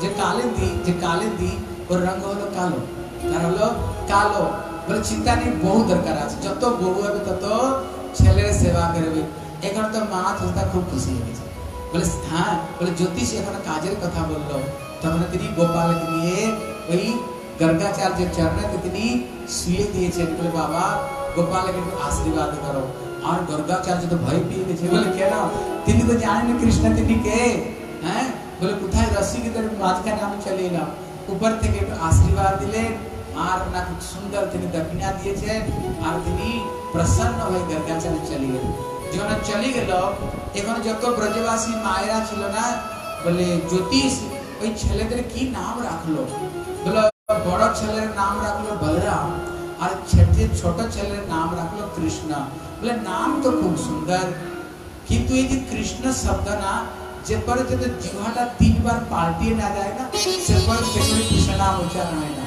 যে কালে দি যে কালে দি ওর রঙ হলো কালো তার হলো কালো বলে চিন্তা নেই বহু দরকার আছে যত বহু হবে তত ছেলের সেবা করবে এখন তো মা চলতা খুব খুশি হয়ে গেছে বলে হ্যাঁ বলে জ্যোতিষ এখন কাজের কথা বললো তখন তিনি গোপালকে নিয়ে ওই গর্গাচার্যের চরণে তিনি শুয়ে দিয়েছেন বলে বাবা গোপালকে একটু আশীর্বাদ করো আর গর্গাচার্য তো ভয় পেয়ে গেছে বলে কেন তিনি তো জানেন না কৃষ্ণ তিনি কে হ্যাঁ বলে কোথায় রসিকদের মাঝখানে আমি চলে এলাম উপর থেকে একটু আশীর্বাদ দিলেন আর ওনাকে সুন্দর তিনি দক্ষিণা দিয়েছেন আর তিনি প্রসন্ন হয়ে গর্গাচার্য চলে গেলেন যখন চলে গেল এখন যত ব্রজবাসী মায়েরা ছিল না বলে জ্যোতিষ ওই ছেলেদের কি নাম রাখলো বলে বড় ছেলের নাম রাখলো বলরাম আর ছেলে ছোট ছেলের নাম রাখলো কৃষ্ণ বলে নাম তো খুব সুন্দর কিন্তু এই যে কৃষ্ণ শব্দ না যে পর্যন্ত জিহাটা তিনবার পাল্টিয়ে না যায় না সে পর্যন্ত কৃষ্ণ নাম উচ্চারণ হয় না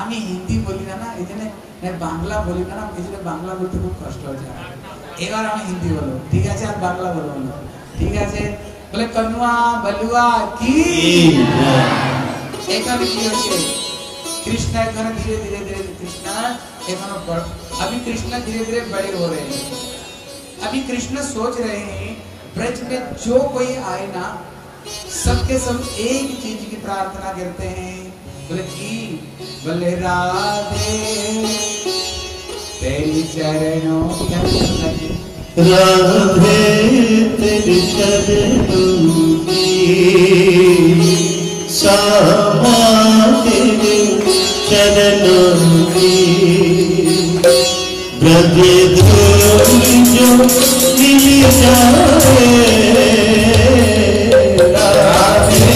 আমি হিন্দি বলি না না এই জন্য বাংলা বলি না না এই জন্য বাংলা বলতে খুব কষ্ট হচ্ছে এবার আমি হিন্দি বলবো ঠিক আছে আর বাংলা বলবো না ঠিক আছে বলে কনুয়া বলুয়া কি এখানে কি হচ্ছে कृष्ण एखन धीरे धीरे धीरे कृष्ण एखन अभी कृष्ण धीरे धीरे बड़े हो रहे हैं अभी कृष्ण सोच रहे हैं ब्रज में जो कोई आए ना सबके सब एक चीज की प्रार्थना करते हैं बोले की बोले राधे तेरी चरणों राधे, तेरे चरणों की सामा तेरे चरणों की। जो जाए, राधे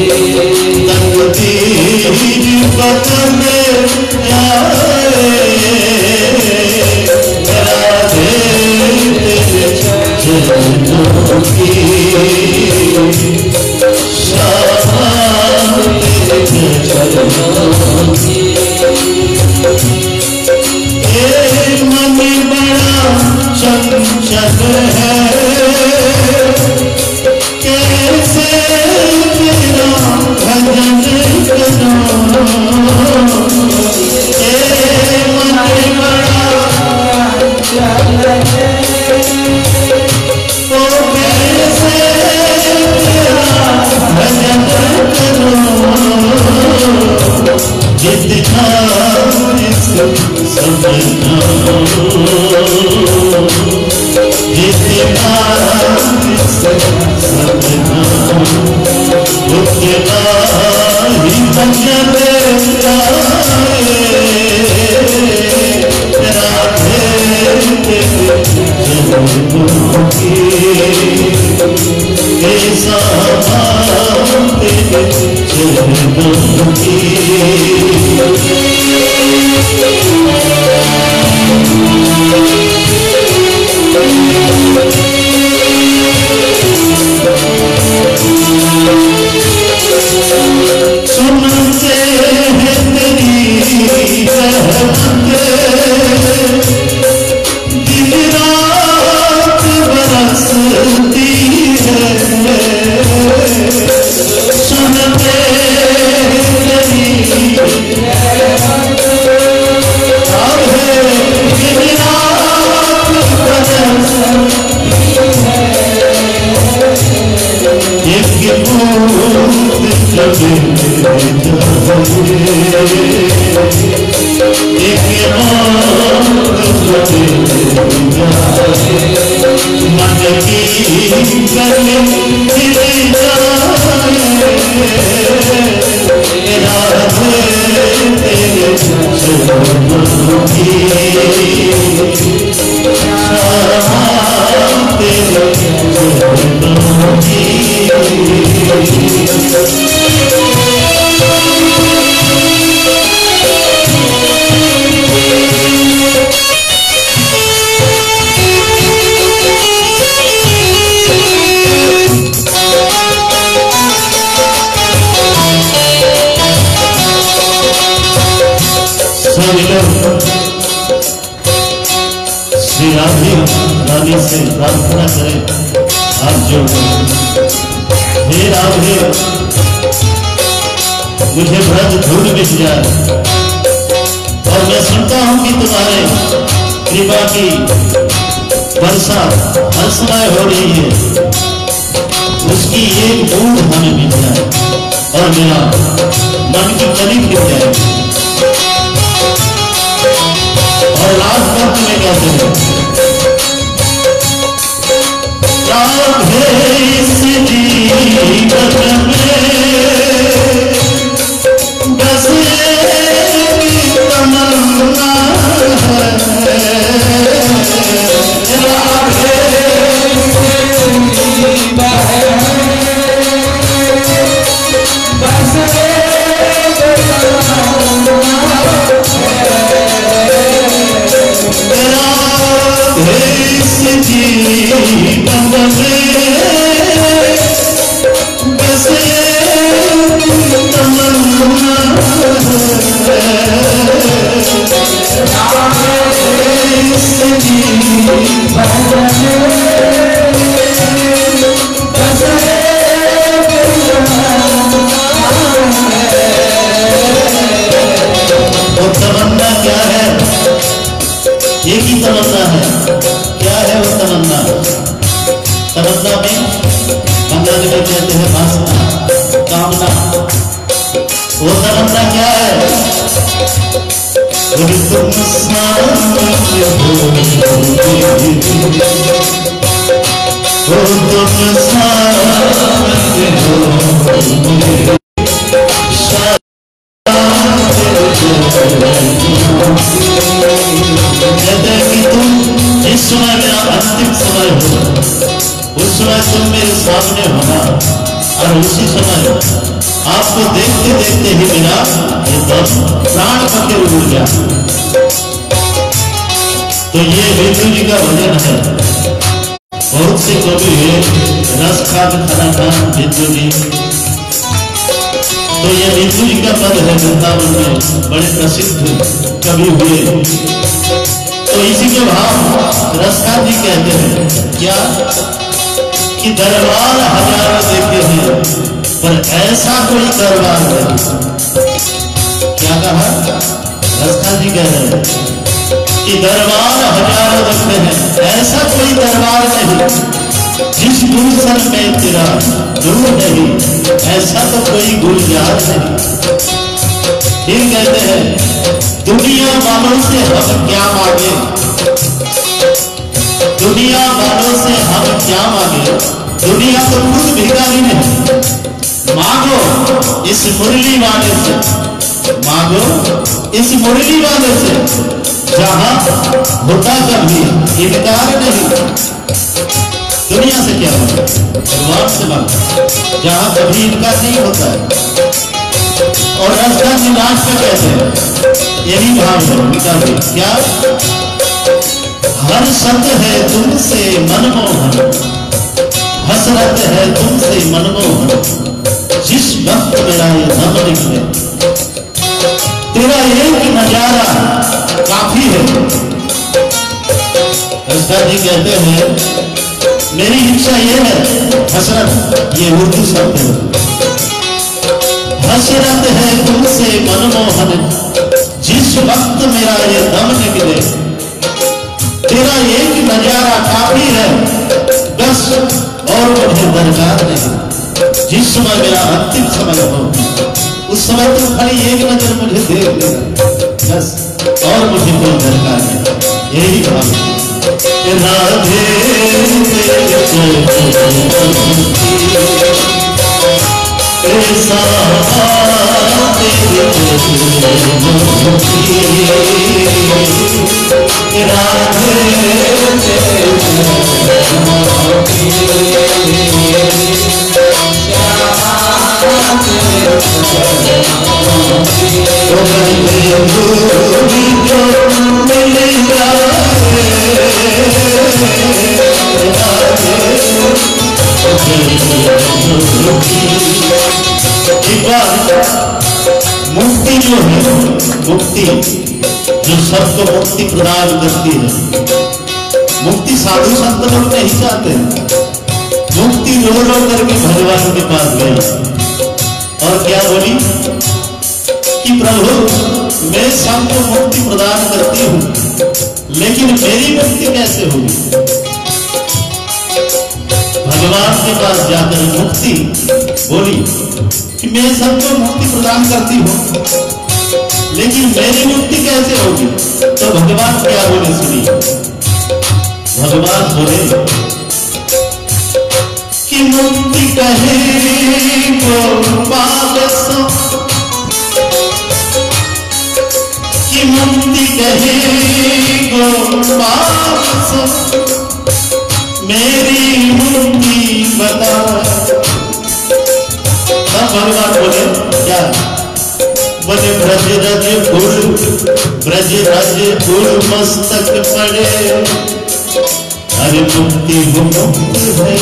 की जितना समझना जितना समझना उतना ही मंजर सुनते हैं तेरी रहमत कृपा की वर्षा हर समय हो रही है। उसकी एक बूंद हमें मिल जाए और मेरा मन की कली मिल जाए। और रात भक्त में कहते हैं राधे इस Oh, ऐसा कोई दरबार नहीं क्या कहा रसका जी कह रहे हैं कि दरबार हज़ारों रखते हैं ऐसा कोई दरबार नहीं जिस गुलशन में तेरा गुरु नहीं ऐसा तो कोई गुलजार नहीं फिर कहते हैं दुनिया वालों से हम क्या मांगे? दुनिया वालों से हम क्या मांगे दुनिया तो खुद भिखारी नहीं मांगो, इस मुरली वाले से। मांगो, इस मुरली वाले से। जहाँ होता कभी इनकार नहीं। दुनिया से क्या होता है? भगवान से मांगो जहाँ कभी इनकार नहीं होता है। और रास्ता निवास का हैं। यही भाव है उनका भी क्या? हर शब्द है तुमसे मनमोहन। हसरत है तुमसे मनमोहन। जिस वक्त मेरा ये दम निकले तेरा एक नज़ारा काफ़ी है। रास्ता जी कहते हैं, मेरी इच्छा ये है, हसरत, ये उर्दू शब्द है। हसरत है तुमसे मनमोहन, जिस वक्त मेरा ये दम निकले, तेरा एक नज़ारा काफ़ी है, बस और मुझे दरकार नहीं। जिस समय मेरा अंतिम समय हो, उस समय तुम खाली एक नज़र मुझे लेना बस, और मुझे कोई दरकार नहीं। यही भाव राधे बार मुक्ति जो है, मुक्ति जो सबको मुक्ति प्रदान करती है। मुक्ति साधु संत लोग नहीं चाहते मुक्ति रो रो करके भगवान के पास गई और क्या बोली? कि प्रभु, मैं सबको मुक्ति प्रदान करती हूँ, लेकिन मेरी मुक्ति कैसे होगी? भगवान के पास जाकर मुक्ति बोली कि मैं सबको मुक्ति प्रदान करती हूँ, लेकिन मेरी मुक्ति कैसे होगी? तो भगवान क्या बोले सुनी भगवान बोले कि मुक्ति कहे गोपाल सो कि मुक्ति कहे गोपाल सो मेरी मुक्ति बता। तब भगवान बोले। क्या? बोले, ब्रज रज फूल ब्रज रज फूल मस्तक पड़े। अरे मुक्ति मुक्त भय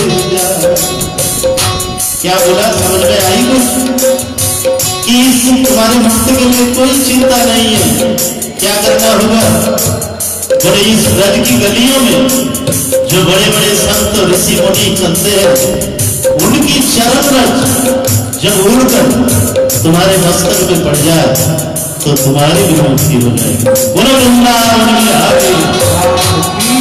क्या बोला? समझ में आई कुछ कि इस तुम्हारे मुक्ति के लिए कोई चिंता नहीं है। क्या करना होगा? बोले इस ब्रज की गलियों में जो बड़े बड़े संत ऋषि मुनि चलते हैं, उनकी चरण रज जब उड़कर तुम्हारे मस्तक में पड़ जाए तो तुम्हारी भी मुक्ति हो जाएगी। बोलो, वृंदावन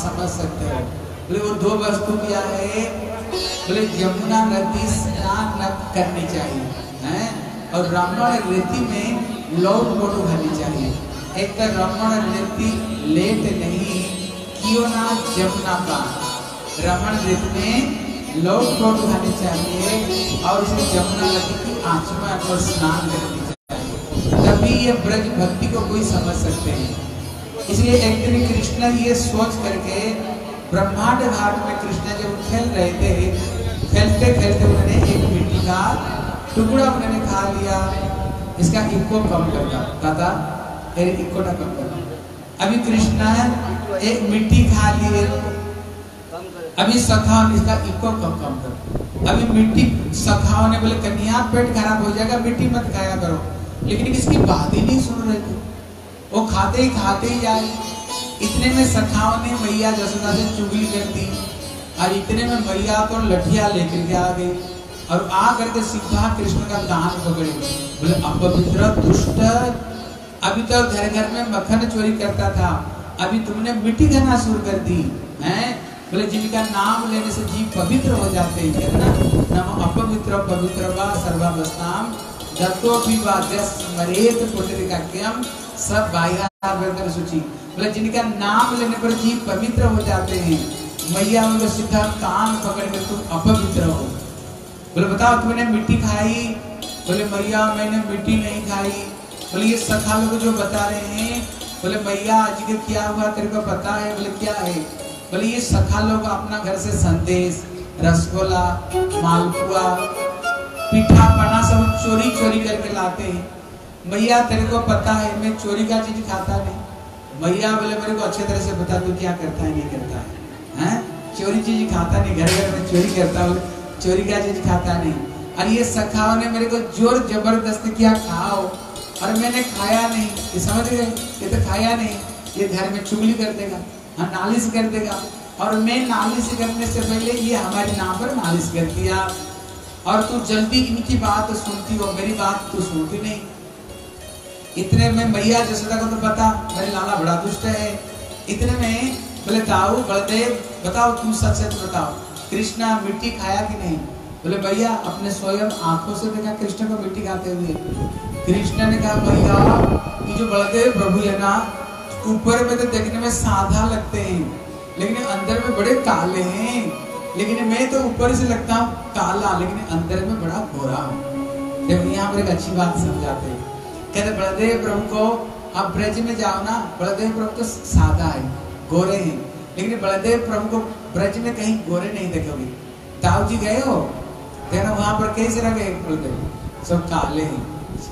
समझ सकते हो। बोले, वो दो वस्तु क्या है बोले, यमुना नदी स्नान करनी चाहिए, हैं? और रमण रीति में लौट मोट होनी चाहिए। एक तो रमण रीति लेट नहीं, क्यों ना जमुना का रमण रीति में लौट मोट होनी चाहिए और इसमें जमुना नदी की आचमा को स्नान करनी चाहिए। तभी ये ब्रज भक्ति को कोई समझ सकते हैं। इसलिए एक दिन कृष्ण ये सोच करके ब्रह्मांड घाट में कृष्ण जब खेल रहे थे, खेलते खेलते उन्होंने एक मिट्टी का टुकड़ा उन्होंने खा लिया। इसका इको कम करना दादा अरे इको ना कम करना अभी कृष्ण एक मिट्टी खा लिए। अभी सखाओ इसका इको कम कम करो अभी मिट्टी सखाओ ने बोले, कन्या, पेट खराब हो जाएगा, मिट्टी मत खाया करो। लेकिन इसकी बात ही नहीं सुन रहे थे। वो खाते ही खाते ही जाए। इतने में सखाओं ने मैया जसोदा से चुगली कर दी। और इतने में मैया तो लठिया लेकर के आ गई। और आ करके सीधा कृष्ण का कान पकड़े। बोले अपवित्र दुष्ट, अभी तो घर घर में मक्खन चोरी करता था। अभी तुमने मिट्टी खाना शुरू कर दी, हैं? बोले, जिनका नाम लेने से जीव पवित्र हो जाते हैं ना? अपवित्र, पवित्र वा सर्वावस्थाम दत्तो भी वाद्यस मरेत पुण्यकाक्यम सब बाह्य सूची। बोले, जिनका नाम लेने पर जीव पवित्र हो जाते हैं, मैया उनको सीधा कान पकड़ के तुम अपवित्र हो। बोले, बताओ, तुमने मिट्टी खाई? बोले, मैया, मैंने मिट्टी नहीं खाई। बोले, ये सखा लोग जो बता रहे हैं, बोले, मैया आज के क्या हुआ तेरे को पता है? बोले, क्या है? बोले, ये सखा लोग अपना घर से संदेश, रसगुल्ला, मालपुआ पीठा पना सब चोरी चोरी करके लाते हैं। मैया तेरे को पता है, मैं चोरी का चीज़ खाता नहीं। मैया बोले, मेरे को अच्छे तरह से बता तू क्या करता है, नहीं करता है? हैं? चोरी चीज़ खाता नहीं, घर घर में चोरी करता हूँ, चोरी का चीज़ खाता नहीं। और ये सखाओं ने मेरे को ज़ोर ज़बरदस्त किया, खाओ। और मैंने खाया नहीं, ये समझ गए? ये तो खाया नहीं, ये घर में चुगली कर देगा हाँ नालिश कर देगा। और मैं नालिश करने से पहले ये हमारे नाम पर नालिश कर दिया। और तू जल्दी इनकी बात सुनती हो, मेरी बात तू सुनती नहीं। इतने में मैया जसोदा को तो पता, मेरे लाला बड़ा दुष्ट है। इतने में, बोले ताऊ बलदेव, बताओ तुम सच सच बताओ, कृष्णा मिट्टी खाया कि नहीं? बोले भैया अपने स्वयं आँखों से देखा कृष्ण को मिट्टी खाते हुए। कृष्ण ने कहा भैया ये जो बलदेव प्रभु है ना, ऊपर में तो देखने में साधा लगते हैं, लेकिन अंदर में बड़े काले हैं। लेकिन मैं तो ऊपर से लगता हूँ, काला, लेकिन अंदर में बड़ा गोरा हूँ। देखो, यहाँ पर एक अच्छी बात समझाते हैं। कहते बलदेव प्रभु को आप ब्रज में जाओ ना बलदेव प्रभु तो सादा है, गोरे हैं। लेकिन बलदेव प्रभु को ब्रज में कहीं गोरे नहीं देखोगे। ताऊ जी गए हो? देखना, वहाँ पर कैसे रह गए बलदेव सब काले हैं।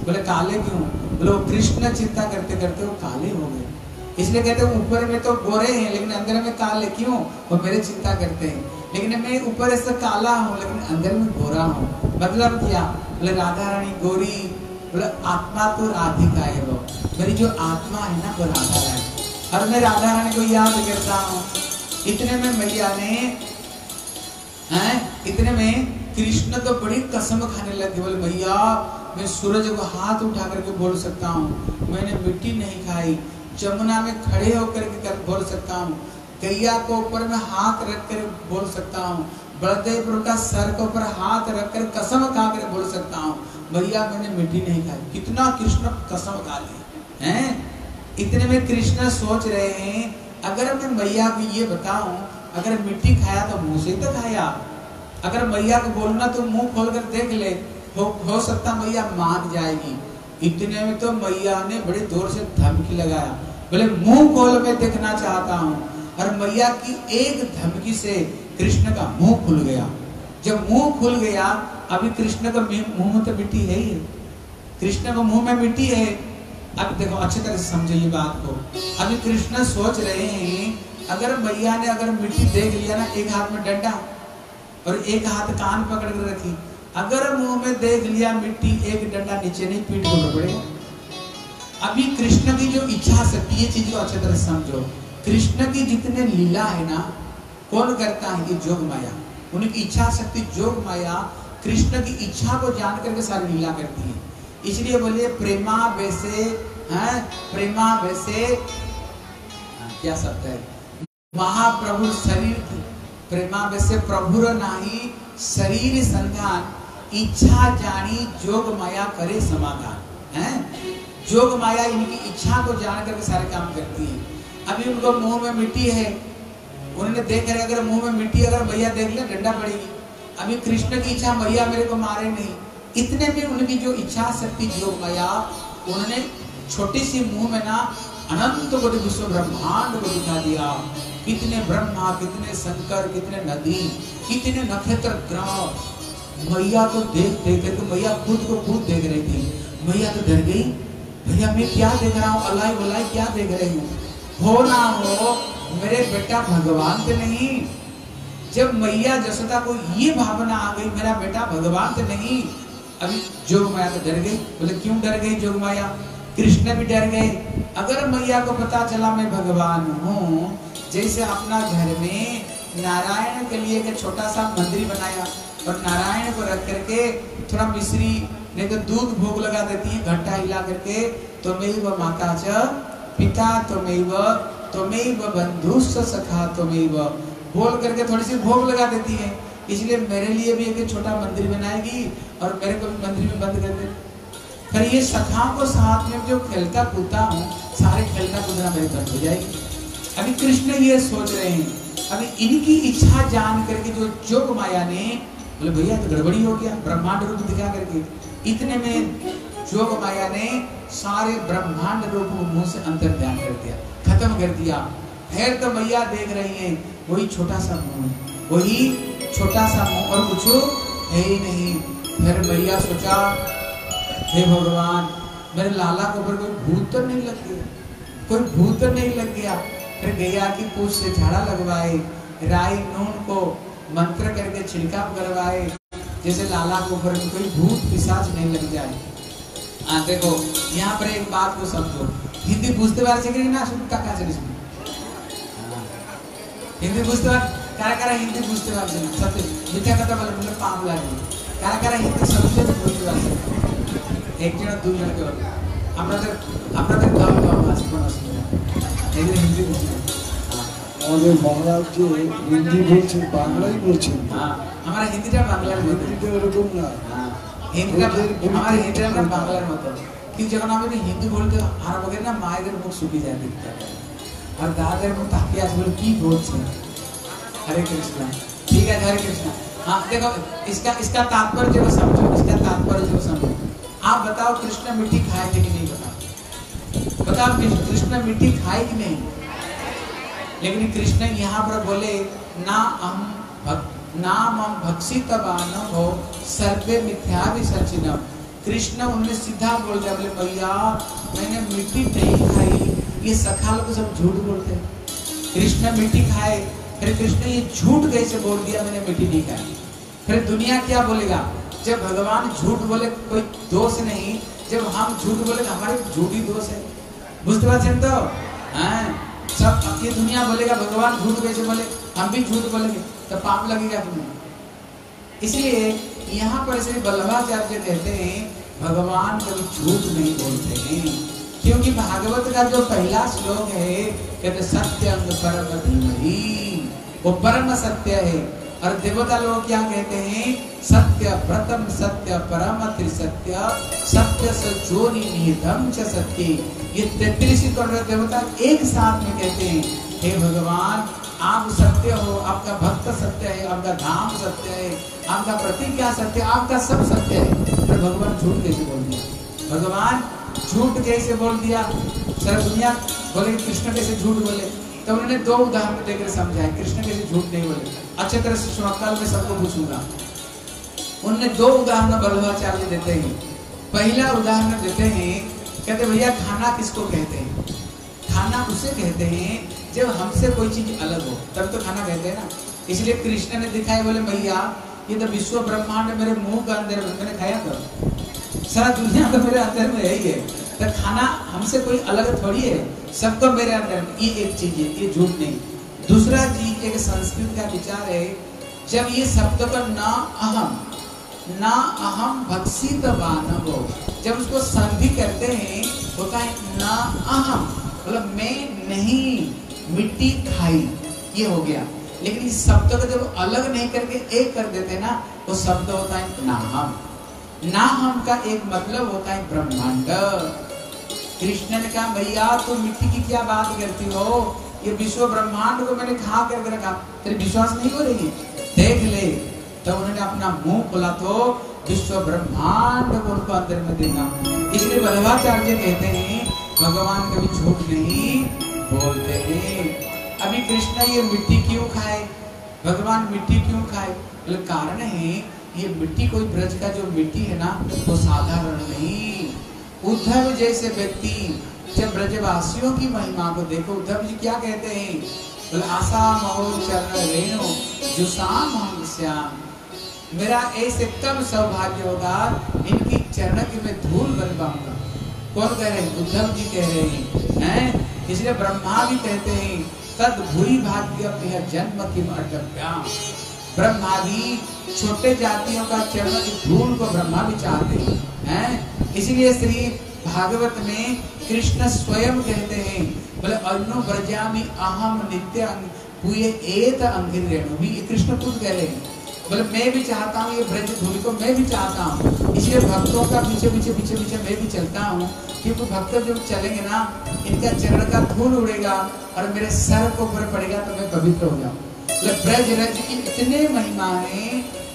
बोले, काले क्यों? बोले कृष्ण चिंता करते करते वो काले हो गए। इसलिए कहते ऊपर में तो गोरे हैं, लेकिन अंदर में काले क्यों? वो मेरे चिंता करते हैं। लेकिन मैं ऊपर से काला हूँ, लेकिन अंदर में गोरा हूँ। मतलब क्या? बोले, राधा रानी, गोरी, बोले, आत्मा तो राधिका है वो। मेरी जो आत्मा है ना, वो राधा रानी और मैं राधा रानी को याद करता हूँ। इतने में मैया ने, हैं, इतने में कृष्ण तो बड़ी कसम खाने लगे बोले भैया मैं सूरज को हाथ उठा करके बोल सकता हूँ। मैंने मिट्टी नहीं खाई। जमुना में खड़े होकर के बोल सकता हूँ। गैया को ऊपर में हाथ रख कर बोल सकता हूँ। बलदेव का सर के ऊपर हाथ रख कर कसम खा कर बोल सकता हूँ। भैया मैंने मिट्टी नहीं खाई। कितना कृष्ण कसम खा ली। हैं? इतने में कृष्ण सोच रहे हैं अगर मैं मैया को ये बताऊँ अगर मिट्टी खाया तो मुँह से तो खाया। अगर मैया को बोलना तो मुँह खोल कर देख ले। हो, हो सकता मैया मान जाएगी। इतने में तो मैया ने बड़े ज़ोर से धमकी लगाया। बोले मुँह खोल में देखना चाहता हूँ। और मैया की एक धमकी से कृष्ण का मुँह खुल गया। जब मुँह खुल गया, अभी कृष्ण का मुँह में तो मिट्टी है ही। कृष्ण का मुँह में मिट्टी है। अब देखो, अच्छी तरह से समझो ये बात को। अभी कृष्ण सोच रहे हैं, अगर मैया ने अगर मिट्टी देख लिया ना, एक हाथ में डंडा और एक हाथ कान पकड़ कर रखी। अगर मुँह में देख लिया मिट्टी, एक डंडा नीचे नहीं, पीठ को पड़ेगा अभी कृष्ण की जो इच्छा शक्ति ये चीज़ को अच्छी तरह समझो। कृष्ण की जितने लीला है ना, कौन करता है ये जोग माया? उनकी इच्छा शक्ति जोग माया, कृष्ण की इच्छा को जान करके सारी लीला करती है। इसलिए बोले, प्रेमा वैसे, हैं, प्रेमा वैसे क्या शब्द है? महाप्रभु शरीर प्रेमा वैसे प्रभुर नाही, शरीर संधान, इच्छा जानी जोग माया करे समाधान, है? जोग माया इनकी इच्छा को जान करके सारे काम करती है। अभी उनको मुँह में मिट्टी है। उन्होंने देख रहे अगर मुँह में मिट्टी अगर भैया देख ले, डंडा पड़ेगी। अभी कृष्ण की इच्छा भैया मेरे को मारे नहीं। इतने में उनकी जो इच्छा शक्ति जो माया, उन्होंने छोटी सी मुँह में ना अनंत कोटि विश्व ब्रह्मांड को दिखा दिया। कितने ब्रह्मा, कितने शंकर, कितने नदी, कितने नक्षत्र, ग्रह। मैया को देख देख कर मैया खुद को खुद देख रही थी। मैया तो डर गई, भैया, मैं क्या देख रहा हूँ? अलाई वलाई क्या देख रही हूँ? हो ना हो, मेरे बेटा भगवान तो नहीं। जब मैया जसोदा को ये भावना आ गई, मेरा बेटा भगवान तो नहीं। अभी जोग माया तो डर गई। बोले, क्यों डर गई जोग माया? कृष्ण भी डर गए। अगर मैया को पता चला मैं भगवान हूँ, जैसे अपना घर में नारायण के लिए एक छोटा सा मंदिर बनाया, और नारायण को रख करके थोड़ा मिश्री, नहीं तो दूध भोग लगा देती है, घंटा हिला करके तो मैं वह माता पिता तो मैं वो तो मैं वो बंधु सखा तो बोल करके थोड़ी सी भोग लगा देती है। इसलिए मेरे लिए भी एक छोटा मंदिर बनाएगी और मेरे को भी मंदिर में बंद कर दे। फिर ये सखाओं को साथ में जो खेलता कूदता हूँ, सारे खेलना कूदना मेरे बंद हो जाएगी। अभी कृष्ण ये सोच रहे हैं। अभी इनकी इच्छा जान करके जो जोग माया ने, बोले, भैया तो गड़बड़ी हो गया, ब्रह्मांड रूप दिखा करके। इतने में जोग माया ने, सारे ब्रह्मांड रूप मुँह से अंतर ध्यान कर दिया, खत्म कर दिया। फिर तो मैया देख रही है, वही छोटा सा मुँह वही छोटा सा मुँह, और कुछ है ही नहीं। फिर मैया सोचा, हे भगवान, मेरे लाला के कोई भूत तो नहीं लग गया? कोई भूत तो नहीं लग गया? फिर गैया की पूछ से झाड़ा लगवाए राई नून को मंत्र करके छिड़काव करवाए, जैसे लाला के कोई भूत पिशाच नहीं लग जाए। हाँ देखो यहाँ पर एक बात को समझो हिंदी बुझते बार से ना सुन काका से इसमें हिंदी बुझते बार কারা কারা হিন্দি বুঝতে পারছে না সত্যি মিথ্যা কথা বলে বলে পাপ লাগে কারা কারা হিন্দি সবচেয়ে বুঝতে পারছে না? একজন আর দুজন কেউ আপনাদের আপনাদের কম কম আছে কোনো অসুবিধা নেই। এগুলো হিন্দি বুঝতে পারছে আমাদের বাংলার যে হিন্দি বলছেন বাংলাই বলছেন হ্যাঁ আমার হিন্দিটা বাংলার মতো হিন্দিতে ওরকম না হ্যাঁ, হিন্দিটা আমার হিন্দিটা আমার বাংলার মতো কিন্তু যখন আমি হিন্দি বলতে আরম্ভ করি না মায়েদের মুখ শুকিয়ে যায় দেখতে আর দাদাদের মুখ তাকিয়ে আছে বলে কি বলছে हरे कृष्णा ठीक है हरे कृष्णा हाँ देखो इसका इसका तात्पर्य को समझो इसका तात्पर्य को समझो आप बताओ कृष्ण मिट्टी खाए थे कि नहीं बताओ बताओ कृष्ण- कृष्ण मिट्टी खाए कि नहीं लेकिन कृष्ण यहाँ पर बोले ना हम भक- नाम हम भक्षित हो सर्वे मिथ्या विसर्जन कृष्ण उन्हें सीधा बोल दिया बोले, भैया, मैंने मिट्टी नहीं खाई। ये सखा लोग सब झूठ बोलते कृष्ण मिट्टी खाए, फिर कृष्ण ये झूठ कैसे बोल दिया, मैंने मिट्टी नहीं खाई फिर दुनिया क्या बोलेगा? जब भगवान झूठ बोले, कोई दोष नहीं। जब हम झूठ बोले तो हमारे झूठ ही दोष है। बुझते पारছেন तो? हाँ। सब ये दुनिया बोलेगा, भगवान झूठ कैसे बोले? हम भी झूठ बोलेंगे। तो पाप लगेगा तुम्हें इसलिए यहाँ पर श्री वल्लभाचार्य कहते हैं, भगवान कभी झूठ नहीं बोलते हैं। क्योंकि भागवत का जो पहला श्लोक है, कहते सत्यम परम धीमहि वो परम सत्य है। और देवता लोग क्या कहते हैं? सत्य प्रथम सत्य परम त्रिसत्य सत्य से चोरी निहितम च सत्य। ये तैतीस करोड़ देवता एक साथ में कहते हैं, हे भगवान आप सत्य हो, आपका भक्त सत्य है, आपका धाम सत्य है, आपका प्रतिज्ञा सत्य, आपका सब सत्य है। पर भगवान झूठ कैसे बोल दिया? भगवान झूठ कैसे बोल दिया? सर दुनिया बोले कृष्ण कैसे झूठ बोले? तो उन्होंने दो उदाहरण देकर समझाया, कृष्ण कैसे झूठ नहीं बोले। अच्छे तरह से सुनो, कल मैं सबको पूछूँगा। उनने दो उदाहरण बल्लभाचार्य देते हैं। पहला उदाहरण देते हैं, कहते भैया, खाना किसको कहते हैं? खाना उसे कहते हैं जब हमसे कोई चीज़ अलग हो, तब तो खाना कहते हैं ना। इसलिए कृष्ण ने दिखाया, बोले, भैया, ये तो विश्व ब्रह्मांड मेरे मुँह के अंदर मैंने खाया तो सारा दुनिया तो मेरे अंदर में है ही है। तो खाना हमसे कोई अलग थोड़ी है, सबको मेरे अंदर ये एक चीज़ है, ये झूठ नहीं। दूसरा चीज़ एक संस्कृत का विचार है, जब ये शब्द का न अहम, ना अहम भक्षित मानव, जब उसको संधि करते हैं, होता है ना अहम। मतलब मैं नहीं मिट्टी खाई ये हो गया। लेकिन इस शब्द को जब अलग नहीं करके एक कर देते ना, वो शब्द होता है ना हम ना हम का एक मतलब होता है ब्रह्मांड। कृष्ण ने कहा, भैया, तुम मिट्टी की क्या बात करती हो? ये विश्व ब्रह्मांड को मैंने खा करके रखा। तेरे विश्वास नहीं हो रही है? देख ले। तो उन्होंने अपना मुँह खोला तो विश्व ब्रह्मांड को उनको अंदर में देखा इसलिए वल्लभाचार्य कहते हैं, भगवान कभी झूठ नहीं बोलते हैं, अभी कृष्णा ये मिट्टी क्यों खाए? भगवान मिट्टी क्यों खाए? बोले, कारण है, ये मिट्टी कोई ब्रज का जो मिट्टी है ना, वो साधारण नहीं। उद्धव जैसे व्यक्ति, जब ब्रजवासियों की महिमा को देखो, उद्धव जी क्या कहते हैं? बोले, आशा महो चरण रेणु जुसाम हम श्याम। मेरा ऐसे कब सौभाग्य होगा, इनकी चरण की मैं धूल बन पाऊँगा कौन कह रहे हैं? उद्धव जी कह रहे हैं? इसलिए ब्रह्मा भी कहते हैं तद भूरी भाग्य जन्म की अटव्याम ब्रह्मा छोटे जातियों का चरण धूल को ब्रह्मा भी चाहते हैं इसलिए श्री भागवत में कृष्ण स्वयं कहते हैं, बोले अनु ब्रजामि अहम नित्य अंगिर रेणु। भी कृष्ण खुद कह रहे हैं। बोले, मैं भी चाहता हूँ ये ब्रज भूमि को, मैं भी चाहता हूँ। इसलिए भक्तों का पीछे पीछे पीछे पीछे मैं भी चलता हूँ। क्योंकि भक्त जब चलेंगे ना, इनका चरण का धूल उड़ेगा और मेरे सर को ऊपर पड़ेगा तो मैं पवित्र हो जाऊँ। मतलब ब्रज रज की इतने महिमा है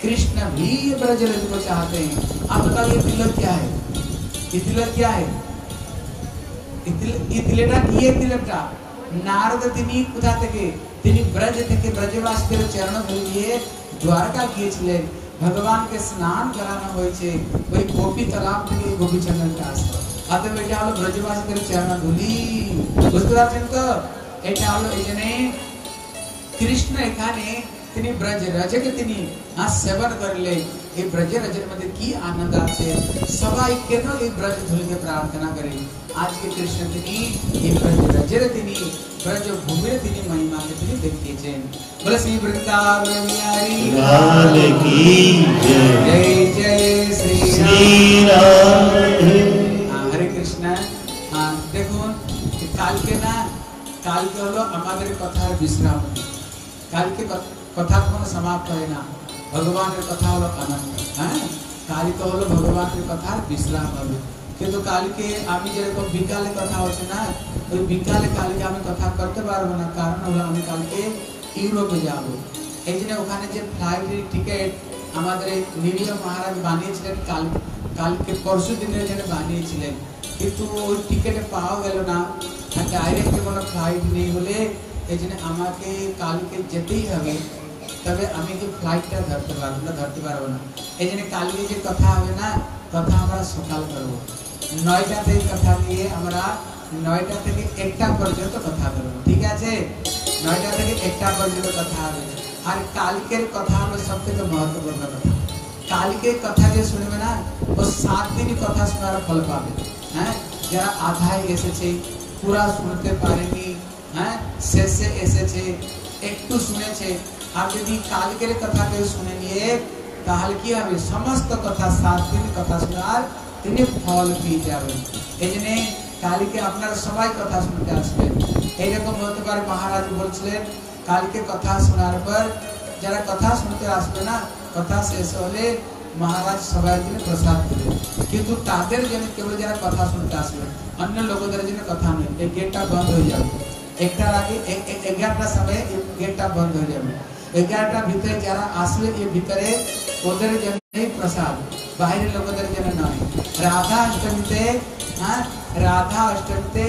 कृष्ण भी ब्रज रज को चाहते हैं। आप बताओ ये तिलक क्या है? ये तिलक क्या है? ये तिलटा ये तिलटा ನಾರದ ತಿನಿ ಕುದಾತೆಗೆ ತಿನಿ ಬ್ರಜ ತೆಗೆ ಬ್ರಜವಾಸಿಗಳ ಚರಣ ಭೂಮಿಯೇ থেকে ব্রজবাসীদের চরণ ধুলি দিয়ে দ্বারকা গিয়েছিলেন ভগবানকে স্নান করানো হয়েছে ওই গোপী তালাব থেকে গোপীচন্দ্রকে আসতো অতএব এটা হলো ব্রজবাসীদের চরণ ধুলি বুঝতে পারছেন তো এটা হলো এই জন্যে কৃষ্ণ এখানে তিনি ব্রজ রজকে তিনি আজ সেবন করলে এই ব্রজ রজের মধ্যে কি আনন্দ আছে সবাই কেন এই ব্রজ ধুলিকে প্রার্থনা করে আজকে কৃষ্ণ তিনি এই ব্রজ রজের তিনি ব্রজ ভূমির তিনি মহিমাকে তিনি দেখিয়েছেন বলে শ্রী বৃন্দাবন বিহারী लाल की जय জয় জয় শ্রী श्री রাম राम হ্যাঁ, হরে কৃষ্ণ হ্যাঁ, দেখুন এই কালকে না কালকে হলো আমাদের কথার বিশ্রাম নেই। কালকে ক- কথা কোনো সমাপ্ত হয় না ভগবানের কথা হলো আনন্দ হ্যাঁ কালকে হলো ভগবানের কথার বিশ্রাম হবে কিন্তু কালকে আমি যেরকম বিকালে কথা হচ্ছে না, ওই বিকালে কালকে আমি কথা করতে পারব না, কারণ হলো আমি কালকে ইউরোপে যাব। এই জন্য ওখানে যে ফ্লাইটের টিকিট আমাদের নিরীহ মহারাজ বানিয়েছিলেন, কাল, কালকে পরশু দিনের জন্য বানিয়েছিলেন। কিন্তু ওই টিকিটে পাওয়া গেল না ডাইরেক্ট কোনো ফ্লাইট নেই বলে, এই জন্য আমাকে কালকে যেতেই হবে। তবে আমি কি ফ্লাইটটা ধরতে পারব না, ধরতে পারব না। এই জন্য কালকে যে কথা হবে না, কথা আমরা সকাল করব। নয়টা থেকে কথা নিয়ে আমরা নয়টা থেকে একটা পর্যন্ত কথা বলব, ঠিক আছে? নয়টা থেকে একটা পর্যন্ত কথা হবে। আর কালকের কথা হলো সব থেকে মহত্বপূর্ণ কথা। কালকে কথা যে শুনবে না, ও সাত দিন কথা শোনার ফল পাবে। হ্যাঁ? যারা আধায় এসেছে, পুরা শুনতে পারেনি হ্যাঁ? শেষে এসেছে, একটু শুনেছে। আর যদি কালকের কথা কেউ শুনে নিয়ে, তাহলে কি হবে? সমস্ত কথা সাত দিন কথা শোনার তিনি ফল পেয়ে যাবেন এই জন্য কালকে আপনারা সবাই কথা শুনতে আসবেন এইরকম হতে পারে মহারাজ বলছিলেন কালকে কথা শোনার পর যারা কথা শুনতে আসবে না কথা শেষ হলে মহারাজ সবাই জন্য প্রসাদ দেবে কিন্তু তাদের জন্য কেবল যারা কথা শুনতে আসবে অন্য লোকদের জন্য কথা নেই এই গেটটা বন্ধ হয়ে যাবে একটার আগে এ- এ- এগারোটার সময় এই গেটটা বন্ধ হয়ে যাবে এগারোটার ভিতরে যারা আসবে এর ভিতরে ওদের জন্যই প্রসাদ বাইরের লোকদের জন্য নয় রাধা অষ্টমীতে হ্যাঁ রাধা অষ্টমীতে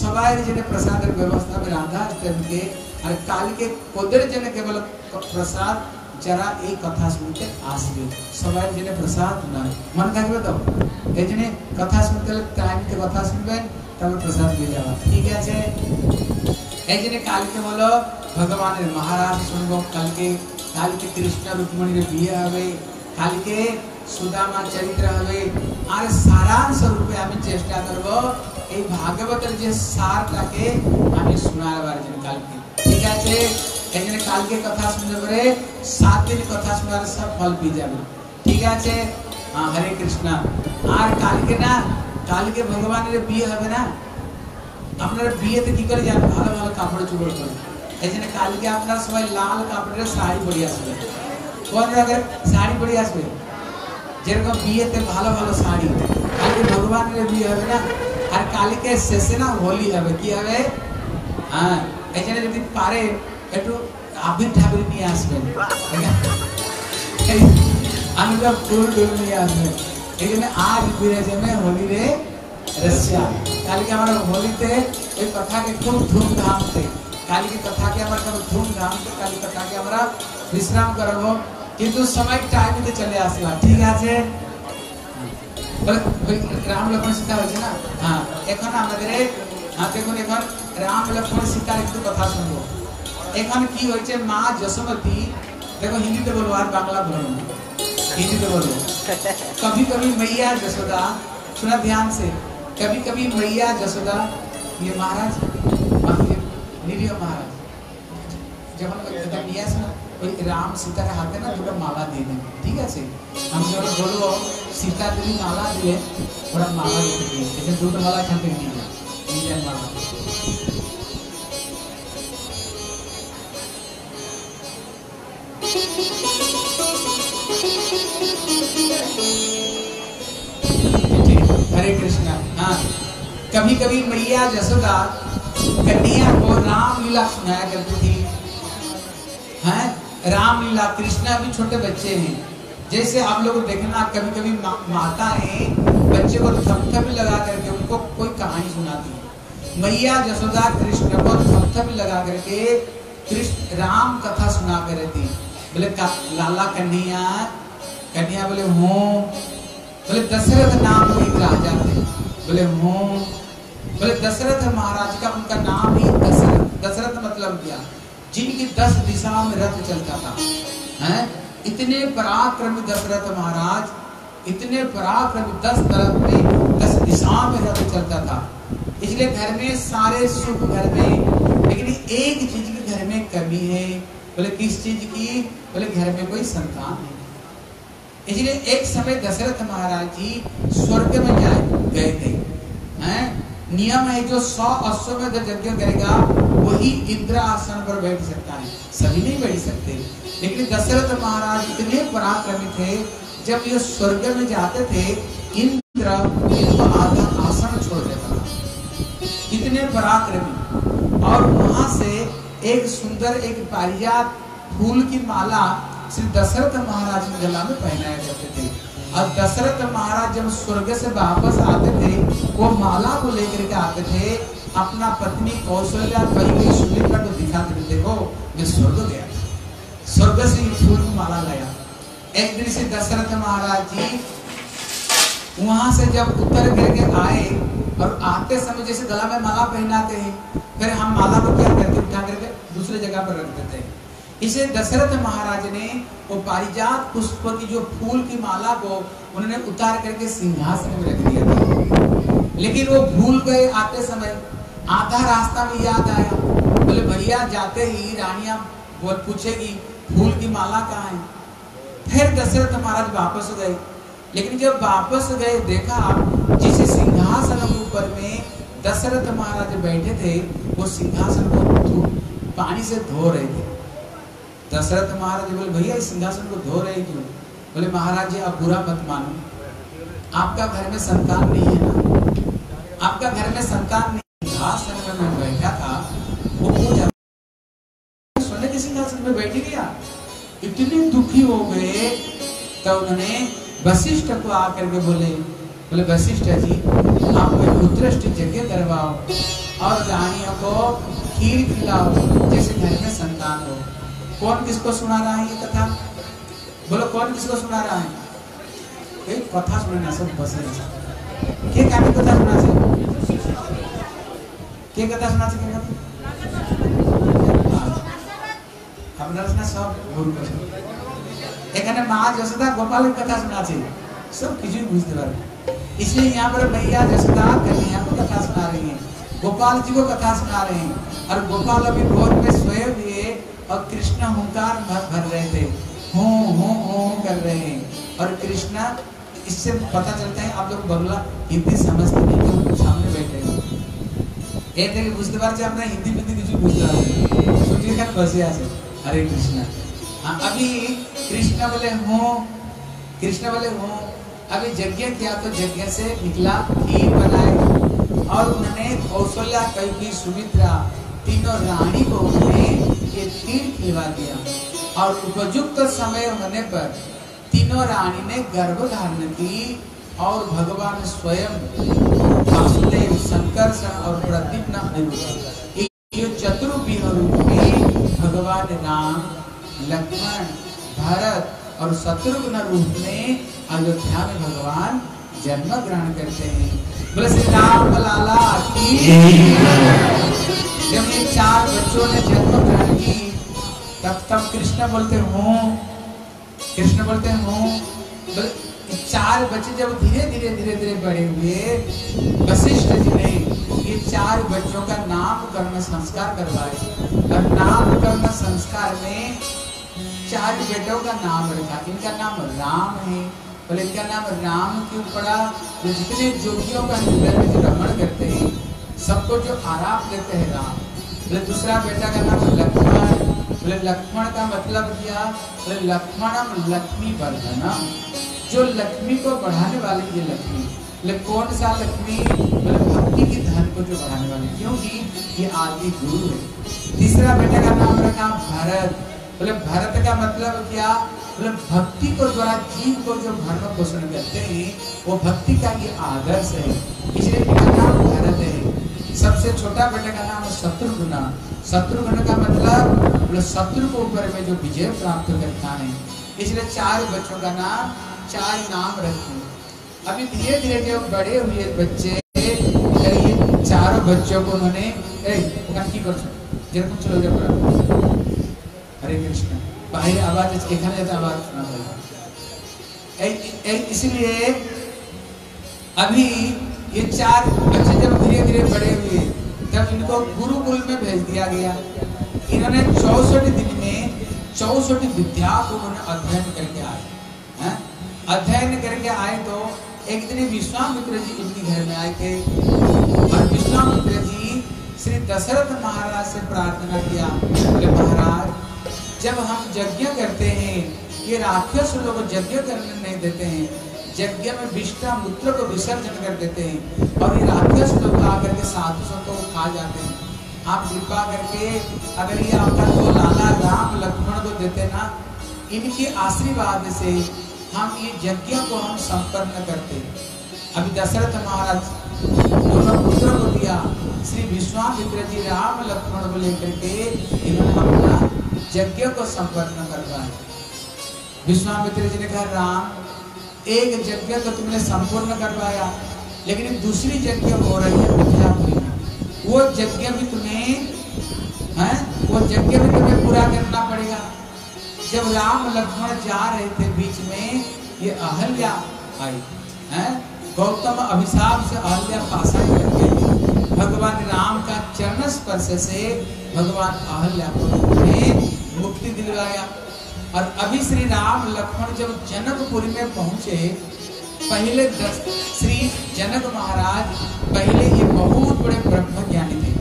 সবাই জন্য প্রসাদের ব্যবস্থা হবে রাধা অষ্টমীতে আর কালকে ওদের জন্য কেবল প্রসাদ যারা এই কথা শুনতে আসবে সবাই জন্য প্রসাদ নয় মনে থাকবে তো এই জন্য কথা শুনতে হলে টাইমতে কথা শুনবেন তবে প্রসাদ পেয়ে যাওয়া ঠিক আছে এই জন্য কালকে হলো ভগবানের মহারাজ শুনব কালকে কালকে কৃষ্ণ রুক্মণীর বিয়ে হবে কালকে সুদামা চরিত্র হবে। আর সারাংশ রূপে আমি চেষ্টা করব এই ভাগবতের যে সারটাকে আমি শোনাবার জন্য কালকে। ঠিক আছে? জন্য কালকে কথা শুনতে পরে সাত দিন কথা শোনার সব ফল পেয়ে যাবে। ঠিক আছে? হ্যাঁ, হরে কৃষ্ণ। আর কালকে না কালকে ভগবানের বিয়ে হবে না। আপনারা বিয়েতে কি করে যান ভালো ভালো কাপড় চোপড় করে এখানে কালকে আপনারা সবাই লাল কাপড়ের শাড়ি পরে আসবেন কোন রঙের শাড়ি পরে আসবে যেরকম বিয়েতে ভালো ভালো শাড়ি কালকে ভগবানের বিয়ে হবে না আর কালকে শেষে না হোলি হবে কি হবে হ্যাঁ এখানে যদি পারে একটু আবির ঠাবির নিয়ে আসবেন আমি তো ফুল টুল নিয়ে আসবেন এই জন্য আজ ফিরে যাবে হোলিরে রাশিয়া কালকে আমরা হোলিতে ওই কথাকে খুব ধুমধাম से কালকে কথাকে আমরা খুব ধুমধাম से কালকে কথাকে আমরা বিশ্রাম করব কিন্তু সময় টাইমতে চলে আসলা ঠিক আছে বলে, ওই রাম লক্ষ্মণ সীতা হয়েছে না হ্যাঁ এখন আমাদের হ্যাঁ দেখুন এখন রাম লক্ষ্মণ সীতার একটু কথা শুনবো এখন কি হয়েছে মা যশোমতী দেখো হিন্দিতে বলবো আর বাংলা বলবো না। हिंदी बोलो कभी कभी मैया जसोदा सुना ध्यान से कभी कभी मैया जसोदा ये महाराज और ये निरीह महाराज যখন এটা নিয়ে আসে না ওই রাম সীতার হাতে না দুটো মালা দিয়ে দেন ঠিক আছে আমি যখন বলবো সীতা দেবী মালা দিয়ে ওরা মালা দিতে দিয়ে এটা দুটো মালা এখান থেকে নিয়ে যান নিয়ে যান মালা ठीक है। हरे कृष्णा हाँ कभी कभी मैया जसोदा कन्या को राम लीला सुनाया करती थी। हैं? राम लीला कृष्णा भी छोटे बच्चे हैं। जैसे आप लोग देखना कभी कभी माता है, बच्चे को थपथपी लगा करके उनको कोई कहानी सुनाती है। मैया जसोदा कृष्ण को थपथपी लगा करके कृष्ण, राम कथा सुना कर रहती बोले लाला कन्हैया कन्हैया बोले, हो। बोले, दशरथ नाम एक राजा थे। बोले, हूँ। बोले, दशरथ महाराज का उनका नाम ही दशरथ। दशरथ मतलब क्या? जिनकी दस दिशाओं में रथ चलता था। हैं? इतने पराक्रमी दशरथ महाराज, इतने पराक्रमी दस तरफ़ में दस दिशाओं में रथ चलता था। इसलिए घर में सारे सुख घर में, लेकिन एक चीज़ की घर में कमी है। बोले, किस चीज़ की? बोले, घर में कोई संतान नहीं। इसलिए एक समय दशरथ महाराज जी स्वर्ग में जाए, गए थे। हैं? नियम है जो सौ अश्वमेध यज्ञ करेगा वही इंद्र आसन पर बैठ सकता है। सभी नहीं बैठ सकते। लेकिन दशरथ महाराज इतने पराक्रमी थे, जब ये स्वर्ग में जाते थे, इंद्र इनको आधा आसन छोड़ देता था। इतने पराक्रमी। और वहाँ से एक सुंदर, एक पारिजात फूल की माला श्री दशरथ महाराज के गला में पहनाया करते थे। और दशरथ महाराज जब स्वर्ग से वापस आते थे, वो माला को लेकर के आते थे, अपना पत्नी कौशल्या कई कई सुमित्रा को दिखाते थे। देखो, मैं स्वर्ग गया। स्वर्ग से फूल माला लाया। एक दिन से दशरथ महाराज जी वहाँ से जब उतर करके आए और आते समय जैसे गला में माला पहनाते हैं, फिर हम माला को क्या करते उठा करके दूसरे जगह पर रख देते हैं। इसे दशरथ महाराज ने वो पारिजात पुष्प की जो फूल की माला को उन्होंने उतार करके सिंहासन में रख दिया था। लेकिन वो भूल गए आते समय। आधा रास्ता में याद आया। बोले, भैया, जाते ही रानिया वो पूछेगी, फूल की माला कहाँ है? फिर दशरथ महाराज वापस गए। लेकिन जब वापस गए, देखा जिस सिंहासन ऊपर में दशरथ महाराज बैठे थे, वो सिंहासन को पानी से धो रहे थे। दशरथ महाराज बोले, भैया, इस सिंहासन को धो रहे क्यों? बोले, महाराज जी, आप बुरा मत मानो। आपका घर में संतान नहीं है ना? आपका घर में संतान नहीं सिंहासन में बैठा था, वो सोने के सिंहासन में बैठ गया। इतने दुखी हो गए तो उन्होंने वशिष्ठ को आकर के बोले बोले, वशिष्ठ जी आप कोई उत्कृष्ट जगह करवाओ और रानियों को खीर खिलाओ जैसे घर में संतान हो। कौन किसको सुना रहा है ये कथा बोलो कौन किसको सुना रहा है एक कथा सुनना सब बस के काटे कथा सुना से के कथा सुना से के আপনারা না সব ভুল করছেন এখানে মা যশোদা গোপালের কথা শোনাছে सब কিছুই বুঝতে পারবে इसलिए यहाँ पर मैया जसोदा कन्हैया को कथा सुना रही हैं गोपाल जी को कथा सुना रहे हैं और गोपाल अभी भोर में सोए हुए और कृष्ण हुंकार भर भर रहे थे हूँ हूँ हूँ कर रहे हैं और कृष्ण इससे पता चलता है आप लोग बगला हिंदी समझते नहीं क्यों सामने बैठे हैं এই থেকে বুঝতে পারছি আমরা হিন্দি ফিন্দি কিছু বুঝতে পারছি শুধু এখানে বসে আছে हरे कृष्णा हाँ, अभी कृष्ण बोले हूँ कृष्ण बोले हूँ अभी यज्ञ किया तो यज्ञ से निकला खीर बनाए और उन्होंने कौशल्या कैकी सुमित्रा, तीनों रानी को उन्होंने ये खीर खिलवा दिया। और उपयुक्त समय होने पर तीनों रानी ने गर्भ धारण की और भगवान स्वयं वासुदेव, शंकर और अनिरुद्ध ये चतुर्व्यूह रूप में भगवान राम, लक्ष्मण, भरत और शत्रुघ्न रूप में अयोध्या में भगवान जन्म ग्रहण करते हैं। जब ये चार बच्चों ने जन्म ग्रहण की। तब तब कृष्ण बोलते हूँ, कृष्ण बोलते हूँ चार बच्चे जब धीरे धीरे धीरे धीरे बड़े हुए, वशिष्ठ जी ने ये चार बच्चों का नामकरण संस्कार करवाए। और नामकरण संस्कार में चार बेटों का नाम रखा। इनका नाम राम है। बोले, इनका नाम राम क्यों पड़ा? जो जितने जोगियों का हृदय में जो रमण करते हैं, सबको जो आराम देते हैं राम। बोले, दूसरा बेटा का नाम लक्ष्मण बोले, लक्ष्मण का मतलब क्या? बोले, लक्ष्मणम लक्ष्मी वर्धनम। जो लक्ष्मी को बढ़ाने वाली ये लक्ष्मी। बोले, कौन सा लक्ष्मी? बोले, भक्ति की धन को जो बढ़ाने वाली क्योंकि ये आदि गुरु है। तीसरा बेटा का नाम रखा भरत। बोले भरत का मतलब क्या? बोले भक्ति को द्वारा जीव को जो भरण पोषण करते हैं वो भक्ति का ये आदर्श है। इसलिए नाम भरत है। सबसे छोटा बेटे का नाम शत्रुघ्न। शत्रुघ्न का मतलब बोले शत्रु के ऊपर में जो विजय प्राप्त करता है। इसलिए चार बच्चों का नाम चार नाम रखते हैं। अभी धीरे धीरे जो बड़े हुए बच्चे चारों बच्चों को उन्होंने ए, की कर चलो जब ছিল ওইরকম রাখো। हरे कृष्ण बाहर आवाज एखाने जाते आवाज सुना पड़ेगा ए- ए- इसलिए अभी ये चार बच्चे जब धीरे धीरे बड़े हुए तब इनको गुरुकुल में भेज दिया गया इन्होंने चौसठ दिन में चौसठ विद्या को उन्होंने अध्ययन करके आए हैं? अध्ययन करके आए तो एक दिन विश्वामित्र जी इनके घर में आए थे और विश्वामित्र जी श्री दशरथ महाराज से प्रार्थना किया बोले महाराज जब हम यज्ञ करते हैं, ये राक्षस लोग यज्ञ करने नहीं देते हैं। यज्ञ में विष्टा मूत्र को विसर्जन कर देते हैं। और ये राक्षस लोग आकर के साधु को खा जाते हैं। आप कृपा करके अगर ये आपका दो लाला राम लक्ष्मण को देते ना, इनके आशीर्वाद से हम ये यज्ञ को हम संपन्न करते अभी दशरथ महाराज दोनों पुत्रों को दिया। श्री विश्वामित्र जी राम लक्ष्मण को लेकर के इन्होंने अपना यज्ञ को संपन्न करवाया विश्वामित्र जी ने कहा, राम, एक यज्ञ तो तुमने संपूर्ण करवाया लेकिन दूसरी यज्ञ हो रही है मिथिलापुरी वो यज्ञ भी तुम्हें, है? वो यज्ञ भी तुम्हें पूरा करना पड़ेगा। जब राम लक्ष्मण जा रहे थे बीच में, ये अहल्या आई, है? गौतम अभिशाप से अहल्या पासा करके भगवान राम का चरण स्पर्श से भगवान अहल्या को मुक्ति दिलवाया और अभी श्री राम लक्ष्मण जब जनकपुरी में पहुँचे, पहले दस श्री जनक महाराज पहले ये बहुत बड़े ब्रह्म ज्ञानी थे।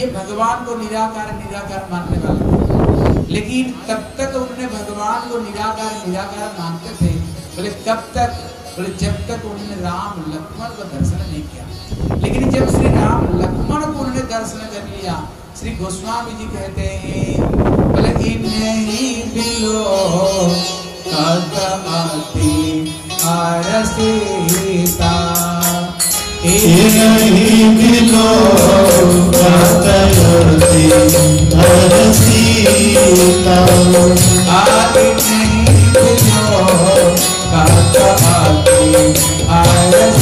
ये भगवान को निराकार निराकार मानने वाले थे। लेकिन तब तक उन्होंने भगवान को निराकार निराकार मानते थे। बोले कब तक, बोले, जब तक उन्होंने राम लक्ष्मण को दर्शन नहीं किया। लेकिन जब श्री राम लक्ष्मण को उन्होंने दर्शन कर लिया, श्री गोस्वामी जी कहते हैं इन्हीं बिलो कद आती आरसीता नहीं मिलो कातयति हरसीता आदि नहीं बिलो कद आती आरसीता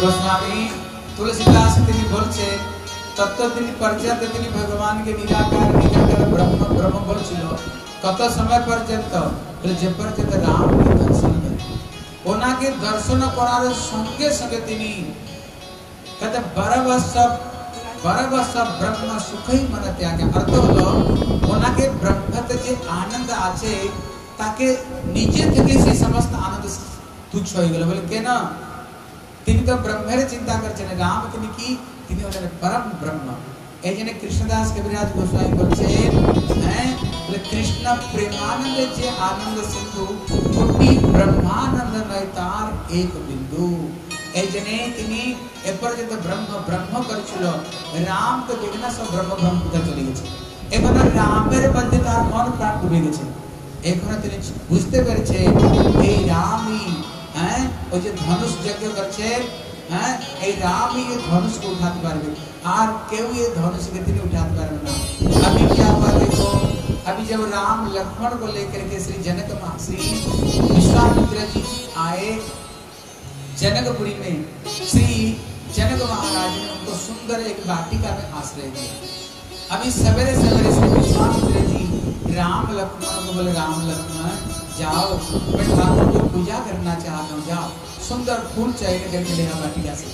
गोस्वामी तुलसीदास तिनी बोल छे तत्व तिनी पर्यंत तिनी भगवान के निराकार निराकार ब्रह्म ब्रह्म बोल छिलो कत समय पर्यंत बोले, जे पर्यंत राम के दर्शन करे। ओना के दर्शन करार संगे संगे तिनी कहते बारह वर्ष बारह वर्ष ब्रह्म सुख ही मन त्याग। अर्थ होलो ओना के ब्रह्म ते जे आनंद आछे তাকে নিজে থেকে সেই সমস্ত আনন্দ তুচ্ছ হয়ে গেল বলে কেন তিনি তো ব্রহ্মের চিন্তা করছেন রাম তিনি কি তিনি হলেন পরম ব্রহ্ম এই জন্য কৃষ্ণদাস কবিরাজ গোস্বামী বলছেন হ্যাঁ বলে কৃষ্ণ প্রেমানন্দ যে আনন্দ সিন্ধু কোটি ব্রহ্মানন্দ নয় তার এক বিন্দু এই জন্য তিনি এ পর্যন্ত ব্রহ্ম ব্রহ্ম করেছিল রামকে দেখে না সব ব্রহ্ম ব্রহ্ম কোথায় চলে গেছে এখন আর রামের মধ্যে তার মন প্রাণ ডুবে গেছে এখনো अभी क्या हुआ देखो, अभी जब राम लक्ष्मण को लेकर के श्री जनक श्री विश्वामित्र जी आए जनकपुरी में, श्री जनक महाराज ने उनको सुंदर एक वाटिका में आश्रय दिया। अभी सवेरे सवेरे श्री विश्वामित्र जी राम लक्ष्मण को बोले राम लक्ष्मण जाओ मैं ठाकुर को पूजा करना चाहता हूँ, जाओ। सुंदर फूल चयन करके ले आओ वाटिका से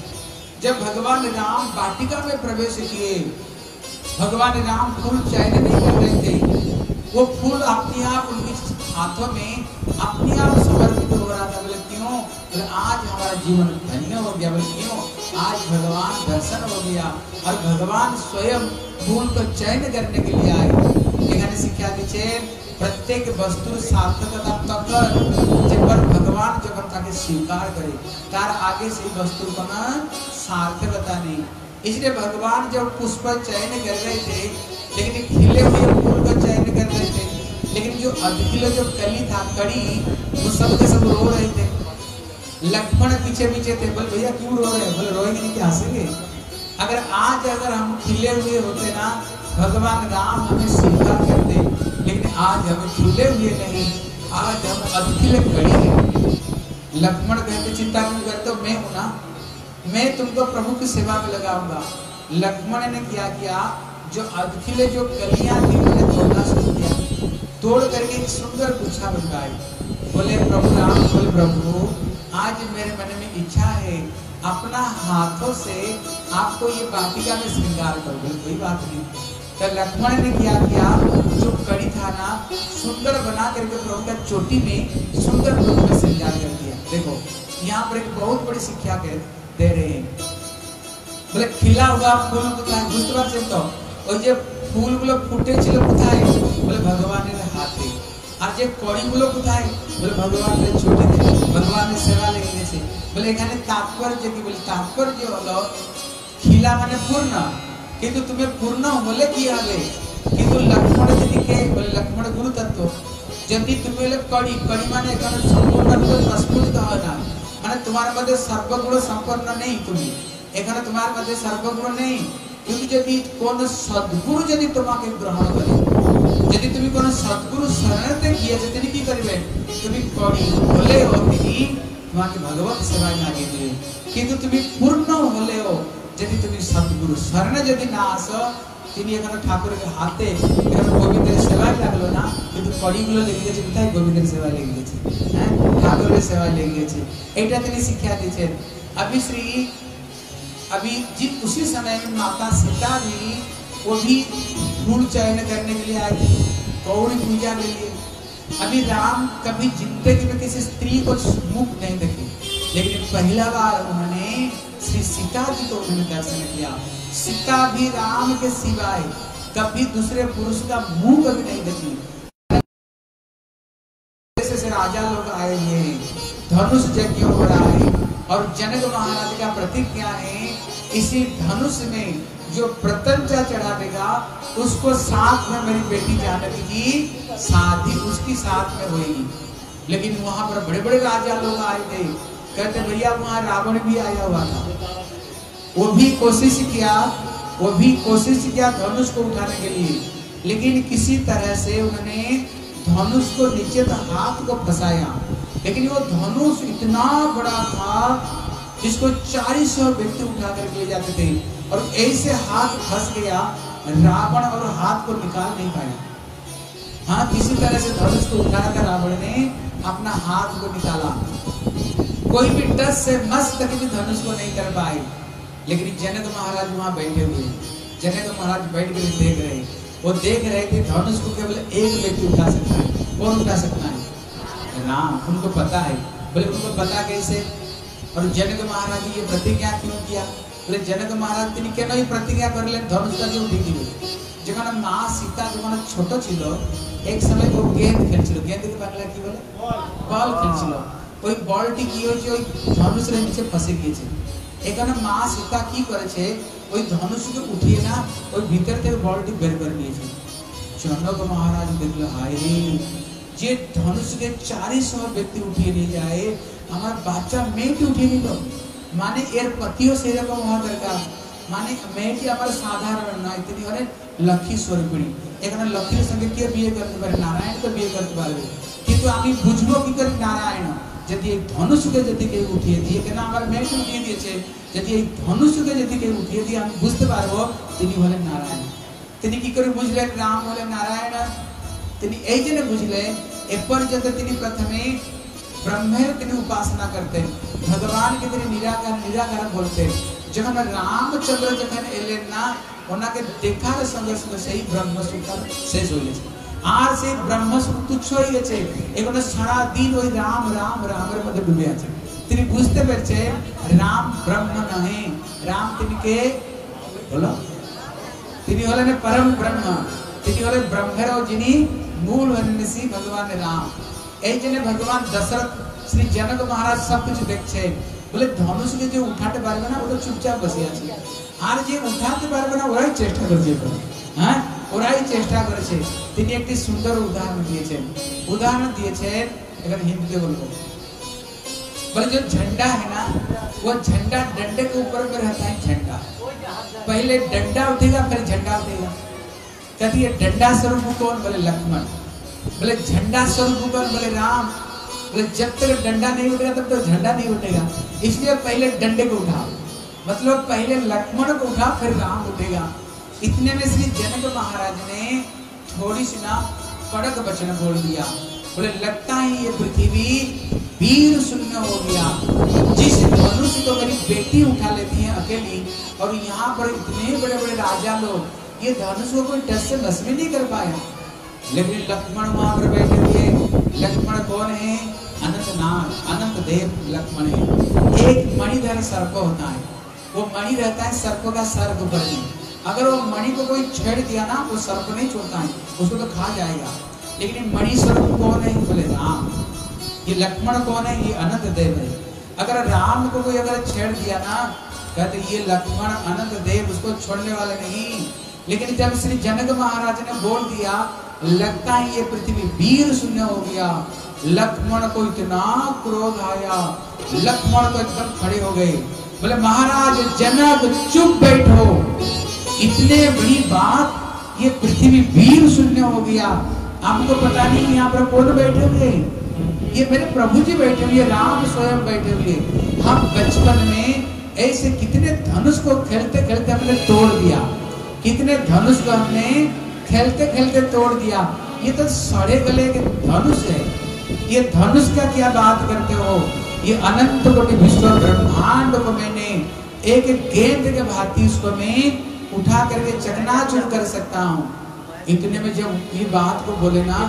जब भगवान राम वाटिका में प्रवेश किए, भगवान राम फूल चयन नहीं कर रहे थे। वो फूल अपने आप, उनके हाथों में अपने आप समर्पित हो रहा था। बोले, क्यों? बोले, आज हमारा जीवन धन्य हो गया। बोले, क्यों? आज भगवान दर्शन हो गया और भगवान स्वयं फूल को चयन करने के लिए आए এখানে শিক্ষা দিচ্ছেন প্রত্যেক বস্তুর সার্থকতা তখন যখন ভগবান যখন তাকে স্বীকার করে তার আগে সেই বস্তুর কোনো सार्थकता नहीं इसलिए भगवान जब पुष्प चयन कर रहे थे लेकिन खिले हुए फूल का चयन कर रहे थे लेकिन जो अधखिले जो कली था कड़ी वो सब के सब रो रहे थे लक्ष्मण पीछे पीछे थे बोले भैया क्यों रो रहे हैं बोले रोएंगे नहीं क्या हंसेंगे अगर आज अगर हम खिले हुए होते ना, भगवान राम हमें स्वीकार करते, लेकिन आज हम खिले हुए नहीं, आज हम अधखिले कड़ी हैं। लक्ष्मण कहते चिंता क्यों करते हो मैं हूँ ना, मैं तुमको प्रभु की सेवा में लगाऊँगा। लक्ष्मण ने क्या किया, जो अधखिले जो कलियाँ थी, उन्हें तोड़ना शुरू किया। तोड़ करके एक सुंदर गुच्छा बनवाई। बोले, प्रभु राम, बोले प्रभु, आज मेरे मन में इच्छा है अपना हाथों से आपको ये वाटिका में श्रृंगार कर दो कोई बात नहीं तो लक्ष्मण ने क्या किया जो कड़ी था ना सुंदर बना करके प्रभु का चोटी में सुंदर रूप में श्रृंगार कर दिया देखो यहाँ पर एक बहुत बड़ी शिक्षा के दे रहे हैं বলে খিলা হুয়া ফুল কোথায় বুঝতে পারছেন তো ওই যে ফুলগুলো ফুটেছিল কোথায় বলে ভগবানের হাতে আর যে কড়িগুলো কোথায় বলে ভগবানের ছুটিতে ভগবানের সেবা লেগে গেছে বলে এখানে তাৎপর্য কি বলে? তাৎপর্য হলো, খিলা মানে পূর্ণ। কিন্তু তুমি পূর্ণ হলে কি হবে? কিন্তু লক্ষ্মণ যদি কে বলে, লক্ষ্মণ গুরু যদি তুমি হলে কড়ি কড়ি মানে এখানে সম্পূর্ণ রূপে প্রস্ফুটিত হয় না। মানে তোমার মধ্যে সর্বগুণ সম্পন্ন নেই তুমি। এখানে তোমার মধ্যে সর্বগুণ নেই। কিন্তু যদি কোন সদ্গুরু যদি তোমাকে গ্রহণ করে, যদি তুমি কোন সদ্গুরু শরণতে গিয়েছে তিনি কি করবেন তুমি করি হলেও তিনি তোমাকে ভগবত সেবায় লাগিয়ে দেবে কিন্তু তুমি পূর্ণ হলেও যদি তুমি সদ্গুরু শরণে যদি না আসো তিনি এখানে ঠাকুরের হাতে এখানে গোবিন্দের সেবায় লাগলো না কিন্তু কড়িগুলো লেগে গেছে কোথায় গোবিন্দের সেবায় লেগে গেছে হ্যাঁ ঠাকুরের সেবায় লেগে গেছে এইটা তিনি শিক্ষা দিয়েছেন अभी श्री अभी जी उसी समय में माता सीता भी वो भी फूल चयन करने के लिए आई थी गौरी पूजा के लिए अभी राम कभी ज़िंदगी में किसी स्त्री को मुख नहीं देखे। लेकिन पहला बार उन्होंने श्री सीता जी को उन्होंने दर्शन किया। सीता भी राम के सिवाय कभी दूसरे पुरुष का मुँह कभी नहीं देखी। से राजा लोग आए हुए हैं, धनुष यज्ञ हो रहा है, और जनक महाराज का प्रतिज्ञा है, इसी धनुष में जो प्रतंजा चढ़ा देगा उसको साथ में मेरी बेटी जानकी की शादी उसकी साथ में होगी लेकिन वहाँ पर बड़े बड़े राजा लोग आए थे। कहते, भैया, वहाँ रावण भी आया हुआ था। वो भी कोशिश किया, वो भी कोशिश किया धनुष को उठाने के लिए। लेकिन किसी तरह से उन्होंने धनुष को नीचे तो हाथ को फंसाया। लेकिन वो धनुष इतना बड़ा था, जिसको चालीस सौ व्यक्ति उठा कर ले जाते थे। और ऐसे हाथ फंस गया, रावण और हाथ को निकाल नहीं पाया। हाँ किसी तरह से धनुष को उठाया था रावण ने अपना हाथ को निकाला। कोई भी टस से मस्त भी धनुष को नहीं कर पाए। लेकिन जनक महाराज वहाँ बैठे हुए। जनक महाराज बैठ कर देख रहे। वो देख रहे थे धनुष को केवल एक व्यक्ति उठा सकता है। कौन उठा सकता है? राम। उनको पता है। बोले उनको पता कैसे? और जनक महाराज ये प्रतिज्ञा क्यों किया? বলে জনক মহারাজ, তিনি কেনই প্রতিজ্ঞা করলেন ধনুষটাকে উঠিয়ে দিবে? যখন মা সীতা যখন ছোট ছিল, এক সময় ও গেঁদ খেলছিল। গেঁদ বাংলা কি বলে? বল খেলছিল। ওই বলটি কি হয়েছে? ওই ধনুষের নিচে ফসে গিয়েছে। এখানে মা সীতা কি করেছে? ওই ধনুষকে উঠিয়ে না, ওই ভিতর থেকে বলটি বের করে নিয়েছে। জনক মহারাজ দেখল, হায় রে, যে ধনুষকে চারিশ ব্যক্তি উঠিয়ে নিয়ে যায়, আমার বাচ্চা মেয়েকে উঠিয়ে নিল মানে এর পতিও সেরকম হওয়া দরকার মানে মেয়েটি আমার সাধারণ নয় তিনি হলেন লক্ষ্মী স্বরূপিণী এখানে লক্ষ্মীর সঙ্গে কে বিয়ে করতে পারে নারায়ণ তো বিয়ে করতে পারবে কিন্তু আমি বুঝবো কি করে নারায়ণ যদি এই ধনুষকে যদি কেউ উঠিয়ে দিয়ে কেন আমার মেয়েকে উঠিয়ে দিয়েছে যদি এই ধনুষকে যদি কেউ উঠিয়ে দিয়ে আমি বুঝতে পারবো তিনি হলেন নারায়ণ তিনি কি করে বুঝলেন রাম হলেন নারায়ণ তিনি এই জন্য বুঝলেন এ পর্যন্ত তিনি প্রথমে ব্রহ্মের তিনি উপাসনা করতেন ভগবানকে তিনি নিরাকার নিরাকার বলতেন যখন রামচন্দ্র যখন এলেন না ওনাকে দেখার সঙ্গে সঙ্গে সেই ব্রহ্মসূত্র শেষ হয়ে গেছে আর সেই ব্রহ্মসূত্র তুচ্ছ হয়ে গেছে এখানে সারা দিন ওই রাম রাম রামের মধ্যে ডুবে আছে তিনি বুঝতে পেরেছে রাম ব্রহ্ম নহে রাম তিনি কে বলো তিনি হলেন পরম ব্রহ্ম তিনি হলেন ব্রহ্মেরও যিনি মূল হন্যসী ভগবান রাম এই জন্য ভগবান দশরথ শ্রী জনক মহারাজ সব কিছু দেখছে বলে ধনুষকে যে উঠাতে পারবে না ও তো চুপচাপ বসে আছে আর যে উঠাতে পারবে না ওরাই চেষ্টা করছে এখন। হ্যাঁ ওরাই চেষ্টা করেছে তিনি একটি সুন্দর উদাহরণ দিয়েছেন উদাহরণ দিয়েছেন এখানে হিন্দিতে বলবো बोले जो झंडा है ना वो झंडा डंडे के ऊपर में रहता है झंडा पहले डंडा उठेगा फिर झंडा उठेगा कहती है डंडा स्वरूप कौन बोले लक्ष्मण बोले झंडा स्वरूप कौन बोले राम बोले जब तक डंडा नहीं उठेगा, तब तक झंडा नहीं उठेगा। इसलिए पहले डंडे को उठाओ मतलब पहले लक्ष्मण को उठा, फिर राम उठेगा। इतने में श्री जनक महाराज ने थोड़ी सी ना कड़क वचन बोल दिया। बोले, लगता है ये पृथ्वी वीर शून्य हो गया। जिस धनुष को मेरी बेटी उठा लेती है अकेली, और यहाँ पर इतने बड़े बड़े राजा लोग, ये धनुष को कोई डस से बस नहीं कर पाया। लेकिन लक्ष्मण वहाँ पर बैठे हुए लक्ष्मण कौन है? अनंत नाग, अनंत देव लक्ष्मण है। एक मणिधर सर्प होता है। वो मणि रहता है सर्प का सर्प पर ही। अगर वो मणि को कोई छेड़ दिया ना, वो सर्प नहीं छोड़ता है। उसको तो खा जाएगा। लेकिन मणि स्वरूप कौन है? बोले राम। ये लक्ष्मण कौन है? ये अनंत देव है। अगर राम को कोई अगर छेड़ दिया ना, कहते ये लक्ष्मण अनंत देव, उसको छोड़ने वाले नहीं। लेकिन जब श्री जनक महाराज ने बोल दिया लगता है ये पृथ्वी वीर शून्य हो गया। लक्ष्मण को इतना क्रोध आया। लक्ष्मण को एकदम खड़े हो गए। बोले, महाराज, जनक, चुप बैठो। इतने बड़ी बात, ये पृथ्वी वीर शून्य हो गया। आपको पता नहीं यहाँ पर कौन बैठे हुए? ये मेरे प्रभु जी बैठे हुए, राम स्वयं बैठे हुए। हम बचपन में ऐसे कितने धनुष को खेलते खेलते हमने तोड़ दिया। कितने धनुष को हमने खेलते खेलते तोड़ दिया। ये तो सड़े गले के धनुष है। ये धनुष का क्या बात करते हो? ये अनंत कोटि विश्व ब्रह्मांड को मैंने एक गेंद के भांति उसको मैं उठा करके चकनाचूर कर सकता हूँ। इतने में जब ये बात को बोले ना,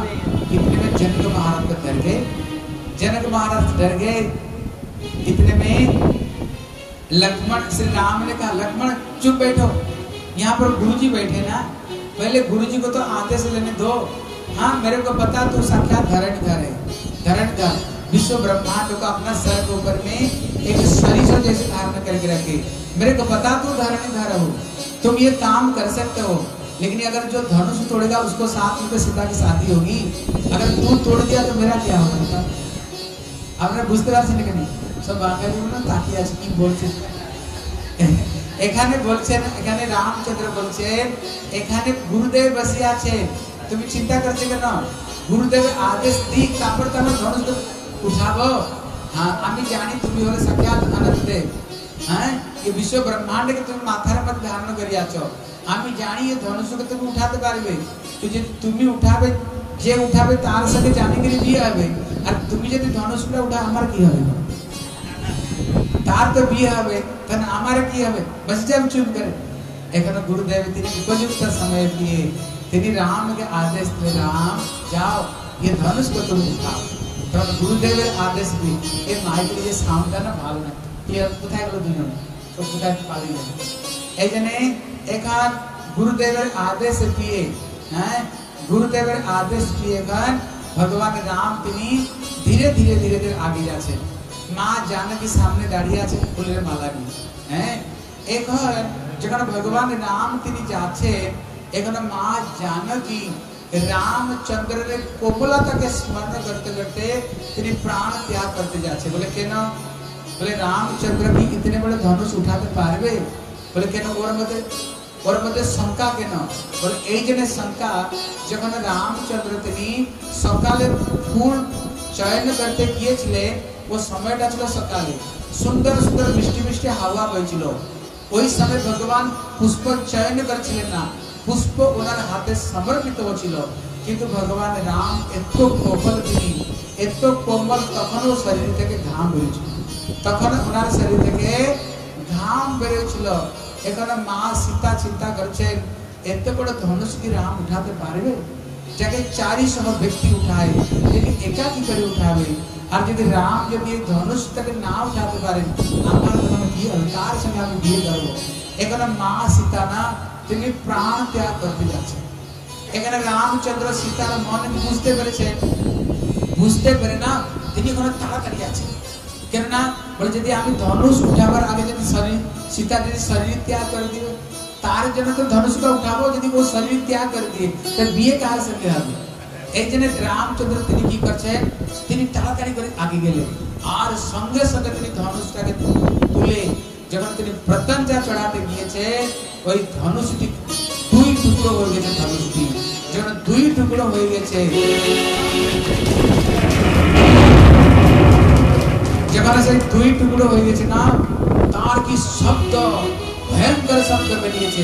इतने में जनक महाराज को डर गए। जनक महाराज डर गए। इतने में लक्ष्मण, श्री राम ने कहा, लक्ष्मण, चुप बैठो। यहाँ पर गुरु जी बैठे ना पहले गुरुजी को तो आते से लेने दो। हाँ मेरे को पता तू साक्षात धरण घर है। धरण घर विश्व ब्रह्मांड को अपना सर के ऊपर में एक शरीर जैसे धारण करके रखे। मेरे को पता तू धारण घर हो। तुम ये काम कर सकते हो। लेकिन अगर जो धनुष तोड़ेगा, उसको साथ में तो सीता की शादी होगी। अगर तू तोड़ दिया तो मेरा क्या होगा? अपने गुस्तरा से निकली। सब बांगा ताकि आज की बोल सकते এখানে বলছেন, এখানে রামচন্দ্র বলছেন, এখানে গুরুদেব বসে আছে তুমি চিন্তা করছ কেন? গুরুদেব আদেশ দিক তারপর তো আমার ধনুষ উঠাবো? হ্যাঁ আমি জানি তুমি হলে সাক্ষাৎ আনন্দ দেব হ্যাঁ এই বিশ্ব ব্রহ্মাণ্ডকে তুমি মাথার মধ্যে ধারণ করি আছো আমি জানি এই ধনুষকে তুমি উঠাতে পারবে। তো যে তুমি উঠাবে, যে উঠাবে, তার সাথে জানিগিরি বিয়ে হবে? আর তুমি যদি ধনুষটা উঠা আমার কি হবে? তার তো বিয়ে হবে তাহলে আমার কি হবে বস যাম চুপ করে এখানে গুরুদেব তিনি উপযুক্ত সময় দিয়ে তিনি রামকে আদেশ দিলে রাম যাও ये धनुष को तुम उठाओ তখন গুরুদেবের আদেশ দিয়ে এই মাইকের যে সাউন্ডটা না ভালো না কি কোথায় গেল দুজন তো কোথায় পালিয়ে গেল এই জন্য এখান গুরুদেবের আদেশ দিয়ে হ্যাঁ গুরুদেবের আদেশ দিয়ে এখান ভগবান রাম তিনি ধীরে ধীরে ধীরে ধীরে আগে যাচ্ছেন মা জানকী সামনে দাঁড়িয়ে আছে ফুলের মালা নিয়ে হ্যাঁ এখন যেখানে ভগবান রাম তিনি যাচ্ছেন এখানে মা জানকী রামচন্দ্রের কোমলতাকে স্মরণ করতে করতে তিনি প্রাণ ত্যাগ করতে যাচ্ছে বলে কেন বলে রামচন্দ্র কি ইতনে বড় ধনুষ উঠাতে পারবে বলে কেন ওর মধ্যে ওর মধ্যে শঙ্কা কেন বলে এই জন্য শঙ্কা যখন রামচন্দ্র তিনি সকালে ফুল চয়ন করতে গিয়েছিলেন ও সময়টা ছিল সকালে। সুন্দর সুন্দর মিষ্টি মিষ্টি হাওয়া বইছিল। ওই সময় ভগবান পুষ্প চয়ন করছিলেন না। পুষ্প ওনার হাতে সমর্পিত হচ্ছিল কিন্তু ভগবান রাম এত কোমল তিনি, এত কোমল তখনও শরীর থেকে ঘাম বেরিয়েছিল। তখন ওনার শরীর থেকে ঘাম বেরিয়েছিল। এখানে মা সীতা চিন্তা করছেন এত বড় ধনুষ কি রাম উঠাতে পারবে? যাকে চারিশহ ব্যক্তি উঠায়। একা কি করে উঠাবে? আর যদি রাম যদি এই ধনুষটাকে না উঠাতে পারেন আমার তখন কি হবে কার সঙ্গে আমি বিয়ে করবো এখানে মা সীতা না তিনি প্রাণ ত্যাগ করতে যাচ্ছেন এখানে রামচন্দ্র সীতার মনে বুঝতে পেরেছেন বুঝতে পেরে না তিনি ওখানে তাড়াতাড়ি আছেন কেননা বলে যদি আমি ধনুষ উঠাবার আগে যদি শরীর সীতা যদি শরীর ত্যাগ করে দিবে তার জন্য তো ধনুষটা উঠাবো যদি ও শরীর ত্যাগ করে দিয়ে তো বিয়ে কার সঙ্গে হবে এই জন্য রামচন্দ্র তিনি কি করছেন? তিনি তাড়াতাড়ি করে আগে গেলেন। আর সঙ্গে সঙ্গে তিনি ধনুষটাকে তুলে যখন তিনি প্রত্যঞ্জা চড়াতে গিয়েছে ওই ধনুষটি দুই টুকরো হয়ে গেছে ধনুষটি। যখন দুই টুকরো হয়ে গেছে, যেখানে সেই দুই টুকরো হয়ে গেছে না, তার কি শব্দ, ভয়ঙ্কর শব্দ বেরিয়েছে।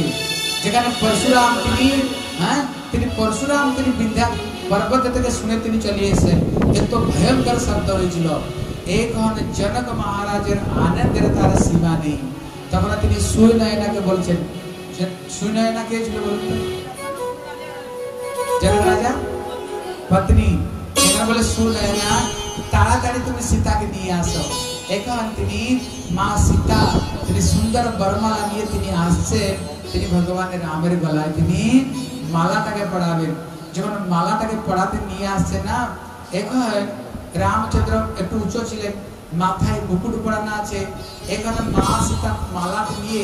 যেখানে পরশুরাম তিনি হ্যাঁ তিনি পরশুরাম তিনি বিন্ধ্যা পর্বত থেকে শুনে তিনি চলে এসেছেন এত ভয়ঙ্কর শব্দ হয়েছিল এখন জনক মহারাজের আনন্দের তার সীমা নেই তখন তিনি সুনয়নাকে বলছেন সুনয়না কে ছিল বলুন জনক রাজা পত্নী এখানে বলে সুনয়না তাড়াতাড়ি তুমি সীতাকে নিয়ে আসো এখন তিনি মা সীতা তিনি সুন্দর বরমালা নিয়ে তিনি আসছে তিনি ভগবানের রামের গলায় তিনি মালাটাকে পড়াবেন যখন মালাটাকে পড়াতে নিয়ে আসছে না এখন রামচন্দ্র একটু উঁচু ছিলেন, মাথায় মুকুট পড়ানো আছে। এখানে মা সীতা মালা নিয়ে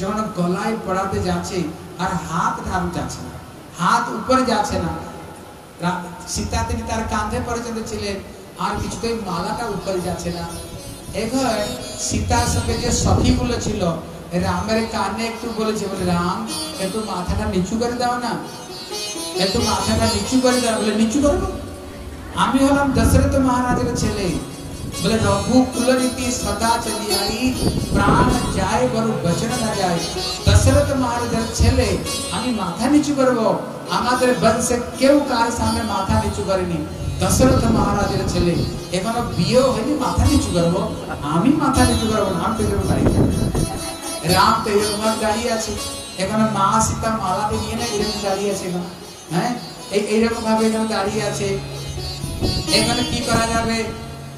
যখন গলায় পড়াতে যাচ্ছে, আর হাত ঢাল যাচ্ছে না, হাত উপরে যাচ্ছে না। সীতা তিনি তার কাঁধে পর্যন্ত ছিলেন, আর কিছুতেই মালাটা উপরে যাচ্ছে না। এখন সীতার সঙ্গে যে সখীগুলো ছিল, রামের কানে একটু বলেছে, বলে, রাম, একটু মাথাটা নিচু করে দাও না। একটু মাথাটা নিচু করে দাও বলে নিচু করব আমি হলাম দশরথ মহারাজের ছেলে। বলে রঘুকুল রীতি সদা চলিয়াই প্রাণ যায় বড় বচন না যায়। দশরথ মহারাজের ছেলে, আমি মাথা নিচু করব। আমাদের বংশে কেউ কার সামনে মাথা নিচু করেনি। দশরথ মহারাজের ছেলে, এখনও বিয়ে হয়নি, মাথা নিচু করব। আমি মাথা নিচু করব না, আমি তো রাম তো এরকম দাঁড়িয়ে আছে। এখানে মা সীতা মালাকে নিয়ে না এরকম দাঁড়িয়ে আছে এখানে হ্যাঁ? এইরকম ভাবে এখানে দাঁড়িয়ে আছে। এখানে কি করা যাবে?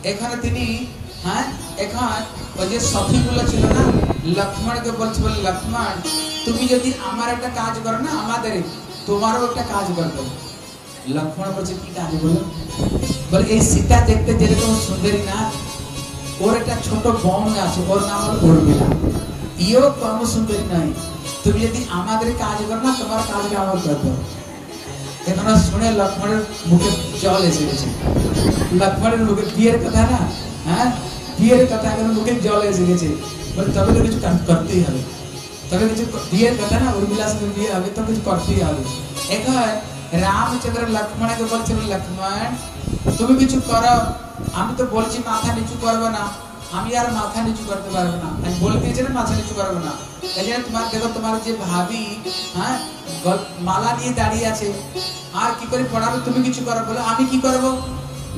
এখানে তিনি হ্যাঁ? এখন, ওই যে সখীগুলো ছিল না? লক্ষ্মণকে বলছে বলে, লক্ষ্মণ, তুমি যদি আমার একটা কাজ করো না, আমাদের, তোমারও একটা কাজ করে দেবো লক্ষ্মণ বলছে, কি কাজ বলো? বলে, এই সীতা দেখতে যেরকম সুন্দরী না। ওর একটা ছোট বোন আছে, ওর নাম হলো উর্মিলা। ইও কম নয়। তুমি যদি আমাদের কাজ করো না, তোমার কাজটা আমার করে এখানে শুনে লক্ষ্মণের মুখে জল এসে গেছে। লক্ষ্মণের মুখে বিয়ের কথা না? হ্যাঁ? বিয়ের কথা এখন মুখে জল এসে গেছে। বলে তবে তো কিছু করতেই হবে। তবে কিছু বিয়ের কথা না? উর্মিলার সঙ্গে বিয়ে হবে তো কিছু করতেই হবে। এখন রামচন্দ্র লক্ষ্মণকে বলছে বলে, লক্ষ্মণ তুমি কিছু করো। আমি তো বলছি মাথা নিচু করব না। আমি আর মাথা নিচু করতে পারব না। আমি বলে দিয়েছি না মাথা নিচু করব না। এই জন্য তোমার, দেখো তোমার যে ভাবি হ্যাঁ মালা নিয়ে দাঁড়িয়ে আছে, আর কি করে পড়াবে তুমি কিছু করো বলে? আমি কি করব?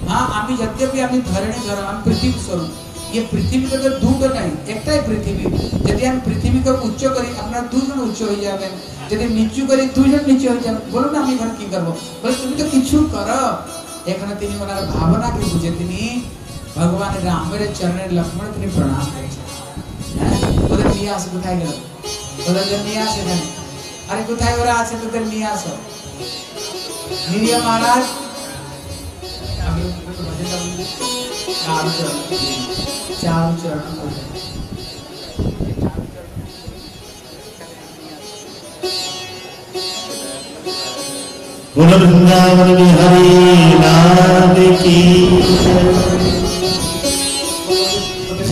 হ্যাঁ আমি যদ্যপি আমি ধরণী ধর, আমি পৃথিবী স্বরূপ ये পৃথিবীতে তো দুটো নাই, একটাই পৃথিবী। যদি আমি পৃথিবীকে উচ্চ করি, আপনার দুজন উচ্চ হয়ে যাবেন। যদি নিচু করি, দুজন নিচু হয়ে যাবেন। বলুন আমি এখানে কি করব? বলে, তুমি তো কিছু করো। এখানে তিনি ওনার ভাবনাকে বুঝে তিনি भगवान राम मेरे चरण लक्ष्मण तेरे प्रणाम उधर कुठाय गेलो उधर अरे कुठाय वर असेल तर नियास निरिय महाराज। तो चार चरण। चरण की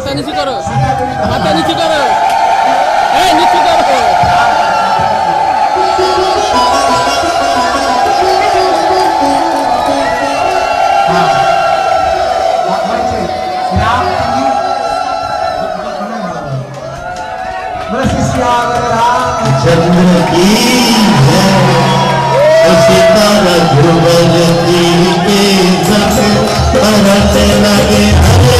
মাথা নিচু করো মাথা নিচু করো এই নিচু করো चंद्र की है सितारा ध्रुव के लगे हरे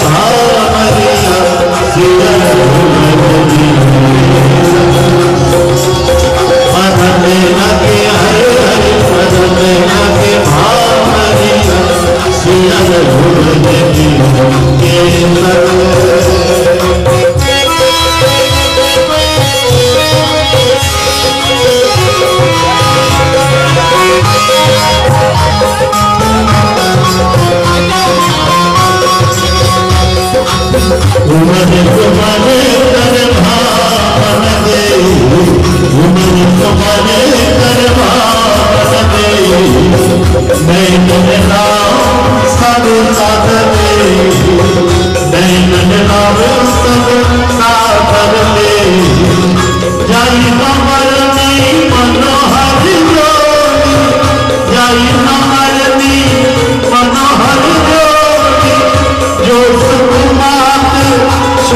उमर तुम्हारे करवा बन गई उमर तुम्हारे करवा बन गई मैं नैना सब साथ ले मैं नैना सब साथ मनोहर जोड़ी जाई कमर नहीं जो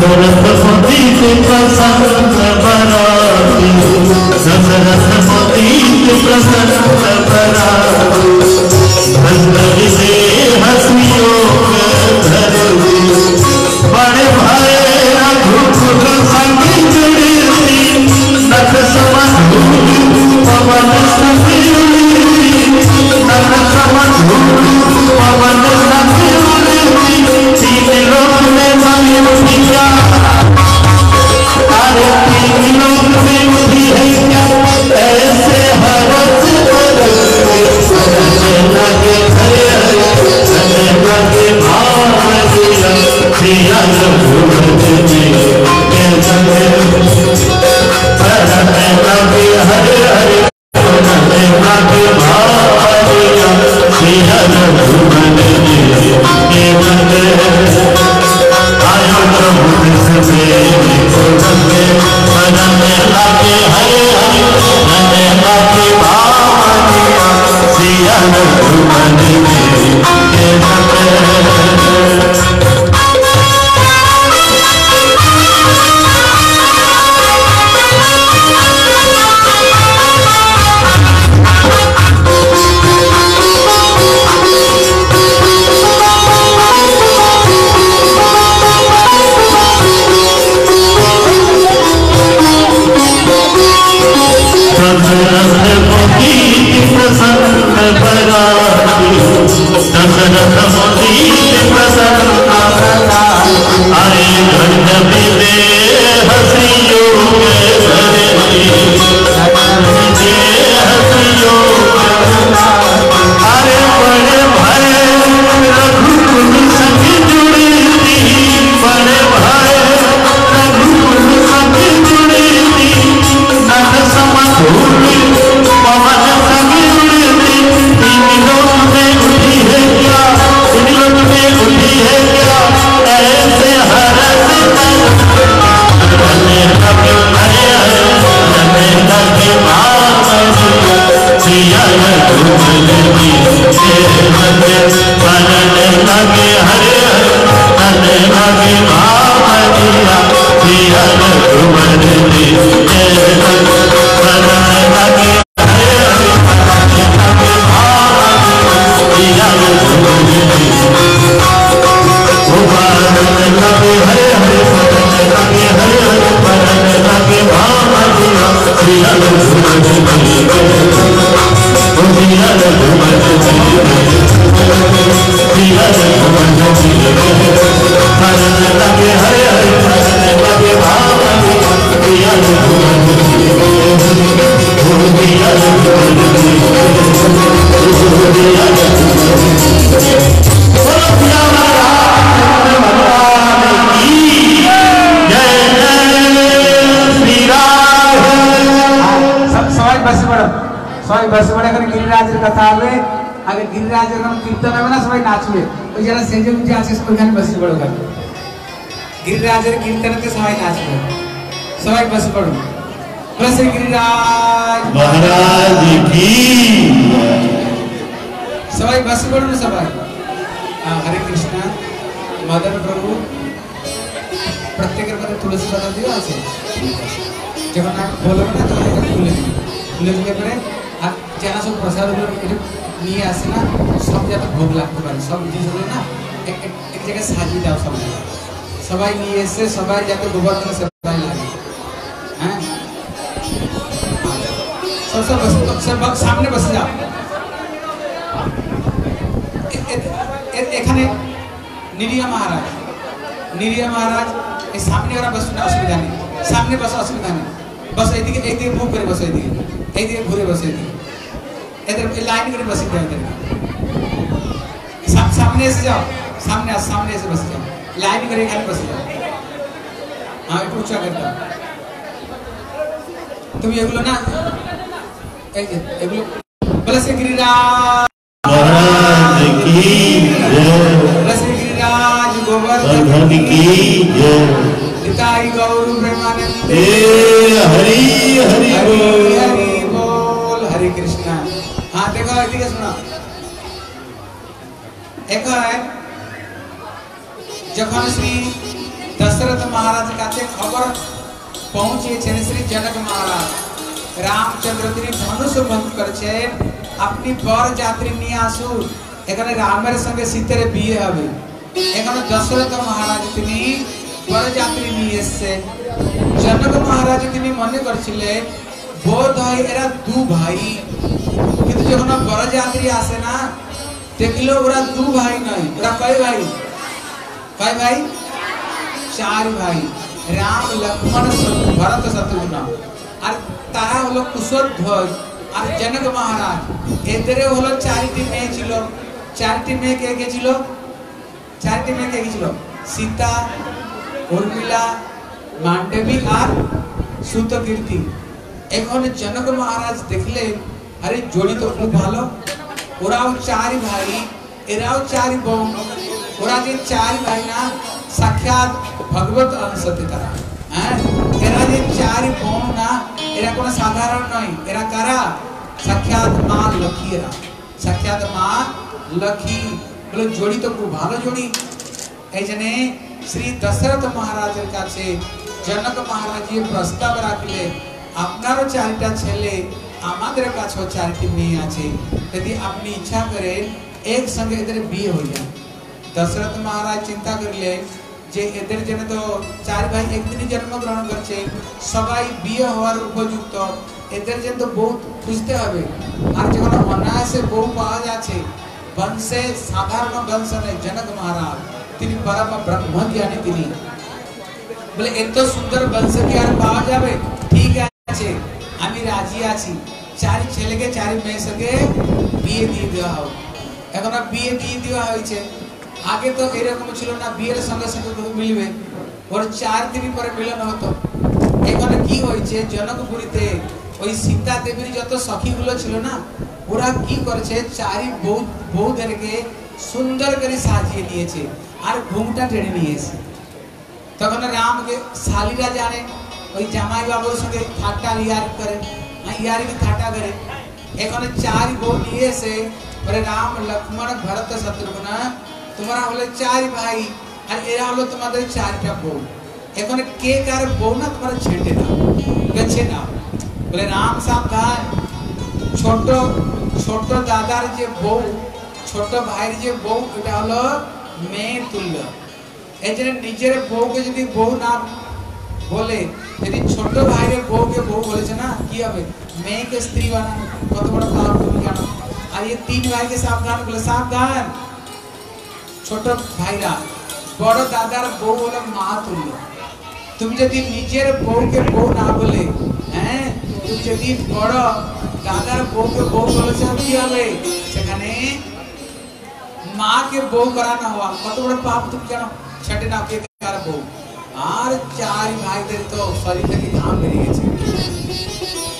the গিরিরাজের কীর্তনতে সবাই নাচবে সবাই বসে পড়ুন। বসে গিরিরাজ। মহারাজ কি? সবাই বসে পড়ুন সবাই। হরে কৃষ্ণ মদন প্রভু প্রত্যেকের মধ্যে তুলসী পাতা দিয়ে আছে। যখন বলবে না তখন এটা খুলে দিবে। খুলে দিলে পরে আর যেন সব প্রসাদগুলো নিয়ে আসে না সব যাতে ভোগ লাগতে পারে। সব জিনিস না এক জায়গায় সাজিয়ে দাও সব জায়গায় সবাই নিয়ে এসে সবাই যাতে গোবর্ধন সবাই লাগে হ্যাঁ সব সব বস সব বস- সামনে বসে যাও এ- এ- এ- এখানে নিরিয়া মহারাজ নিরিয়া মহারাজ এই সামনে ওরা বসবে অসুবিধা নেই সামনে বসে অসুবিধা নেই বস এইদিকে এইদিকে মুখ করে বসে এইদিকে এইদিকে ঘুরে বসে এইদিকে এদের এই লাইন করে বসে দেয় এদের সাম- সামনে এসে যাও সামনে আস সামনে এসে বসে যাও लाइन ಲ್ಯಾಬಿಗರಿಗೆ ಹೆಲ್ಪ್ ಬಸ್ತಾ हाँ मैं पूछा करता तुम ये बोलो ना ये बोलो। बोला से गिरिराज। महाराज की बोला से गिरिराज गोवर्धन। की निताई गौर ब्रह्मानंद। हरि हरि हरि बोल। हरि कृष्णा। हाँ देखो इधर सुना? एक है যখন শ্রী দশরথ মহারাজ কাছে খবর পৌঁছেছেন শ্রী জনক মহারাজ রামচন্দ্র তিনি ধনুষ বন্ধ করেছেন আপনি বর যাত্রী নিয়ে আসুন এখানে রামের সঙ্গে শীতের বিয়ে হবে এখানে দশরথ মহারাজ তিনি বরযাত্রী নিয়ে এসছেন জনক মহারাজ তিনি মনে করছিলেন বোধ হয় এরা দু ভাই কিন্তু যখন বরযাত্রী আসে না দেখল ওরা দু ভাই নয় ওরা কয় ভাই কয় ভাই? চার ভাই। রাম, লক্ষ্মণ ভরত শত্রুঘ্ন আর তারা হলো কুশধ্বজ। আর জনক মহারাজ এদের হলো চারটি মেয়ে ছিল। চারটি মেয়ে কে কে চারটি মেয়ে কে কে সীতা, উর্মিলা, মান্ডবী আর সুতকীর্তি। এখন জনক মহারাজ দেখলেন আরে জড়ি তো খুব ভালো। ওরাও চার ভাই, এরাও চার বোন ওরা যে চার ভাই না সাক্ষাৎ ভগবত অংশতে তারা হ্যাঁ এরা যে চার বোন না এরা কোনো সাধারণ নয় এরা কারা সাক্ষাৎ মা লক্ষ্মী এরা সাক্ষাৎ মা লক্ষ্মী বলে জড়ি তো খুব ভালো জড়ি এই জন্যে শ্রী দশরথ মহারাজের কাছে জনক মহারাজ এই প্রস্তাব রাখলেন আপনারও চারটা ছেলে আমাদের কাছেও চারটি মেয়ে আছে যদি আপনি ইচ্ছা করেন এক সঙ্গে এদের বিয়ে হয়ে যায় দশরথ মহারাজ চিন্তা করলেন যে এদের জন্য তো চার ভাই একদিনই জন্মগ্রহণ করছে সবাই বিয়ে হওয়ার উপযুক্ত এদের জন্য তো বউ খুঁজতে হবে আর যখন অনায়াসে বউ পাওয়া যাচ্ছে বংশে সাধারণ বংশ নয় জনক মহারাজ তিনি পরম ব্রহ্মজ্ঞানী তিনি বলে এত সুন্দর বংশ কি আর পাওয়া যাবে ঠিক আছে আমি রাজি আছি চার ছেলেকে চার মেয়ের সঙ্গে বিয়ে দিয়ে দেওয়া হোক এখন বিয়ে দিয়ে দেওয়া হয়েছে আগে তো এরকম ছিল না, বিয়ের সঙ্গে সঙ্গে মিলবে। ওর চার দিন পরে মিলন হতো। এখানে কি হয়েছে, জনকপুরীতে ওই সীতা দেবীর যত সখীগুলো ছিল না, ওরা কি করেছে, চারি বউ বউদেরকে সুন্দর করে সাজিয়ে নিয়েছে আর ঘুমটা টেনে নিয়েছে তখন রামকে শালীরা জানে, ওই জামাই বাবুর সঙ্গে ঠাট্টা ইয়ার করে ইয়ার ঠাট্টা করে। এখানে চার বউ নিয়ে এসে বলে রাম, লক্ষ্মণ, ভরত, শত্রুঘ্ন তোমরা হলে চার ভাই, আর এরা হলো তোমাদের চারটা বউ। এখন কে কার বউ না, তোমরা ছেটে নাও গেছে না? বলে, রাম সাবধান। ছোট ছোট দাদার যে বউ ছোট ভাইয়ের যে বউ, এটা হলো মেয়ে তুল্য এই নিজের বউকে যদি বউ না বলে, যদি ছোট ভাইয়ের বউকে বউ বলেছে না, কি হবে? মেয়েকে স্ত্রী বানানো, কত বড় পাপ তুমি জানো আর এই তিন ভাইকে সাবধান, বলে, সাবধান। ছোট ভাইরা, বড় দাদার বউ হলো মা তুল্য তুমি যদি নিজের বউকে বউ না বলে হ্যাঁ? তুমি যদি বড় দাদার বউকে বউ বলেছে কি হবে? সেখানে মাকে বউ করানো হওয়া। কত বড় পাপ তুমি জানো? ছেটে না কে কার বউ? আর চার ভাইদের তো শরীর থেকে ঘাম বেরিয়ে গেছে?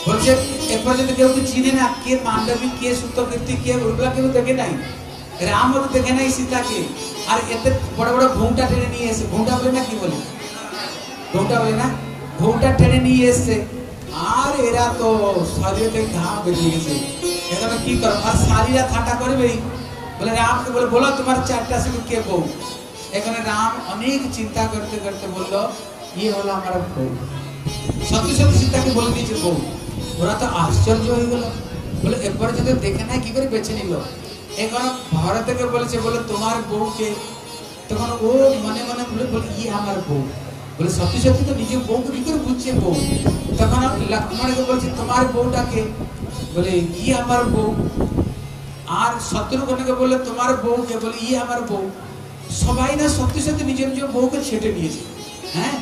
বলছে এ যদি কেউ চিনে না, কে পাণ্ডবী কে সুতকীর্তি কে ওগুলা কেউ দেখে নাই? রাম ওর দেখে নাই সীতাকে আর এতে বড় বড় ঘুমটা টেনে নিয়ে এসে ঘুমটা বলে না কি বলে ঘুমটা বলে না ঘুমটা টেনে নিয়ে এসছে আর এরা তো শরীরে থেকে ঘাম বেরিয়ে গেছে এখন কি করো আর শাড়িরা ঠান্ডা করবেই বলে রামকে বলে বলো তোমার চারটা সঙ্গে কে বউ এখানে রাম অনেক চিন্তা করতে করতে বলল ইয়ে হলো আমার বউ সত্যি সত্যি সীতাকে বলে দিয়েছে বউ ওরা তো আশ্চর্য হয়ে গেল বলে এরপরে যদি দেখে নাই কি করে বেছে নিল এখন ভারত থেকে বলেছে বলে তোমার বউকে তখন ও মনে মনে বলে বলে ইয়ে আমার বউ বলে সত্যি সত্যি তো নিজের বউকে কি করে বুঝছে বউ তখন লক্ষ্মণকে বলছে তোমার বউটাকে বলে ই আমার বউ আর শত্রুঘ্নকে বললে তোমার বউকে বলে ই আমার বউ সবাই না সত্যি সত্যি নিজের নিজের বউকে ছেটে নিয়েছে হ্যাঁ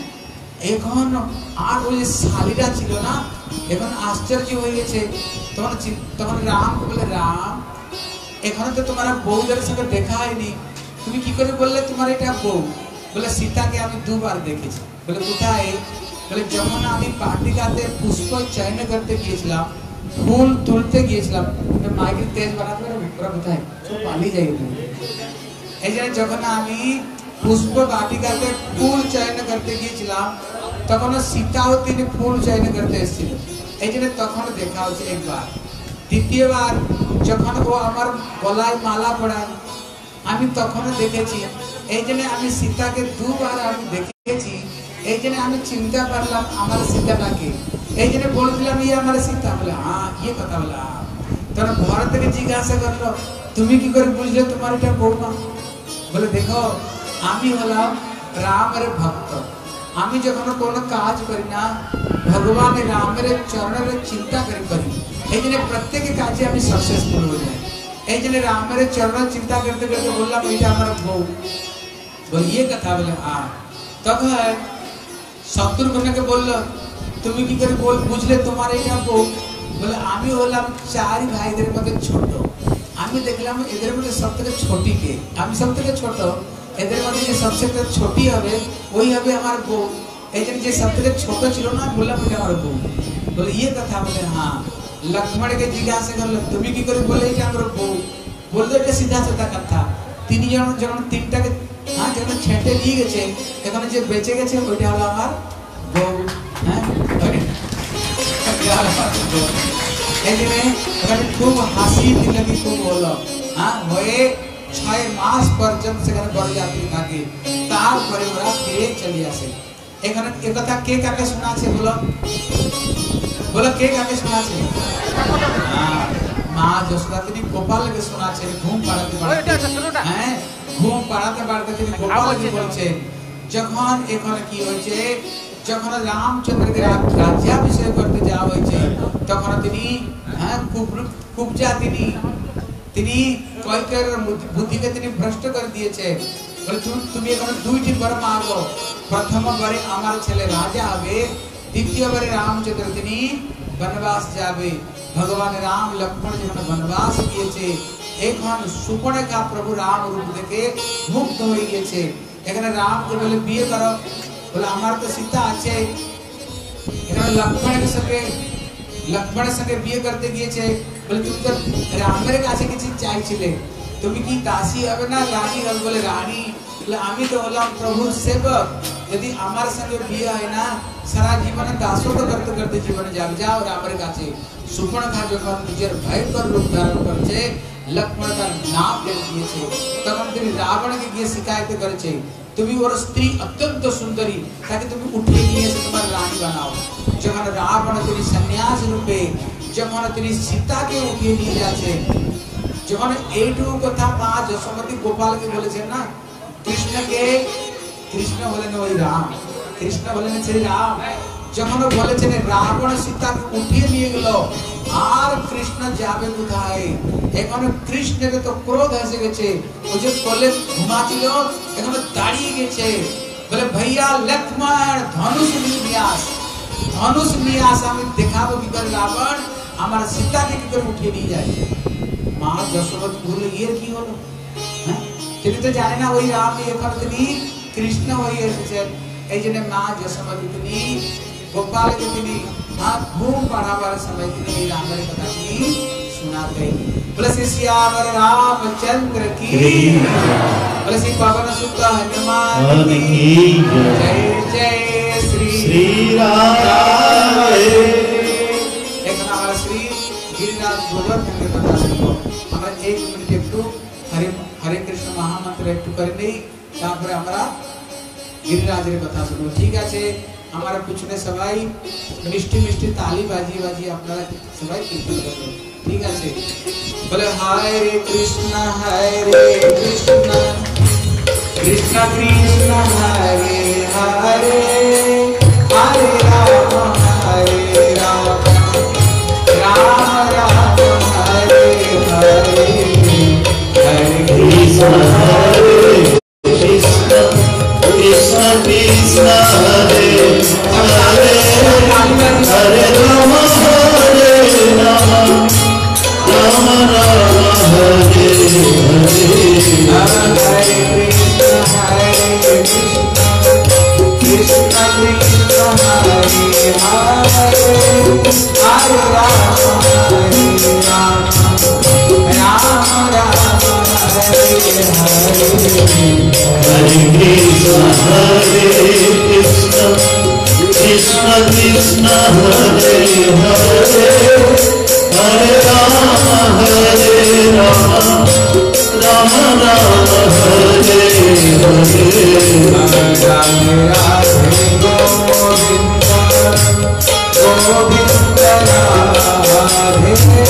এখন আর ওই যে শালিরা ছিল না এখন আশ্চর্য হয়ে গেছে তখন তখন রাম বলে রাম এখানে তো তোমার বউদের সঙ্গে দেখা হয়নি তুমি কি করে বললে তোমার এটা বউ বলে সীতাকে আমি দুবার দেখেছি বলে কোথায় বলে যখন আমি পাটিকাতে পুষ্প চয়ন করতে গিয়েছিলাম ফুল তুলতে গিয়েছিলাম মাইকেল তেজ বানাতে পারবে ওরা কোথায় সব পালিয়ে যাই তুমি এই জন্য যখন আমি পুষ্প বাটিকাতে ফুল চয়ন করতে গিয়েছিলাম তখন সীতাও তিনি ফুল চয়ন করতে এসেছিল এই জন্য তখন দেখা হচ্ছে একবার দ্বিতীয়বার যখন ও আমার গলায় মালা পড়ায়, আমি তখনও দেখেছি, এই জন্য আমি সীতাকে দুবার আমি দেখেছি, এই জন্য আমি চিন্তা করলাম, আমার সীতাটাকে এই জন্য বলছিলাম ইয়ে আমার সীতা? বলে হ্যাঁ ইয়ে কথা বলে। তখন ঘর থেকে জিজ্ঞাসা করল, তুমি কি করে বুঝলে তোমার এটা বৌমা? বলে, দেখো, আমি হলাম রামের ভক্ত। আমি যখন কোনো কাজ করি না ভগবান রামের চরণের চিন্তা করে করি এই জন্য প্রত্যেক কাজে আমি সাকসেসফুল হয়ে যাই এই জন্য রামের চরণের চিন্তা করতে করতে বললাম এটা আমার বউ বলে ইয়ে কথা বলে হ্যাঁ তখন শত্রুঘ্নকে বললো তুমি কি করে বল বুঝলে তোমার এটা বউ বলে আমি হলাম চার ভাইদের মধ্যে ছোট আমি দেখলাম এদের মধ্যে সব থেকে ছোটি কে আমি সব থেকে ছোট এদের মধ্যে যে সবচেয়ে ছোটি হবে, ওই হবে আমার বউ। এই জন্য যে সব থেকে ছোট ছিল না বললাম, এটা আমার বউ। বলে ইয়ে কথা বলে হ্যাঁ। লক্ষ্মণকে জিজ্ঞাসা করল, তুমি কি করে বলে এটা আমার বউ? বলল, এটা সিধা সাধা কথা। তিনি যখন যখন তিনটাকে হ্যাঁ যখন ছেঁটে নিয়ে গেছে, এখানে যে বেঁচে গেছে, ওইটা হলো আমার বউ হ্যাঁ? ওইটা। এই জন্য খুব হাসি দিলামি খুব হলো হ্যাঁ? হয়ে ছয় মাস পর্যন্ত সেখানে বরযাত্রী থাকে। তারপরে ওরা ফিরে চলে আসে। এখানে একথা কে কাকে শোনাচ্ছে বলো? বলো কে কাকে শোনাচ্ছে হ্যাঁ, মা যশোদা তিনি গোপালকে শোনাচ্ছেন ঘুম পাড়াতে পাড়াতে। হ্যাঁ ঘুম পাড়াতে পাড়াতে তিনি গোপালকে বলছেন যখন এখানে কি হয়েছে? যখন রামচন্দ্রকে রাজ্যাভিষেক করতে যাওয়া হয়েছে তখন তিনি হ্যাঁ কুব- কুবজা তিনি তিনি কয়েকের বুদ্ধিকে তিনি ভ্রষ্ট করে দিয়েছে। তুমি এখন দুইটি বর মাগো। প্রথম বারে আমার ছেলে রাজা হবে দ্বিতীয়বারে রামচন্দ্র তিনি বনবাস যাবে। ভগবান রাম লক্ষ্মণ যখন বনবাস গিয়েছে, এখন সুপর্ণকা প্রভু রাম রূপ দেখে মুগ্ধ হয়ে গিয়েছে। এখানে রামকে বলে, বিয়ে করো। বলে, আমার তো সীতা আছে। এখানে লক্ষ্মণের সঙ্গে লক্ষ্মণের সঙ্গে বিয়ে করতে গিয়েছে। বলে তুমি তো রামের কাছে কিছু চাইছিলে তুমি কি দাসী হবে না রানী হবে বলে রানী বলে আমি তো হলাম প্রভুর সেবক যদি আমার সঙ্গে বিয়ে হয় না সারা জীবনে দাসত্ব করতে করতে জীবনে যাবে যাও রামের কাছে সুপর্ণখা যখন নিজের ভয়ঙ্কর রূপ ধারণ করছে লক্ষ্মণ তার নাম লেখে দিয়েছে তখন তিনি রাবণকে গিয়ে শিকায়ত করেছে তুমি ওর স্ত্রী অত্যন্ত সুন্দরী তাকে তুমি উঠিয়ে নিয়ে এসে তোমার রানী বানাও যখন রাবণ তিনি সন্ন্যাস রূপে যখন তিনি সীতাকে উঠিয়ে নিয়ে যাচ্ছে যখন এইটুকু কথা মা যশোমতী গোপালকে বলেছেন না? কৃষ্ণকে, কৃষ্ণ হলেন ওই রাম, কৃষ্ণ হলেন সেই রাম। যখন বলেছেন রাবণ সীতাকে উঠিয়ে নিয়ে গেল, আর কৃষ্ণ যাবে কোথায়? এখন কৃষ্ণের তো ক্রোধ এসে গেছে ও যে কোলে ঘুমাছিল এখন দাঁড়িয়ে গেছে। বলে, ভাইয়া, লক্ষ্মণ, ধনুষ নিয়ে আস, ধনুষ নিয়ে আস, আমি দেখাবো কি করে রাবণ? আমার সীতাকে কি করে উঠিয়ে নিয়ে যায় মা যশোমতী বললো এর কি হলো হ্যাঁ? তিনি তো জানে না ওই রাম এখন তিনি কৃষ্ণ হয়ে এসেছেন এই জন্য মা যশোমতী তিনি গোপালকে তিনি মা ঘুম পাড়াবার সময় তিনি এই রামের কথা তিনি শোনাতে बोले श्री श्यावर रामचंद्र की बोले श्री पवन सुत हनुमान हनुमान की की जय। जय जय श्री श्री राम এখন আমরা শ্রী গিরিরাজ গোবর্ধনের কথা শুনবো আমরা এক মিনিট একটু হরে হরে কৃষ্ণ মহামন্ত্র একটু করে নেই তারপরে আমরা গিরিরাজের কথা শুনবো ঠিক আছে আমার পিছনে সবাই মিষ্টি মিষ্টি তালি বাজিয়ে বাজিয়ে আপনারা সবাই কীর্তন করবেন ঠিক আছে বলে হায় রে কৃষ্ণ হায় রে কৃষ্ণ কৃষ্ণ কৃষ্ণ হরে হরে হরে রাম कृष्ण हरे कृष्ण कृष्ण कृष्ण हरे हरे हरे राम हरे राम राम राम हरे हरे हरे कृष्ण हरे कृष्ण कृष्ण कृष्ण हरे हरे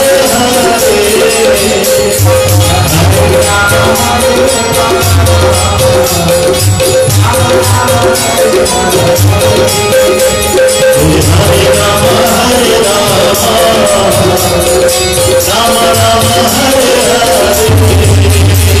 राधे गोविंद Hare राधे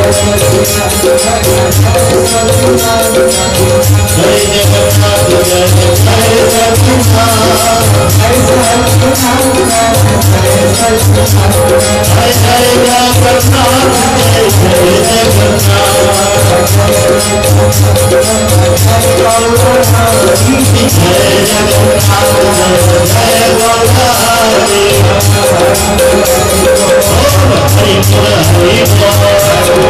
गोविंद गोविंद हरे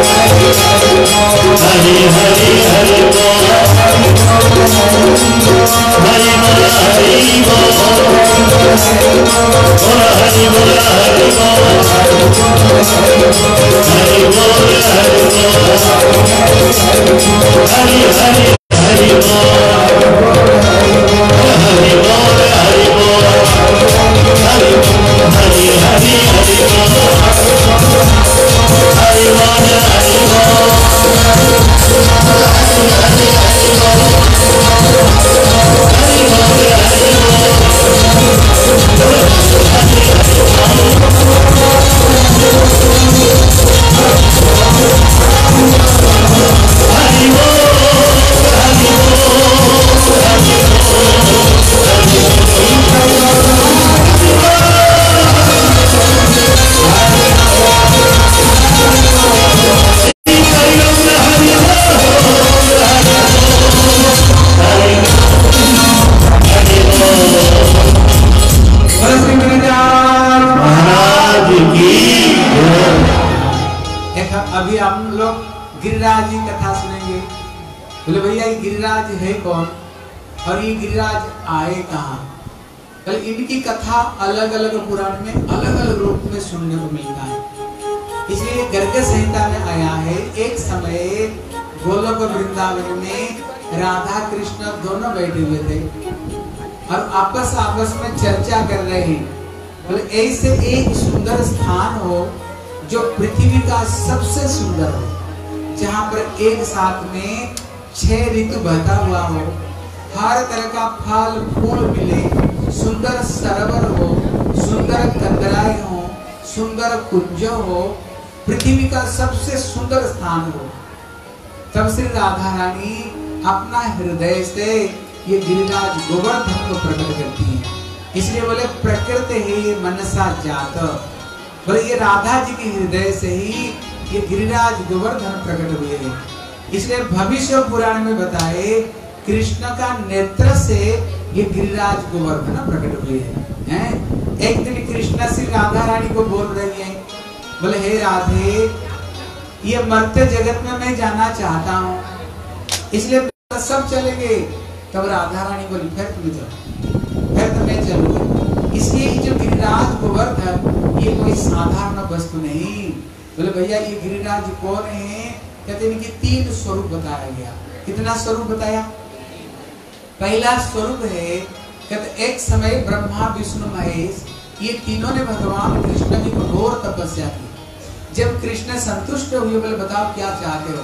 कृष्ण हरे कृष्ण कृष्ण कृष्ण हरे हरे हरे राम हरे राम राम राम हरे हरे हरे कृष्ण हरे कृष्ण कृष्ण हरे हरे हरे राम हरे राम राम राम हरे हरे हरि गोरख जय हरि गोरख हरि गोरख जय हरि जय जगन्नाथ जय जय जगन्नाथ जय जय जगन्नाथ जय जय जगन्नाथ जय जगन्नाथ जय जय गोदावरी हरि बोल हरि बोल हरि हरि हरि बोल हरि बोल हरि बोल बोल हरि बोल हरि बोल हरि बोल हरि बोल हरि हरि हरि बोल हरि बोल हरि बोल हरि हरि हरि हम अलग अलग पुराण में अलग अलग रूप में सुनने को मिलता है। इसलिए गर्ग संहिता में आया है, एक समय गोलोक वृंदावन में राधा कृष्ण दोनों बैठे हुए थे। और आपस आपस में चर्चा कर रहे हैं। बोले, ऐसे एक सुंदर स्थान हो जो पृथ्वी का सबसे सुंदर हो, जहाँ पर एक साथ में छह ऋतु बहता हुआ हो। हर तरह का फल, फूल मिले, सुंदर सरोवर हो। सुंदर कंदराए हो, सुंदर कुंज हो, पृथ्वी का सबसे सुंदर स्थान हो। तब श्री राधा रानी अपना हृदय से ये गिरिराज गोवर्धन को प्रकट करती है। इसलिए बोले, प्रकृति ही मनसा जात। बोले, ये राधा जी के हृदय से ही ये गिरिराज गोवर्धन प्रकट हुए इसलिए भविष्य पुराण में बताए कृष्ण का नेत्र से ये गिरिराज गोवर्धन प्रकट हुए हैं? एक दिन कृष्ण श्री राधा रानी को बोल रही है, बोले, हे राधे, ये मरते जगत में मैं जाना चाहता हूँ। इसलिए सब चलेंगे। तब राधा रानी बोली, फिर तुम जाओ फिर तो मैं चलूँगी। इसलिए जो गिरिराज गोवर्धन ये कोई साधारण वस्तु नहीं। बोले, भैया, ये गिरिराज कौन है? कहते इनके तीन स्वरूप बताया गया। कितना स्वरूप बताया? पहला स्वरूप है, कहते, एक समय ब्रह्मा, विष्णु, महेश, ये तीनों ने भगवान कृष्ण की घोर तपस्या की। जब कृष्ण संतुष्ट हुए, बोले, बताओ क्या चाहते हो?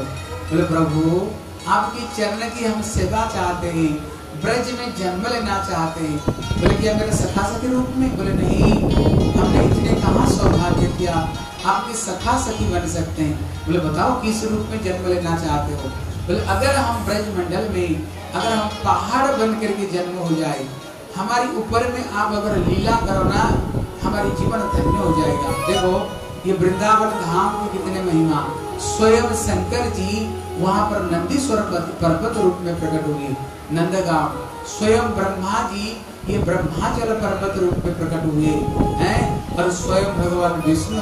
बोले, प्रभु, आपकी चरण की हम सेवा चाहते हैं, ब्रज में जन्म लेना चाहते हैं। बोले, क्या मेरे सखा सखी रूप में? बोले, नहीं, हमने इतने कहा सौभाग्य किया? आपके सखा सखी बन सकते हैं। बोले, बताओ किस रूप में जन्म लेना चाहते हो? बोले, अगर हम ब्रज मंडल में अगर हम पहाड़ बन करके जन्म हो जाए, हमारी ऊपर में आप अगर लीला करो ना, हमारी जीवन धन्य हो जाएगा। देखो, ये वृंदावन धाम की कितने महिमा। स्वयं शंकर जी वहाँ पर नंदीश्वर पर्वत रूप में प्रकट हुए नंदगांव। स्वयं ब्रह्मा जी ये ब्रह्माचल पर्वत रूप में प्रकट हुए, हैं? और स्वयं भगवान विष्णु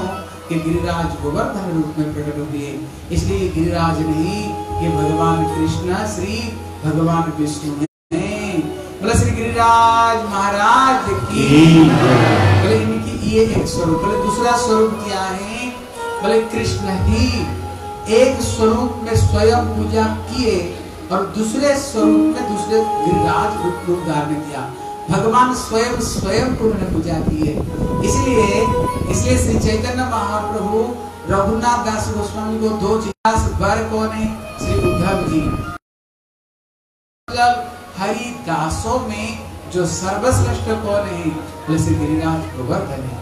के गिरिराज गोवर्धन रूप में प्रकट हुए। इसलिए गिरिराज नहीं, ये भगवान कृष्ण श्री भगवान विष्णु हैं बोले श्री गिरिराज महाराज की बोले इनकी ये एक स्वरूप बोले दूसरा स्वरूप क्या है? बोले कृष्ण ही एक स्वरूप में स्वयं पूजा किए और दूसरे स्वरूप में दूसरे गिरिराज रूप रूप धारण किया। भगवान स्वयं स्वयं को उन्होंने पूजा की है। इसलिए इसलिए श्री चैतन्य महाप्रभु रघुनाथ दास गोस्वामी को दो जिज्ञास वर कौन है? श्री उद्धव जी। मतलब हरि दासों में जो सर्वश्रेष्ठ कौन है? श्री गिरिराज गोवर्धन है।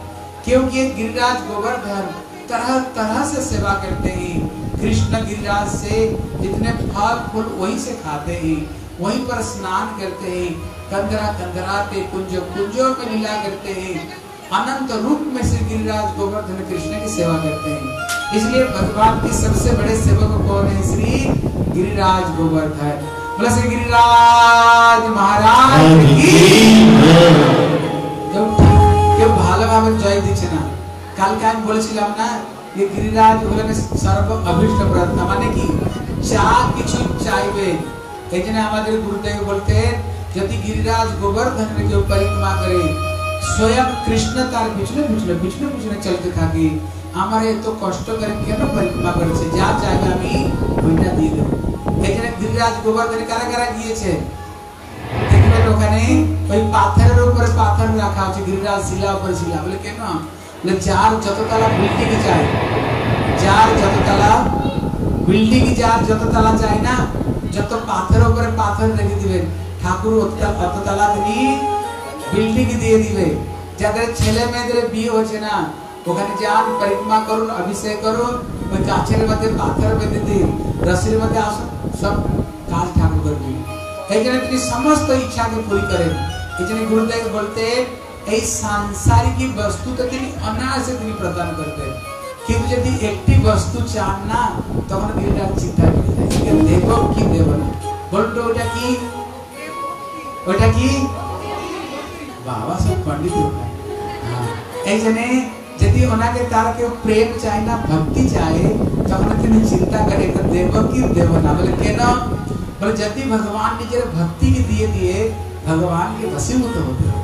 क्योंकि गिरिराज गोवर्धन तरह तरह से सेवा करते हैं। कृष्ण गिरिराज से जितने फल, फूल वहीं से खाते हैं। वहीं पर स्नान करते हैं। कंदरा कंदराते कुंज कुंजों में लीला करते हैं। अनंत रूप में श्री गिरिराज गोवर्धन कृष्ण की सेवा करते हैं। इसलिए भगवान के सबसे बड़े सेवक कौन है? श्री गिरिराज गोवर्धन। बोला श्री गिरिराज महाराज की কেউ কেউ ভালোভাবে জয় দিচ্ছে না কালকে আমি বলেছিলাম না যে গিরিরাজ হলেন সর্ব অভীষ্ট প্রার্থনা মানে কি যা কিছু চাইবে এই জন্য আমাদের গুরুদেব বলতেন যদি গিরিরাজ গোবর্ধনের কেউ পরিক্রমা করে স্বয়ং কৃষ্ণ তার পিছনে পিছনে পিছনে পিছনে চলতে থাকে আমার এত কষ্ট করে কেন পরিক্রমা করেছে যা চাইবে আমি ওইটা দিয়ে দেবো জন্য গিরিরাজ গোবর্ধন কারা কারা গিয়েছে? দেখবেন ওখানে ওই পাথরের উপরে পাথর রাখা আছে গিরিরাজ শিলা উপরে শিলা বলে, কেন? বলে, যার যততলা বিল্ডিং চাই যার যততলা বিল্ডিং যার যততলা চাই না, যত পাথরের উপরে পাথর রেখে দিবেন, ঠাকুর অততলা তিনি বিল্ডিং দিয়ে দিবে। যাদের ছেলে মেয়েদের বিয়ে হচ্ছে না, ওখানে যান, পরিক্রমা করুন, অভিষেক করুন, ওই গাছের মধ্যে পাথর বেঁধে দিন, রসির মধ্যে আসুন সব কাজ ঠাকুর করবে এই জন্য তিনি সমস্ত ইচ্ছাকে পুরি করেন এই জন্য গুরুদেব বলতে এই সাংসারিক বস্তু তো তিনি অনায়াসে তিনি প্রদান করতেন কিন্তু যদি একটি বস্তু চান না তখন গিরিরাজ চিন্তা করে যায় দেব কি দেব না বলতো ওটা কি ওটা কি বাবা সব পণ্ডিত এই জন্য যদি होना के तार के प्रेम चाहे ना, भक्ति चाहे तो हमने चिंता करे तो बोले के ना, बोले यदि भगवान ने जरा भक्ति के दिए दिए, भगवान के वसीभूत होते हो।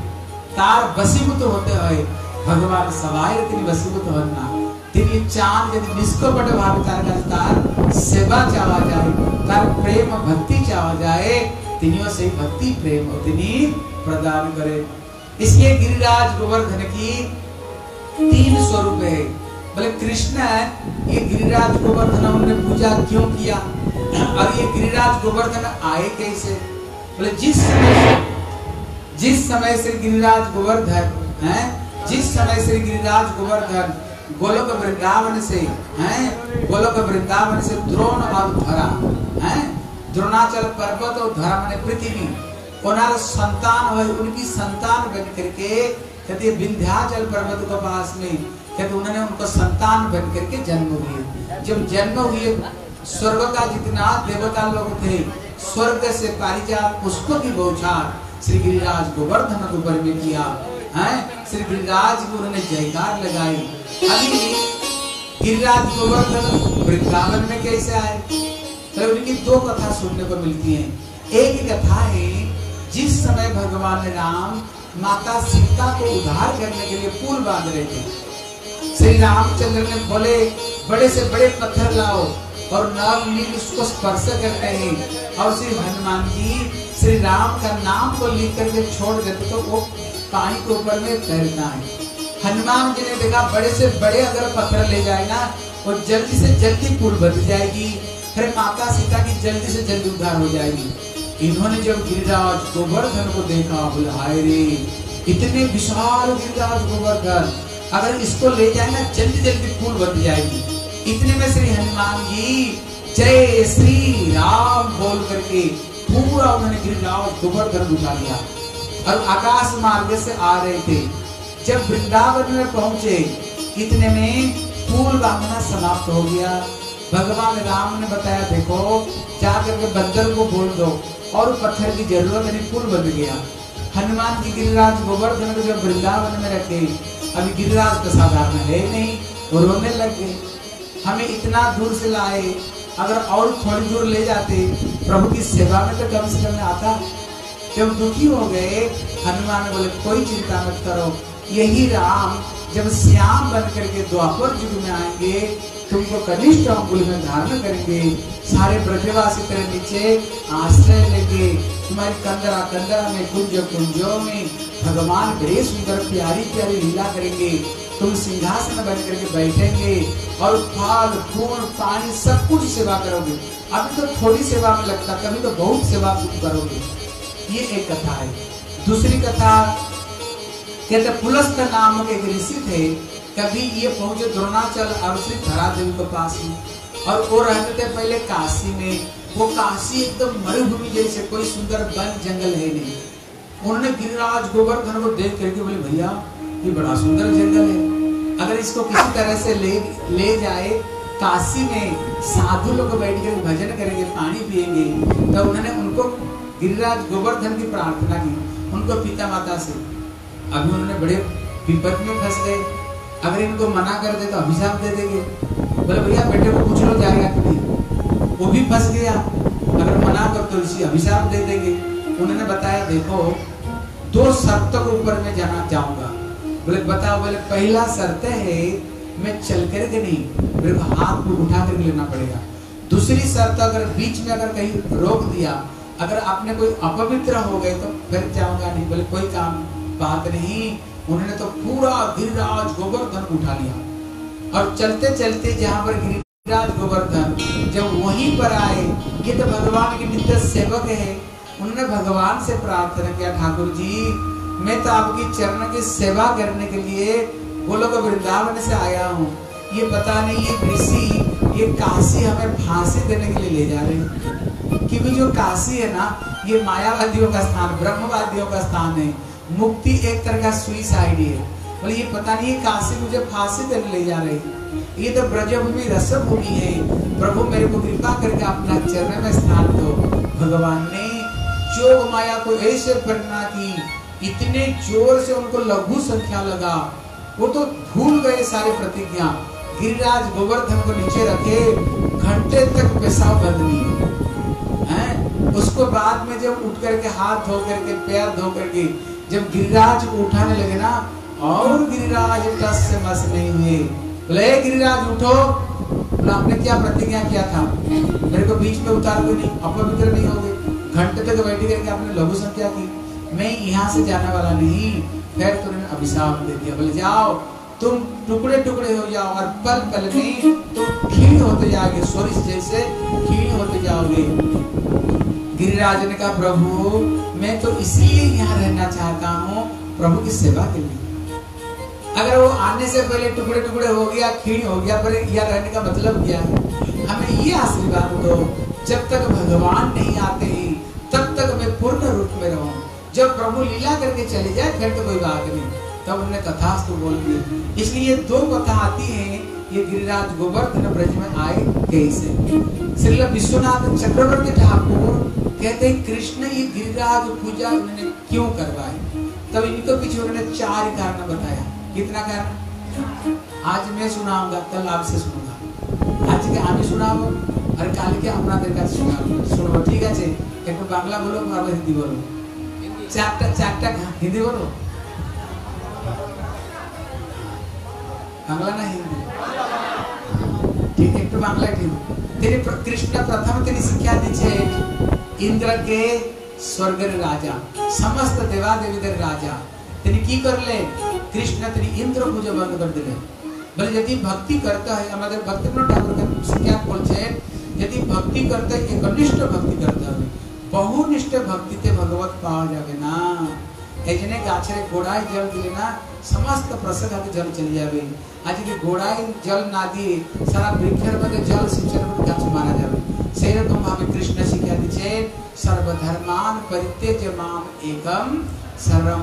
तार वसीभूत होते हैं, भगवान सवाई तेरी वसीभूत होना तेरी चाँद यदि निष्कपट भाव तार का तार सेवा चावा जाए, तार प्रेम भक्ति चावा जाए तिनियों से भक्ति प्रेम तिनी प्रदान करे। इसलिए गिरिराज गोवर्धन की तीन स्वरूप है। बोले, कृष्ण ये गिरिराज गोवर्धन उन्होंने पूजा क्यों किया? और ये गिरिराज गोवर्धन आए कैसे? बोले, जिस समय जिस समय श्री गिरिराज गोवर्धन, हैं, जिस समय श्री गिरिराज गोवर्धन गोलोक वृंदावन से, हैं, गोलोक वृंदावन से द्रोण और धरा, हैं, द्रोणाचल पर्वत और धरा, माने पृथ्वी उनार संतान हुए उनकी संतान बन करके कहते विंध्याचल पर्वत के पास में कहते उन्होंने उनको संतान बन करके जन्म हुए जब जन्म हुए, स्वर्ग का जितना देवता लोग थे, स्वर्ग से पारिजात पुष्पों की बौछार श्री गिरिराज गोवर्धन के ऊपर में किया। हैं? श्री गिरिराज को उन्होंने जयकार लगाई। अभी गिरिराज गोवर्धन वृंदावन में कैसे आए? तो उनकी दो कथा सुनने को मिलती है। एक कथा है, जिस समय भगवान राम माता सीता को उद्धार करने के लिए पुल बाँध रहे थे। श्री रामचंद्र ने बोले, बड़े से बड़े पत्थर लाओ और नव नील उसको स्पर्श करते हैं। और श्री हनुमान जी, श्री राम का नाम को लिख करके छोड़ देते तो वो पानी के ऊपर में तैरता है। हनुमान जी ने देखा, बड़े से बड़े अगर पत्थर ले जाए ना, वो जल्दी से जल्दी पुल बन जाएगी। फिर माता सीता की जल्दी से जल्दी उद्धार हो जाएगी। इन्होंने जब गिरिराज गोवर्धन को देखा, बोले, हाय रे इतने विशाल गिरिराज गोवर्धन। अगर इसको ले जाए ना, जल्दी जल्दी पुल बन जाएगी। इतने में श्री हनुमान जी, जय श्री राम बोल करके पूरा उन्होंने गिरिराज गोवर्धन उठा लिया। और आकाश मार्ग से आ रहे थे। जब वृंदावन में पहुँचे, इतने में फूल बांधना समाप्त हो गया। भगवान राम ने बताया, देखो जा करके बंदर को बोल दो। और पत्थर की ज़रूरत नहीं पुल बन गया। हनुमान जी गिरिराज गोवर्धन को जब वृंदावन में रखे अभी गिरिराज तो साधारण है नहीं वो रोने लग गए। हमें इतना दूर से लाए, अगर और थोड़ी दूर ले जाते, प्रभु की सेवा में तो कम से कम आता। जब दुखी हो गए, हनुमान बोले, कोई चिंता मत करो, यही राम जब श्याम बन करके द्वापर युग में आएँगे तुमको कनिष्ठ अंकुल में धारण करेंगे, सारे ब्रजवासी तेरे नीचे आश्रय लेंगे। तुम्हारी कंदरा कंदरा में, कुंज कुंजों में भगवान बड़े सुंदर प्यारी प्यारी लीला करेंगे। तुम सिंहासन बन करके बैठेंगे और फल, फूल, पानी, सब कुछ सेवा करोगे। अभी तो थोड़ी सेवा में लगता, कभी तो बहुत सेवा करोगे। ये एक कथा है। दूसरी कथा, कहते पुलस्त नाम के ऋषि थे कभी ये पहुँचे द्रोणाचल और श्री धरा देवी के पास में। और वो रहते थे पहले काशी में। वो काशी एकदम मरुभूमि जैसे, कोई सुंदर वन जंगल है नहीं। उन्होंने गिरिराज गोवर्धन को देख करके बोले, भैया, ये बड़ा सुंदर जंगल है। अगर इसको किसी तरह से ले ले जाए, काशी में साधु लोग बैठ कर भजन करेंगे, पानी पिएँगे तो उन्होंने उनको गिरिराज गोवर्धन की प्रार्थना की, उनको पिता माता से। अभी उन्होंने बड़े विपद में फंस गए। अगर इनको मना कर दे तो अभिशाप दे देंगे। बोले, भैया, बेटे को पूछ लो जाएगा कि नहीं वो भी फंस गया। अगर मना कर तो इसी अभिशाप दे देंगे। उन्होंने बताया, देखो, दो शर्तों के ऊपर मैं जाना चाहूँगा। बोले, बताओ, बोले, पहला शर्त है, मैं चल करके नहीं, मेरे को हाथ में उठा करके लेना पड़ेगा। दूसरी शर्त, अगर बीच में अगर कहीं रोक दिया, अगर आपने कोई अपवित्र हो गए तो फिर जाऊँगा नहीं। बोले, कोई काम, बात नहीं। उन्होंने तो पूरा गिरिराज गोवर्धन उठा लिया। और चलते चलते जहाँ पर गिरिराज गोवर्धन जब वहीं पर आए, ये तो भगवान के नित्य सेवक है। उन्होंने भगवान से प्रार्थना किया, ठाकुर जी, मैं तो आपकी चरण की सेवा करने के लिए गोलोक वृंदावन से आया हूँ। ये पता नहीं ये ऋषि, ये काशी हमें फांसी देने के लिए ले जा रहे हैं। क्योंकि जो काशी है ना, ये मायावादियों का स्थान, ब्रह्मवादियों का स्थान है। मुक्ति एक तरह का सुइसाइड है। बोले ये पता नहीं ये काशी मुझे फांसी देने ले जा रही ये तो ब्रजभूमि रसभूमि है। प्रभु मेरे को कृपा करके अपना चरण में स्थान दो। भगवान ने जोग माया को ऐसे प्रेरणा की, इतने ज़ोर से उनको लघु संख्या लगा। वो तो भूल गए सारे प्रतिज्ञा। गिरिराज गोवर्धन को नीचे रखे, घंटे तक पेशाब बंद नहीं। हैं? उसको बाद में जब उठ करके हाथ धो करके, पैर धो करके जब गिरिराज को उठाने लगे ना और गिरिराज टस से मस नहीं हुए। बोले "ए, गिरिराज उठो। बोला आपने क्या प्रतिज्ञा किया था? मेरे को बीच में उतार कोई नहीं अपवित्र नहीं होगे घंटे तक बैठी करके आपने लघु संख्या की। मैं यहाँ से जाने वाला नहीं। फिर तुमने अभिशाप दे दिया। बोले जाओ तुम टुकड़े टुकड़े हो जाओ और पल पल में तुम खीण होते जाओगे। सोरिस जैसे खीण होते जाओगे। गिरिराज ने कहा, प्रभु, मैं तो इसीलिए यहाँ रहना चाहता हूँ प्रभु की सेवा के लिए। अगर वो आने से पहले टुकड़े टुकड़े हो गया, खीण हो गया, पर यह रहने का मतलब क्या है? हमें ये आशीर्वाद दो, जब तक भगवान नहीं आते हैं, तब तक मैं पूर्ण रूप में रहूँ। जब प्रभु लीला करके चले जाए, फिर तो कोई बात नहीं। तब उन्होंने कथास्तु बोल दी इसलिए दो कथा आती है ये गिरिराज गोवर्धन ब्रज में आए कैसे श्रील विश्वनाथ चक्रवर्ती ठाकुर कहते हैं कृष्ण ये गिरिराज पूजा उन्होंने क्यों करवाई तब इनको पीछे उन्होंने चार कारण बताया कितना कारण आज मैं सुनाऊंगा कल आपसे सुनूंगा आज के আমি শোনাবো আর কালকে আপনাদের কাছে শোনাবো শুনবো ঠিক আছে একটু বাংলা বলো আর হিন্দি বলো চারটা চারটা হিন্দি বলো বাংলা না হিন্দি ঠিক একটু বাংলায় ঠিক তিনি প্র- কৃষ্ণ প্রথম তিনি শিক্ষা দিচ্ছে ইন্দ্র কে স্বর্গের রাজা সমস্ত দেবা দেবীদের রাজা তিনি কি করলেন কৃষ্ণ তিনি ইন্দ্র পুজো বন্ধ করে দিলেন বলে যদি ভক্তি করতে হয় আমাদের ভক্তিপ্রিয় ঠাকুর শিক্ষা বলছেন যদি ভক্তি করতে হয় একনিষ্ঠ ভক্তি করতে হবে বহুনিষ্ঠ ভক্তিতে ভগবত পাওয়া যাবে না এই জন্য গাছের গোড়ায় জল দিলে না समस्त प्रसंगाने जल चली जाए आज की गोड़ाई जल ना दिए सारा वृक्षर मध्य जल सिंचन माना सेरकम कृष्ण शिक्षा दीचे सर्वधर्मान माम एकम सर्वम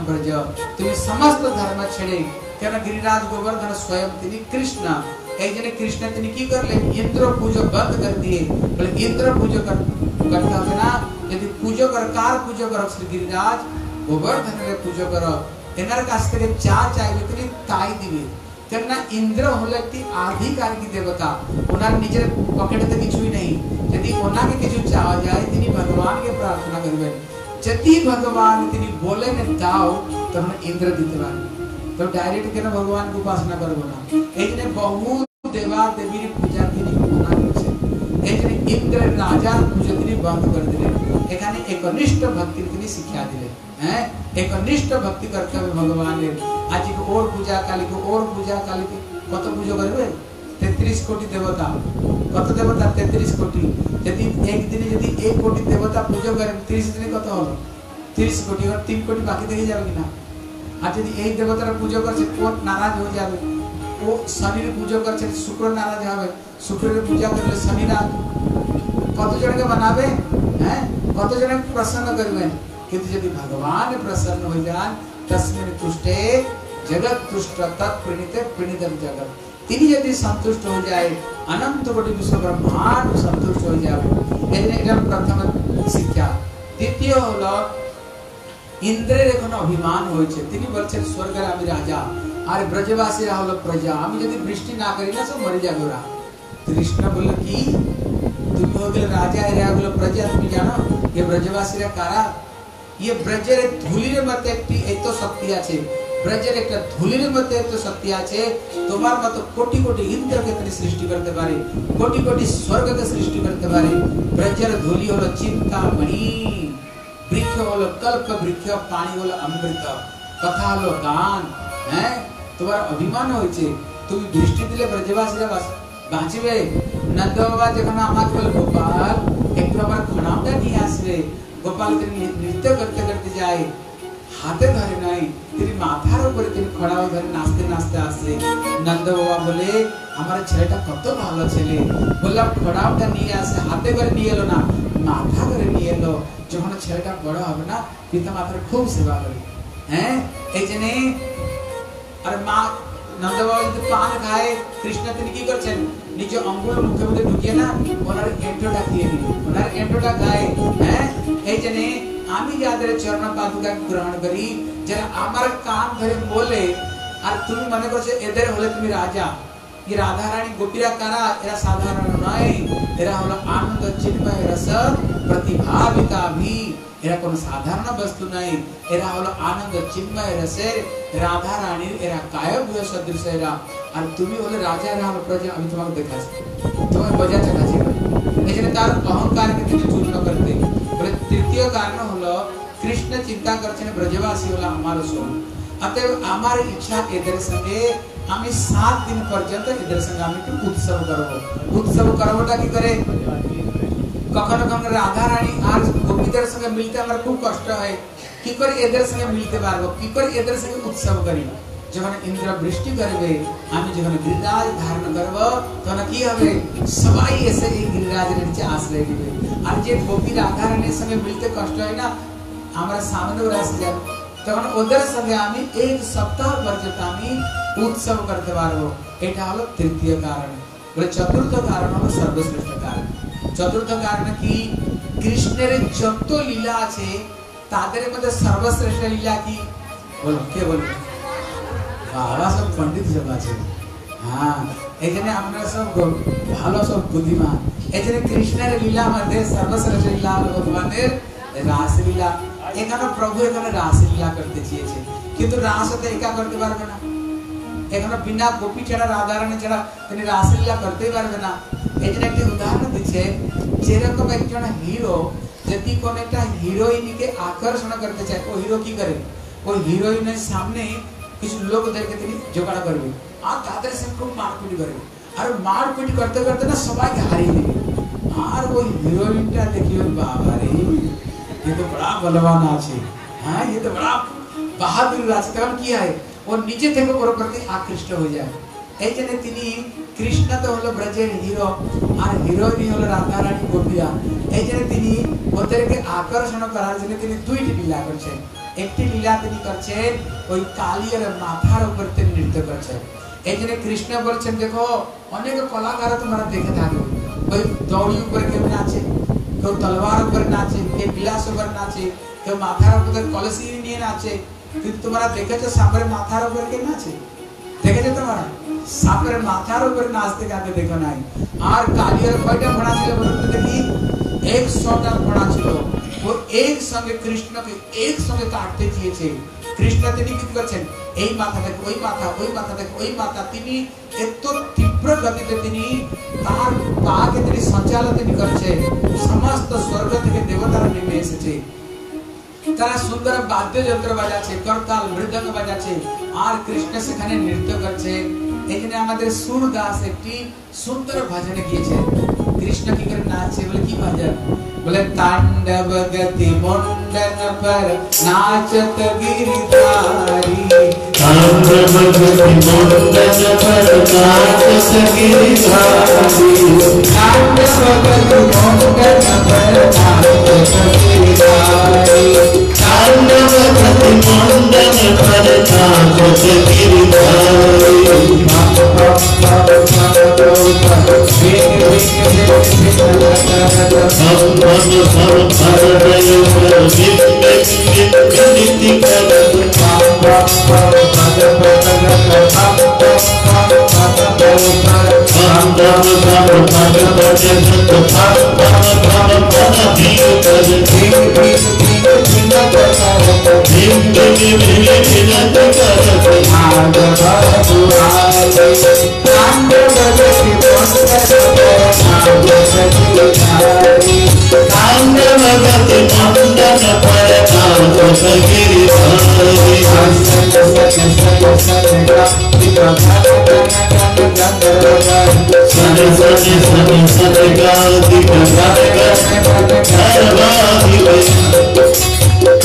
तो समस्त धर्म छेड़े। गिरिराज गोवर्धन स्वयं तिनी कृष्ण। कृष्ण तिनी की कर ले? इंद्र पूजो बंद कर दिए। इंद्र पूजो कर करता है ना? यदि पूजो कर, कार पूजो कर, श्री गिरिराज गोवर्धन रे पूजो करो। इनारे चा चाहिए तई दिवे इंद्र हल एक आधिकारिक देवता निजे पकेटे नहीं। भगवान के प्रार्थना करवे जदि भगवान बोले ने दाओ तो हम इंद्र दीदा तो डायरेक्ट के भगवान की ना एक बहुत देवा देवी पूजा इंद्र राजा पूजा बंद कर दिले एखने एक भक्ति शिक्षा दिले এখানে একনিষ্ঠ ভক্তির তিনি শিক্ষা দিলেন হ্যাঁ একনিষ্ঠ ভক্তি করতে হবে ভগবানের আজকে ওর পূজা কালীকে ওর পূজা কালীকে কত পুজো করবে তেত্রিশ কোটি দেবতা কত দেবতা তেত্রিশ কোটি যদি একদিনে যদি এক কোটি দেবতা পুজো করেন তিরিশ দিনে কত হলো তিরিশ কোটি আর তিন কোটি বাকি থেকে যাবে কিনা আর যদি এই দেবতার পুজো করছে কোন নারাজ হয়ে যাবে ও শনির পুজো করছে শুক্র নারাজ হবে শুক্রের পূজা করলে শনি রাজ কতজনকে বানাবে হ্যাঁ কতজনকে প্রসন্ন করবেন কিন্তু যদি ভগবান প্রসন্ন হয়ে যান তস্মিন তুষ্টে জগৎ তুষ্ট তৎপ্রণীতে প্রণীতম জগৎ তিনি যদি সন্তুষ্ট হয়ে যায় অনন্ত কোটি বিশ্ব ব্রহ্মাণ্ড সন্তুষ্ট হয়ে যাবে এই জন্য এটা প্রথম শিক্ষা দ্বিতীয় হলো ইন্দ্রের এখন অভিমান হয়েছে তিনি বলছেন স্বর্গের আমি রাজা আর ব্রজবাসীরা হলো প্রজা আমি যদি বৃষ্টি না করি না সব মরে যাবে ওরা কৃষ্ণ বলল কি তুমি হয়ে গেলে রাজা এরা হলো প্রজা তুমি জানো এ ব্রজবাসীরা কারা ইয়ে ব্রজের ধুলির মধ্যে একটি এত শক্তি আছে ব্রজের একটা ধুলির মধ্যে এত শক্তি আছে তোমার মতো কোটি কোটি ইন্দ্রকে তিনি সৃষ্টি করতে পারে কোটি কোটি স্বর্গকে সৃষ্টি করতে পারে ব্রজের ধুলি হলো চিন্তামণি বৃক্ষ হলো কল্প বৃক্ষ পানি হলো অমৃত কথা হলো গান হ্যাঁ তোমার অভিমান হয়েছে তুমি বৃষ্টি দিলে ব্রজবাসীরা বাস- বাঁচবে নন্দ বাবা যখন আমাকে বলে গোপাল একটু আমার খনামটা নিয়ে আসবে গোপাল তিনি নৃত্য করতে করতে যায় হাতে ধরে নাই, তিনি মাথার উপরে তিনি খড়াও ধরে নাচতে নাচতে আসে। নন্দ বাবা বলে, আমার ছেলেটা কত ভালো ছেলে। বললাম, খড়াওটা নিয়ে আসে, হাতে করে নিয়ে এলো না, মাথা করে নিয়ে এলো। যখন ছেলেটা বড় হবে না পিতা মাতার খুব সেবা করে হ্যাঁ এই জন্যে আর মা, নন্দবাবু যদি পান খায়। কৃষ্ণ, তিনি কি করছেন? নিজ অঙ্গুল মুখের মধ্যে ঢুকিয়ে না, ওনার এন্ট্রোটা দিয়ে দিল ওনার এন্ট্রোটা গায়ে হ্যাঁ? এই জন্য আমি যাদের চরণ পাদুকা গ্রহণ করি যারা আমার কান ধরে বলে, আর তুমি মনে করছ এদের হলে তুমি রাজা। কি রাধা রানী গোপীরা কারা? এরা সাধারণ নয়। এরা হলো আনন্দ চিন্ময় রস, প্রতিভাবিতা, ভি। এরা কোন সাধারণ বস্তু নাই এরা হলো আনন্দ চিন্ময় রসের রাধা রানীর এরা কায়ব সদৃশ এরা আর তুমি হলে রাজা এরা হলো প্রজা আমি তোমাকে দেখাচ্ছি তোমার বজা চাকাচ্ছি এই জন্য তার অহংকারকে তিনি চূর্ণ করতে বলে তৃতীয় কারণ হলো কৃষ্ণ চিন্তা করছেন ব্রজবাসী হলো আমার সোন অতএব আমার ইচ্ছা এদের সঙ্গে আমি সাত দিন পর্যন্ত এদের সঙ্গে আমি একটু উৎসব করব উৎসব করবোটা কি করে কখনো কখনো রাধা রানী আর গোপীদের সঙ্গে মিলতে আমার খুব কষ্ট হয় কি করে এদের সঙ্গে মিলতে পারবো কি করে এদের সঙ্গে উৎসব করি যখন ইন্দ্র বৃষ্টি করবে আমি যখন গিরিরাজ ধারণ করব তখন কি হবে সবাই এসে এই গিরিরাজের নিচে আশ্রয় দিবে আর যে গোপী রাধা রানীর সঙ্গে মিলতে কষ্ট হয় না আমরা সামনে ওরা এসে যাবে তখন ওদের সঙ্গে আমি এক সপ্তাহ পর্যন্ত আমি উৎসব করতে পারবো এটা হলো তৃতীয় কারণ বলে চতুর্থ কারণ হলো সর্বশ্রেষ্ঠ কারণ চতুর্থ কারণ কি কৃষ্ণের যত লীলা আছে তাদের মধ্যে সর্বশ্রেষ্ঠ লীলা কি বলো কে বলবে বাবা সব পণ্ডিত সব আছে। হ্যাঁ এখানে আমরা সব ভালো সব বুদ্ধিমান। এখানে কৃষ্ণের লীলা মধ্যে সর্বশ্রেষ্ঠ লীলা ভগবানের রাসলীলা। এখানে প্রভু এখানে রাসলীলা করতে চেয়েছে। কিন্তু রাস তো একা করতে পারবে না। এখানে বিনা গোপী ছাড়া, রাধারানী ছাড়া তিনি রাসলীলা করতেই পারবে না। জন্য একটি উদাহরণ দিচ্ছে, যেরকম একজন হিরো যদি কোন একটা হিরোইনকে আকর্ষণ করতে চায়, ও হিরো কি করে? ওই হিরোইনের সামনে কিছু লোকদেরকে তিনি জোগাড় করবে আর তাদের সঙ্গে খুব মারপিট করবে আর মারপিট করতে করতে না সবাইকে হারিয়ে দেবে আর ওই হিরোইনটা দেখিও বাবা রে ये तो बड़ा बलवान আছে হ্যাঁ ये तो बड़ा বাহাদুর আছে তখন কি হয় ও নিজে থেকে ওর প্রতি আকৃষ্ট হয়ে যায় এই জন্য তিনি কৃষ্ণ তো হলো ব্রজের হিরো আর হিরোইনি হলো রাধা রানী গোপিয়া এই জন্য তিনি ওদেরকে আকর্ষণ করার জন্য তিনি দুইটি লীলা করছেন একটি লীলা তিনি করছেন ওই কালিয়ার মাথার উপর তিনি নৃত্য করছেন এই জন্য কৃষ্ণ বলছেন দেখো অনেক কলাকার তোমরা দেখে থাকবে ওই দৌড়ি উপরে কেউ নাচে কেউ তলোয়ার উপর নাচে কেউ বিলাস উপর নাচে কেউ মাথার উপরে কলসি নিয়ে নাচে কিন্তু তোমরা দেখেছ সাপের মাথার উপর কে নাচে দেখেছ তোমরা সাপের মাথার উপরে নাচতে কাকে দেখো নাই আর কালিয়ার কয়টা ঘোড়া ছিল বলুন দেখি একশোটা ঘোড়া ছিল ও এক সঙ্গে কৃষ্ণকে এক সঙ্গে কাটতে চেয়েছে কৃষ্ণ তিনি কি করছেন এই মাথা থেকে ওই মাথা ওই মাথা থেকে ওই মাথা তিনি এত তীব্র গতিতে তিনি তার পাকে তিনি সঞ্চালন তিনি করছে সমস্ত স্বর্গ থেকে দেবতারা নেমে এসেছে তারা সুন্দর বাদ্যযন্ত্র বাজাচ্ছে করতাল মৃদঙ্গ বাজাচ্ছে আর কৃষ্ণ সেখানে নৃত্য করছে এখানে আমাদের সুর দাস একটি সুন্দর ভজনে গিয়েছে कृष्ण की करना केवल की भजन। बोले तांडव गति मुंडन पर नाचत गिरधारी। तांडव गति मुंडन पर नाचत गिरधारी। तांडव गति मुंडन पर नाचत गिरधारी। पांडव पद पांडव पद नागत हम मन भर भर रहे हो नित्य नित्य नित्य कर हम मन भर भर रहे हो dam dam dam dam dam dam dam Thank you. पांडवगत मंडन पर कांकोस गिरिधारी सन सन सन सन गाधिक सर्वाधिक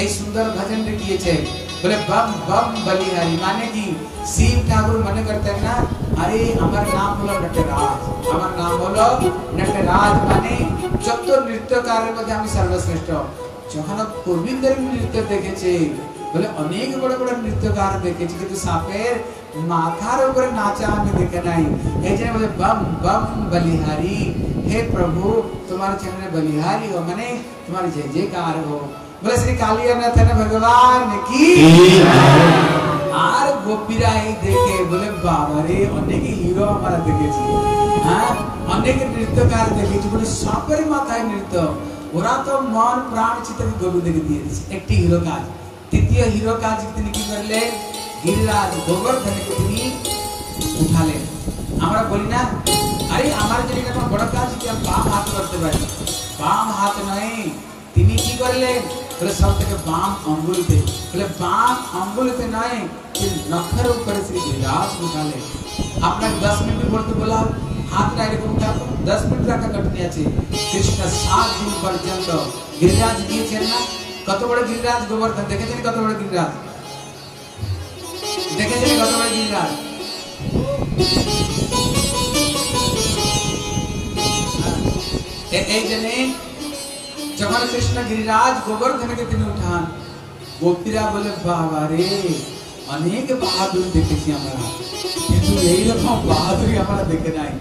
এই সুন্দর ভজনটি গিয়েছে বলে, বম বম বলিহারি। মানে কি? শিব ঠাকুর মনে করতেন না? আরে, আমার নাম হলো নটরাজ। আমার নাম হলো নটরাজ মানে যত নৃত্যকারের মধ্যে আমি সর্বশ্রেষ্ঠ। যখন গোবিন্দের নৃত্য দেখেছে বলে অনেক বড় বড় নৃত্যকার দেখেছি কিন্তু সাপের মাথার উপরে নাচা আমি দেখে নাই এই জন্য বলে বম বম বলিহারি हे प्रभु तुम्हारे चरण बलिहारी हो माने तुम्हारी जय जयकार हो बोले श्री कालियानाथ भगवान की আর গোপীরা এই দেখে বলে বাবা রে অনেক হিরো আমরা দেখেছি হ্যাঁ অনেক নৃত্যকার দেখেছি বলে সবের মাথায় নৃত্য ওরা তো মন প্রাণ চিত্রকে গোবিন্দকে দিয়ে দিয়েছে। একটি হিরো কাজ। তৃতীয় হিরো কাজ তিনি কি করলেন? গিরিরাজ গোবর্ধনকে তিনি উঠালেন। আমরা বলি না, আরে আমার যদি একটা বড় কাজ কি আমি বাম হাত করতে পারি? বাম হাত নয়। তিনি কি করলেন? বলে সব থেকে বাম অঙ্গুলিতে। বলে বাম অঙ্গুলিতে নয়, তিনি নখের উপরে শ্রী গিরিরাজ উঠালেন। আপনাকে দশ মিনিট বলতে বললাম হাতটা এরকম উঠাবো দশ মিনিট রাখা কঠিন আছে কৃষ্ণ সাত দিন পর্যন্ত গিরিরাজ দিয়েছেন না কত বড় গিরিরাজ গোবর্ধন দেখেছেন কত বড় গিরিরাজ দেখেছেন কত বড় গিরিরাজ এ- এই জন্যে যখন কৃষ্ণ গিরিরাজ গোবর্ধনকে তিনি উঠান গোপীরা বলে বাবা রে অনেক বাহাদুর দেখেছি আমরা কিন্তু এইরকম বাহাদুরি আমরা দেখে নাই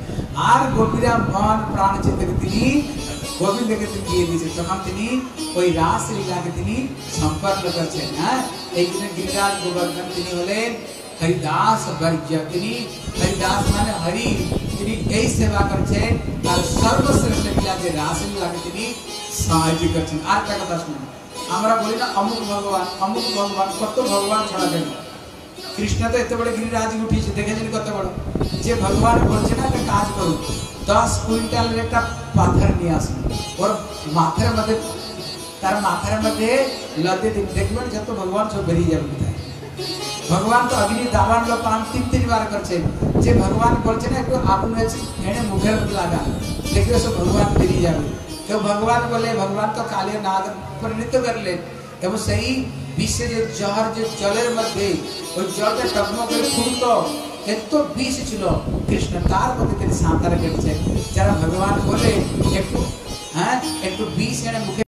আর গোপীরা মন প্রাণ চিত্তকে তিনি গোবিন্দকে তিনি দিয়ে দিয়েছে তখন তিনি ওই রাস লীলাকে তিনি সম্পন্ন করছেন হ্যাঁ এই জন্য গিরিরাজ গোবর্ধন তিনি হলেন হরিদাস বর্জ্য তিনি হরিদাস মানে হরি তিনি এই সেবা করছেন আর সর্বশ্রেষ্ঠ লীলা যে রাস লীলাকে তিনি সাহায্য করছেন আর একটা কথা শুনুন আমরা বলি না অমুক ভগবান অমুক ভগবান কত ভগবান ছড়াবেন কৃষ্ণ তো এত বড় গিরিরাজ উঠিয়েছে দেখেছেন কত বড় যে ভগবান বলছে না একটা কাজ করুন দশ কুইন্টালের একটা পাথর নিয়ে আসুন ওর মাথার মধ্যে তার মাথার মধ্যে লদে দিন দেখবেন যত ভগবান সব বেরিয়ে যাবে কোথায় ভগবান তো অগ্নি দাবান লো পান তিন তিনবার করছেন যে ভগবান বলছে না একটু আগুন আছে এনে মুখের মধ্যে লাগা দেখবে সব ভগবান বেরিয়ে যাবে কেউ ভগবান বলে ভগবান তো কালে নাগ পরিণত করলেন এবং সেই বিশ্বে যে জহর যে জলের মধ্যে টকমক করে ফুটতো এত বিষ ছিল কৃষ্ণ, তার মধ্যে তিনি সাঁতার কেটেছেন। যারা ভগবান বলে একটু হ্যাঁ একটু বিষ এনে মুখে